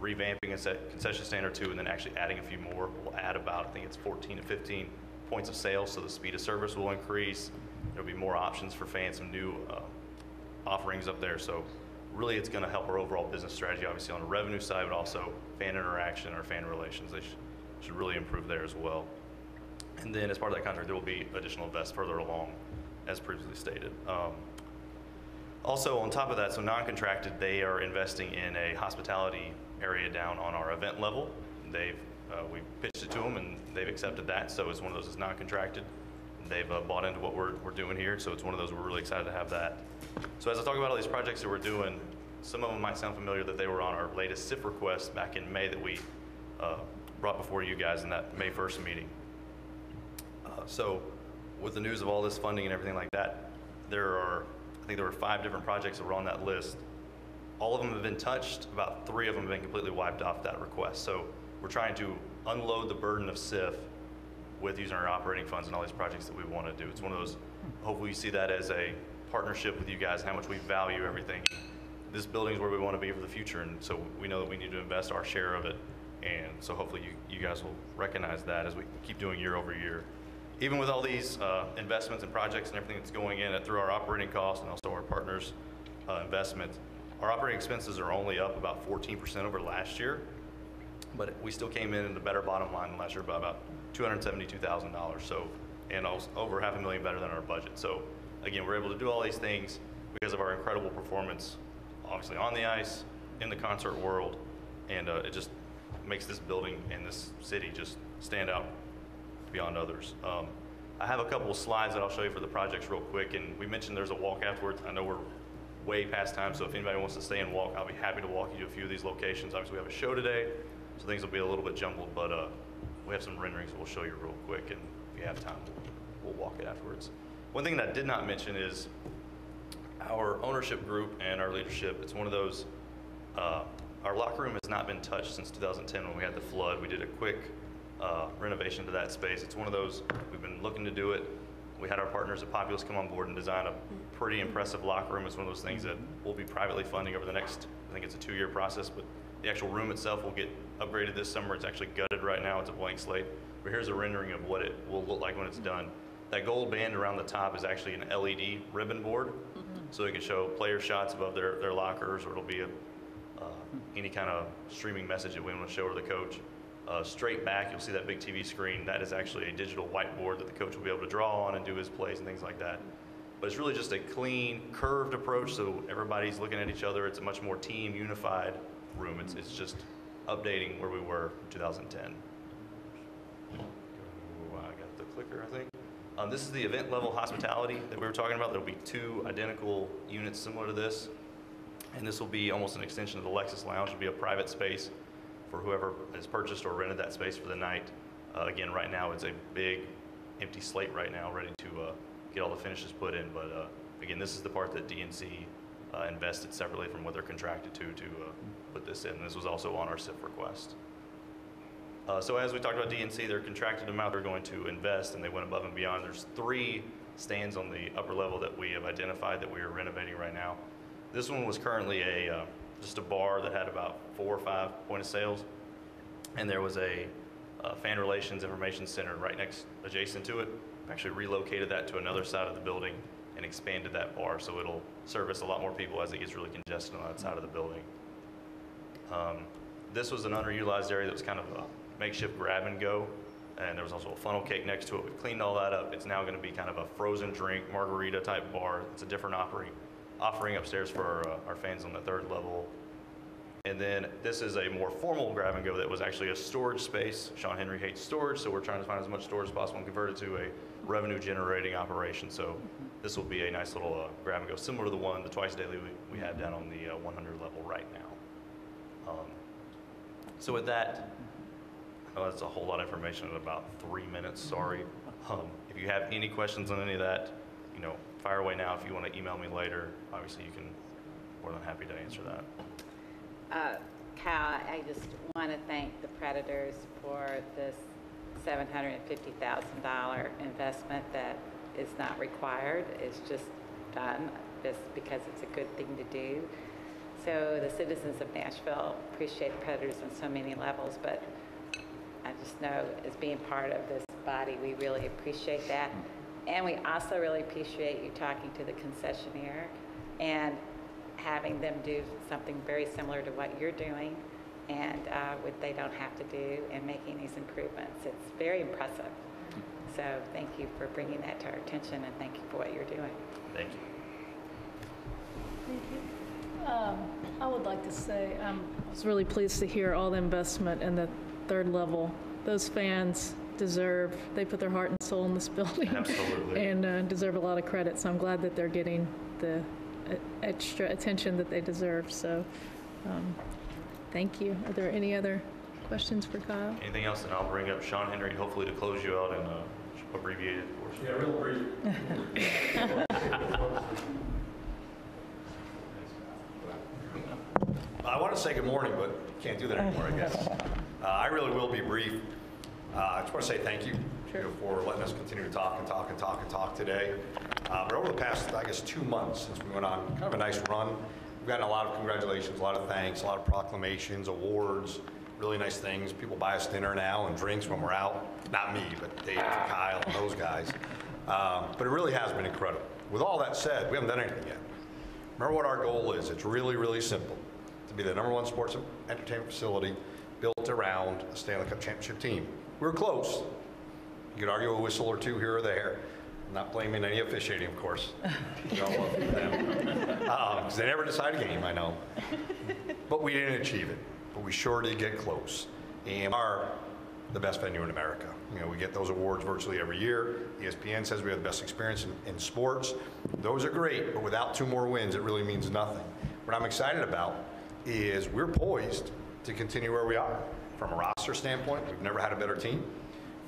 revamping a concession stand or two, and then actually adding a few more. We'll add about, I think it's 14 to 15 points of sale, so the speed of service will increase. There'll be more options for fans, some new uh, offerings up there. So really, it's going to help our overall business strategy, obviously on the revenue side, but also fan interaction or fan relations. They should really improve there as well. And then as part of that contract, there will be additional invest further along, as previously stated. Um, also, on top of that, so non-contracted, they are investing in a hospitality area down on our event level. They've, uh, we pitched it to them and they've accepted that, so it's one of those that's non-contracted. They've uh, bought into what we're, we're doing here, so it's one of those we're really excited to have that. So as I talk about all these projects that we're doing, some of them might sound familiar that they were on our latest SIF request back in May that we uh, brought before you guys in that May 1st meeting. Uh, So with the news of all this funding and everything like that, there are, I think there were five different projects that were on that list. All of them have been touched, about three of them have been completely wiped off that request. So we're trying to unload the burden of SIF with using our operating funds and all these projects that we want to do. It's one of those, hopefully you see that as a partnership with you guys, how much we value everything. This building is where we want to be for the future, and so we know that we need to invest our share of it. And so hopefully you, you guys will recognize that as we keep doing year over year. Even with all these uh, investments and projects and everything that's going in through our operating costs and also our partners' uh, investment, our operating expenses are only up about 14% over last year, but we still came in at a better bottom line last year by about $272,000. So, and over half a million better than our budget. So, again, we're able to do all these things because of our incredible performance, obviously on the ice, in the concert world, and uh, it just makes this building and this city just stand out beyond others. Um, I have a couple of slides that I'll show you for the projects real quick, and we mentioned there's a walk afterwards. I know we're way past time, so if anybody wants to stay and walk, I'll be happy to walk you to a few of these locations. Obviously, we have a show today, so things will be a little bit jumbled, but uh, we have some renderings we'll show you real quick, and if you have time, we'll, walk it afterwards. One thing that I did not mention is our ownership group and our leadership. It's one of those, uh, our locker room has not been touched since 2010 when we had the flood. We did a quick uh, renovation to that space. It's one of those, we've been looking to do it. We had our partners at Populous come on board and design a pretty impressive locker room. It's one of those things that we'll be privately funding over the next, I think it's a two-year process, but the actual room itself will get upgraded this summer. It's actually gutted right now. It's a blank slate. But here's a rendering of what it will look like when it's done. That gold band around the top is actually an LED ribbon board. So it can show player shots above their, their lockers, or it'll be a, uh, any kind of streaming message that we want to show to the coach. Uh, straight back, you'll see that big TV screen. That is actually a digital whiteboard that the coach will be able to draw on and do his plays and things like that. But it's really just a clean, curved approach, so everybody's looking at each other. It's a much more team, unified room. It's, it's just updating where we were in 2010. Ooh, I got the clicker, I think. Um, this is the event level hospitality that we were talking about. There'll be two identical units similar to this. And this will be almost an extension of the Lexus Lounge. It'll be a private space for whoever has purchased or rented that space for the night. Uh, again, right now it's a big empty slate right now, ready to uh, get all the finishes put in. But uh, again, this is the part that DNC uh, invested separately from what they're contracted to to uh, put this in. This was also on our SIF request. Uh, so as we talked about DNC, their contracted amount they're going to invest, and they went above and beyond. There's three stands on the upper level that we have identified that we are renovating right now. This one was currently a just a bar that had about four or five point of sales, and there was a uh, fan relations information center right next adjacent to it. Actually relocated that to another side of the building and expanded that bar so it'll service a lot more people as it gets really congested on that side of the building. Um, this was an underutilized area that was kind of a makeshift grab and go, and there was also a funnel cake next to it. We cleaned all that up. It's now going to be kind of a frozen drink margarita type bar. It's a different offering, offering upstairs for our, uh, our fans on the third level. And then this is a more formal grab and go that was actually a storage space. Sean Henry hates storage, so we're trying to find as much storage as possible and convert it to a revenue generating operation. So this will be a nice little uh, grab and go, similar to the one, the twice daily we, we have down on the uh, 100 level right now. Um, so with that, I that's a whole lot of information in about three minutes, sorry. Um, if you have any questions on any of that, you know, fire away now. If you want to email me later, obviously you can, more than happy to answer that. Uh, Kyle, I just want to thank the Predators for this $750,000 investment that is not required. It's just done just because it's a good thing to do. So the citizens of Nashville appreciate the Predators on so many levels, but I just know as being part of this body, we really appreciate that. And we also really appreciate you talking to the concessionaire and having them do something very similar to what you're doing and uh, what they don't have to do and making these improvements. It's very impressive. So thank you for bringing that to our attention and thank you for what you're doing. Thank you. Thank you. Um, I would like to say, um, I was really pleased to hear all the investment in the third level. Those fans deserve, they put their heart and soul in this building. Absolutely. And uh, deserve a lot of credit, so I'm glad that they're getting the uh, extra attention that they deserve, so, um, thank you. Are there any other questions for Kyle? Anything else, and I'll bring up Sean Henry, hopefully to close you out in a abbreviated portion. Yeah, real brief. I want to say good morning, but can't do that anymore, I guess. Uh, I really will be brief. Uh, I just want to say thank you you know, for letting us continue to talk and talk and talk and talk today. Uh, But over the past, I guess, two months since we went on kind of a nice run, we've gotten a lot of congratulations, a lot of thanks, a lot of proclamations, awards, really nice things. People buy us dinner now and drinks when we're out. Not me, but Dave and Kyle and those guys. Um, But it really has been incredible. With all that said, we haven't done anything yet. Remember what our goal is. It's really, really simple. To be the number one sports entertainment facility built around a Stanley Cup championship team. We were close. You could argue a whistle or two here or there. I'm not blaming any officiating, of course. Because um, they never decide a game, I know. But we didn't achieve it. But we sure did get close. And are the best venue in America. You know, we get those awards virtually every year. ESPN says we have the best experience in, in sports. Those are great, but without two more wins, it really means nothing. What I'm excited about is we're poised to continue where we are. From a roster standpoint, we've never had a better team.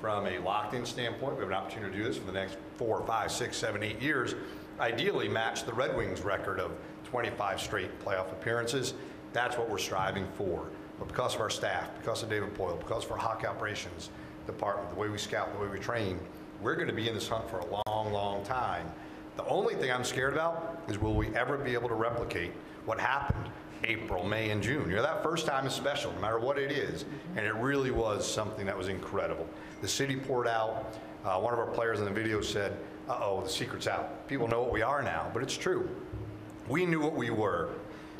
From a locked-in standpoint, we have an opportunity to do this for the next four, five, six, seven, eight years. Ideally, match the Red Wings record of 25 straight playoff appearances. That's what we're striving for. But because of our staff, because of David Poile, because of our hockey operations department, the way we scout, the way we train, we're going to be in this hunt for a long, long time. The only thing I'm scared about is will we ever be able to replicate what happened April, May, and June? You know, that first time is special, no matter what it is. And it really was something that was incredible. The city poured out. Uh, one of our players in the video said, uh oh, the secret's out. People know what we are now, but it's true. We knew what we were.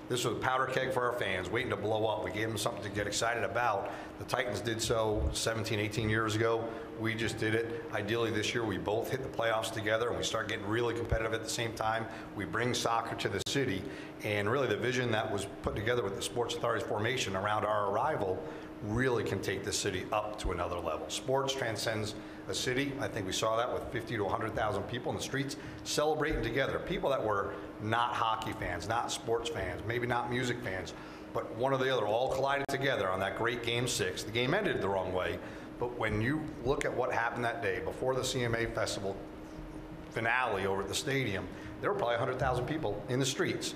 This was a powder keg for our fans, waiting to blow up. We gave them something to get excited about. The Titans did so 17, 18 years ago. We just did it. Ideally, this year, we both hit the playoffs together and we start getting really competitive at the same time. We bring soccer to the city. And really, the vision that was put together with the Sports Authority's formation around our arrival really can take the city up to another level. Sports transcends a city. I think we saw that with 50 to 100,000 people in the streets celebrating together. People that were not hockey fans, not sports fans, maybe not music fans, but one or the other all collided together on that great game six. The game ended the wrong way, but when you look at what happened that day before the CMA Festival finale over at the stadium, there were probably 100,000 people in the streets.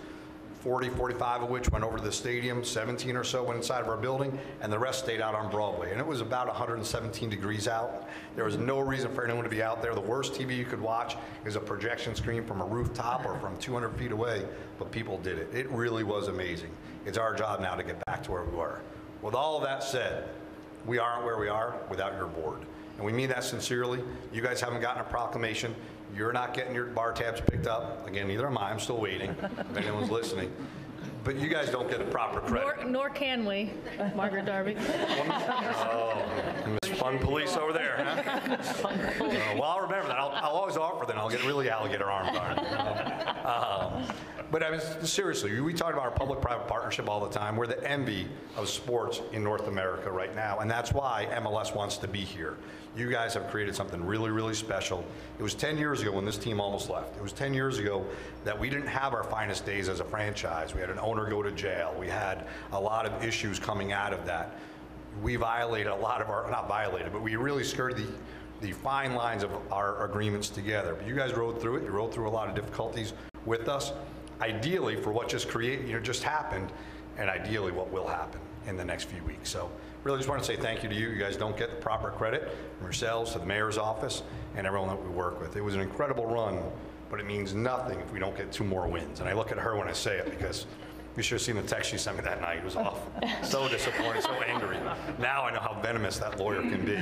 40, 45 of which went over to the stadium, 17 or so went inside of our building, and the rest stayed out on Broadway. And it was about 117 degrees out. There was no reason for anyone to be out there. The worst TV you could watch is a projection screen from a rooftop or from 200 feet away, but people did it. It really was amazing. It's our job now to get back to where we were. With all of that said, we aren't where we are without your board. And we mean that sincerely. You guys haven't gotten a proclamation. You're not getting your bar tabs picked up. Again, neither am I. I'm still waiting, if anyone's listening. But you guys don't get the proper credit. Nor, nor can we, Margaret Darby. Oh, Miss Fun Police over there, huh? Uh, Well, I'll remember that. I'll, I'll always offer then. I'll get really alligator armed on it. But I mean, seriously, we talk about our public-private partnership all the time. We're the envy of sports in North America right now, and that's why MLS wants to be here. You guys have created something really, really special. It was 10 years ago when this team almost left. It was 10 years ago that we didn't have our finest days as a franchise. We had an owner go to jail. We had a lot of issues coming out of that we violated a lot of our, not violated, but we really skirted the, the fine lines of our agreements together. But you guys rode through it, you rode through a lot of difficulties with us. Ideally, for what just create, you know, just happened, and ideally what will happen in the next few weeks. So really just want to say thank you to you. You guys don't get the proper credit from yourselves, to the mayor's office, and everyone that we work with. It was an incredible run, but it means nothing if we don't get two more wins. And I look at her when I say it because you should have seen the text she sent me that night. It was awful. So disappointed, so angry. Now I know how venomous that lawyer can be.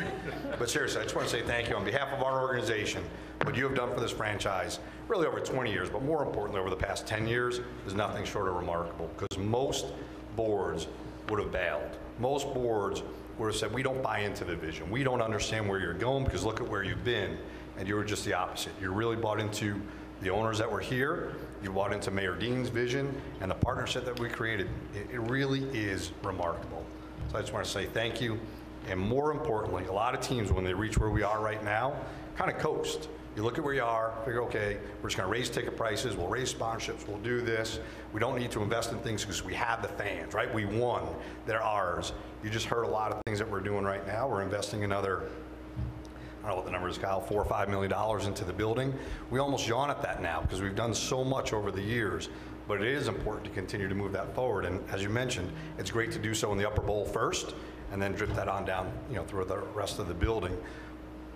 But seriously, I just want to say thank you on behalf of our organization. What you have done for this franchise, really over 20 years, but more importantly, over the past 10 years, is nothing short of remarkable. Because most boards would have bailed. Most boards would have said, we don't buy into the vision. We don't understand where you're going because look at where you've been. And you were just the opposite. You really bought into the owners that were here, you bought into Mayor Dean's vision, and the partnership that we created. It, it really is remarkable. So I just want to say thank you. And more importantly, a lot of teams, when they reach where we are right now, kind of coast. You look at where you are, figure, okay, we're just going to raise ticket prices, we'll raise sponsorships, we'll do this. We don't need to invest in things because we have the fans, right? We won. They're ours. You just heard a lot of things that we're doing right now. We're investing another I don't know what the number is, Kyle, four or five million dollars into the building. We almost yawn at that now because we've done so much over the years. But it is important to continue to move that forward. And as you mentioned, it's great to do so in the upper bowl first and then drip that on down, you know, through the rest of the building.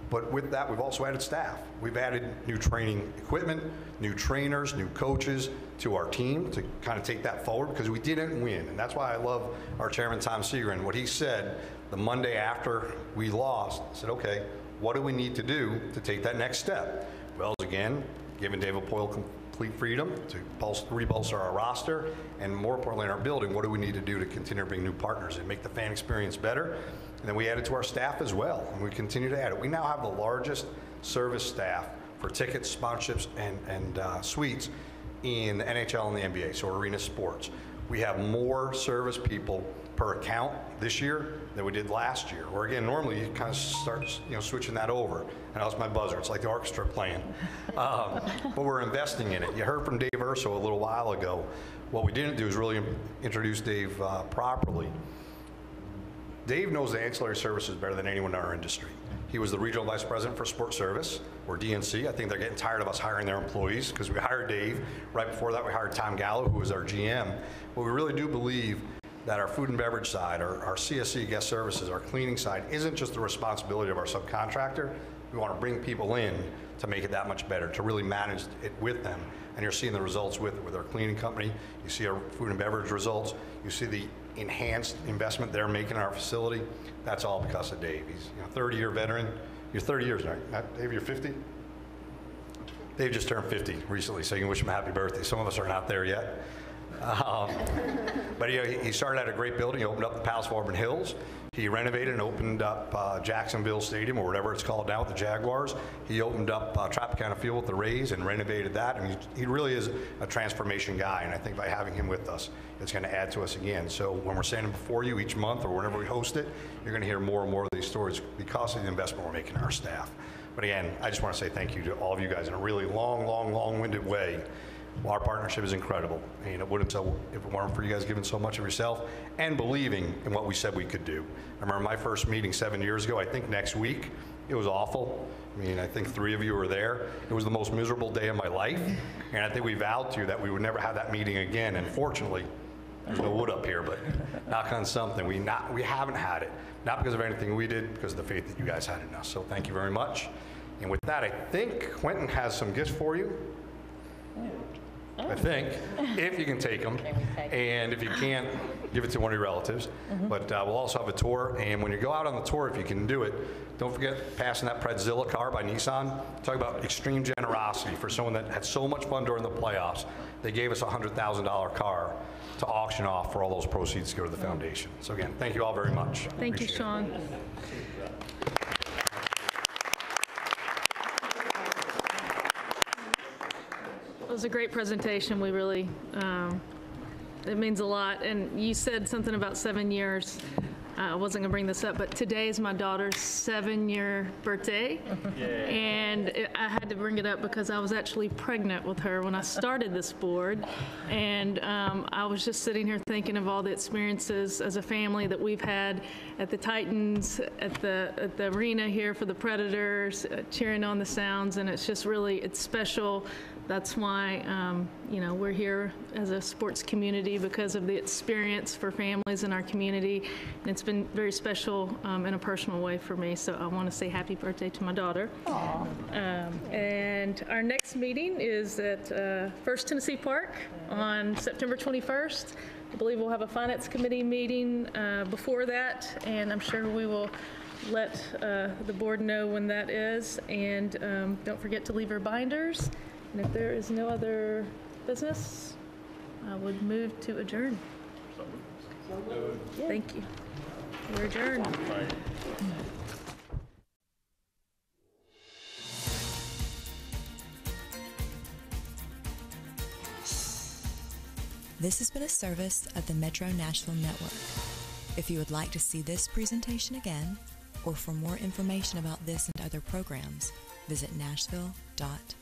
But with that, we've also added staff. We've added new training equipment, new trainers, new coaches to our team to kind of take that forward because we didn't win. And that's why I love our chairman, Tom Cigarran. What he said the Monday after we lost, said, okay, what do we need to do to take that next step? Well, again, giving David Poile complete freedom to pulse, rebolster our roster, and more importantly, in our building, what do we need to do to continue to bring new partners and make the fan experience better? And then we added to our staff as well, and we continue to add it. We now have the largest service staff for tickets, sponsorships, and, and uh, suites in the NHL and the NBA, so Arena Sports. We have more service people per account this year than we did last year. Where again, normally you kind of start, you know, switching that over. And that was my buzzer. It's like the orchestra playing. Um, but we're investing in it. You heard from Dave Urso a little while ago. What we didn't do is really introduce Dave uh, properly. Dave knows the ancillary services better than anyone in our industry. He was the regional vice president for sports service, or DNC. I think they're getting tired of us hiring their employees because we hired Dave. Right before that, we hired Tom Gallo, who was our GM. But we really do believe that our food and beverage side, our, our CSC guest services, our cleaning side isn't just the responsibility of our subcontractor. We want to bring people in to make it that much better, to really manage it with them. And you're seeing the results with with our cleaning company. You see our food and beverage results. You see the enhanced investment they're making in our facility. That's all because of Dave. He's know, 30-year veteran. You're 30 years, right? Dave, you're 50? Dave just turned 50 recently, so you can wish him a happy birthday. Some of us are not there yet. Um, But you know, he started at a great building, he opened up the Palace of Auburn Hills, he renovated and opened up uh, Jacksonville Stadium, or whatever it's called now with the Jaguars. He opened up uh, Tropicana Field with the Rays and renovated that. I mean, he really is a transformation guy, and I think by having him with us, it's going to add to us again. So when we're standing before you each month or whenever we host it, you're going to hear more and more of these stories because of the investment we're making in our staff. But again, I just want to say thank you to all of you guys in a really long, long, long-winded way. Our partnership is incredible, and it wouldn't so if it weren't for you guys giving so much of yourself and believing in what we said we could do. I remember my first meeting seven years ago. I think next week it was awful. I mean, I think three of you were there. It was the most miserable day of my life, and I think we vowed to you that we would never have that meeting again. And fortunately, there's no wood up here, but knock on something. We not we haven't had it, not because of anything we did, because of the faith that you guys had in us. So thank you very much. And with that, I think Quentin has some gifts for you. I think, if you can take them. And if you can't, give it to one of your relatives. But uh, we'll also have a tour, and when you go out on the tour, if you can do it, don't forget passing that Predzilla car by Nissan. Talk about extreme generosity for someone that had so much fun during the playoffs. They gave us a $100,000 car to auction off for all those proceeds to go to the foundation. So again, thank you all very much. Thank you, Appreciate it. Sean. Was a great presentation. We really, um, it means a lot. And you said something about seven years. Uh, I wasn't going to bring this up, but today is my daughter's seven-year birthday. And it- I had to bring it up because I was actually pregnant with her when I started this board. And um, I was just sitting here thinking of all the experiences as a family that we've had at the Titans, at the, at the arena here for the Predators, uh, cheering on the Sounds, and it's just really, it's special. That's why, um, you know, we're here as a sports community because of the experience for families in our community. And it's been very special um, in a personal way for me. So I want to say happy birthday to my daughter. Um, and our next meeting is at uh, First Tennessee Park on September 21st. I believe we'll have a finance committee meeting uh, before that, and I'm sure we will let uh, the board know when that is. And um, don't forget to leave your binders. And if there is no other business, I would move to adjourn. Thank you. We're adjourned. This has been a service of the Metro Nashville Network. If you would like to see this presentation again, or for more information about this and other programs, visit nashville.gov.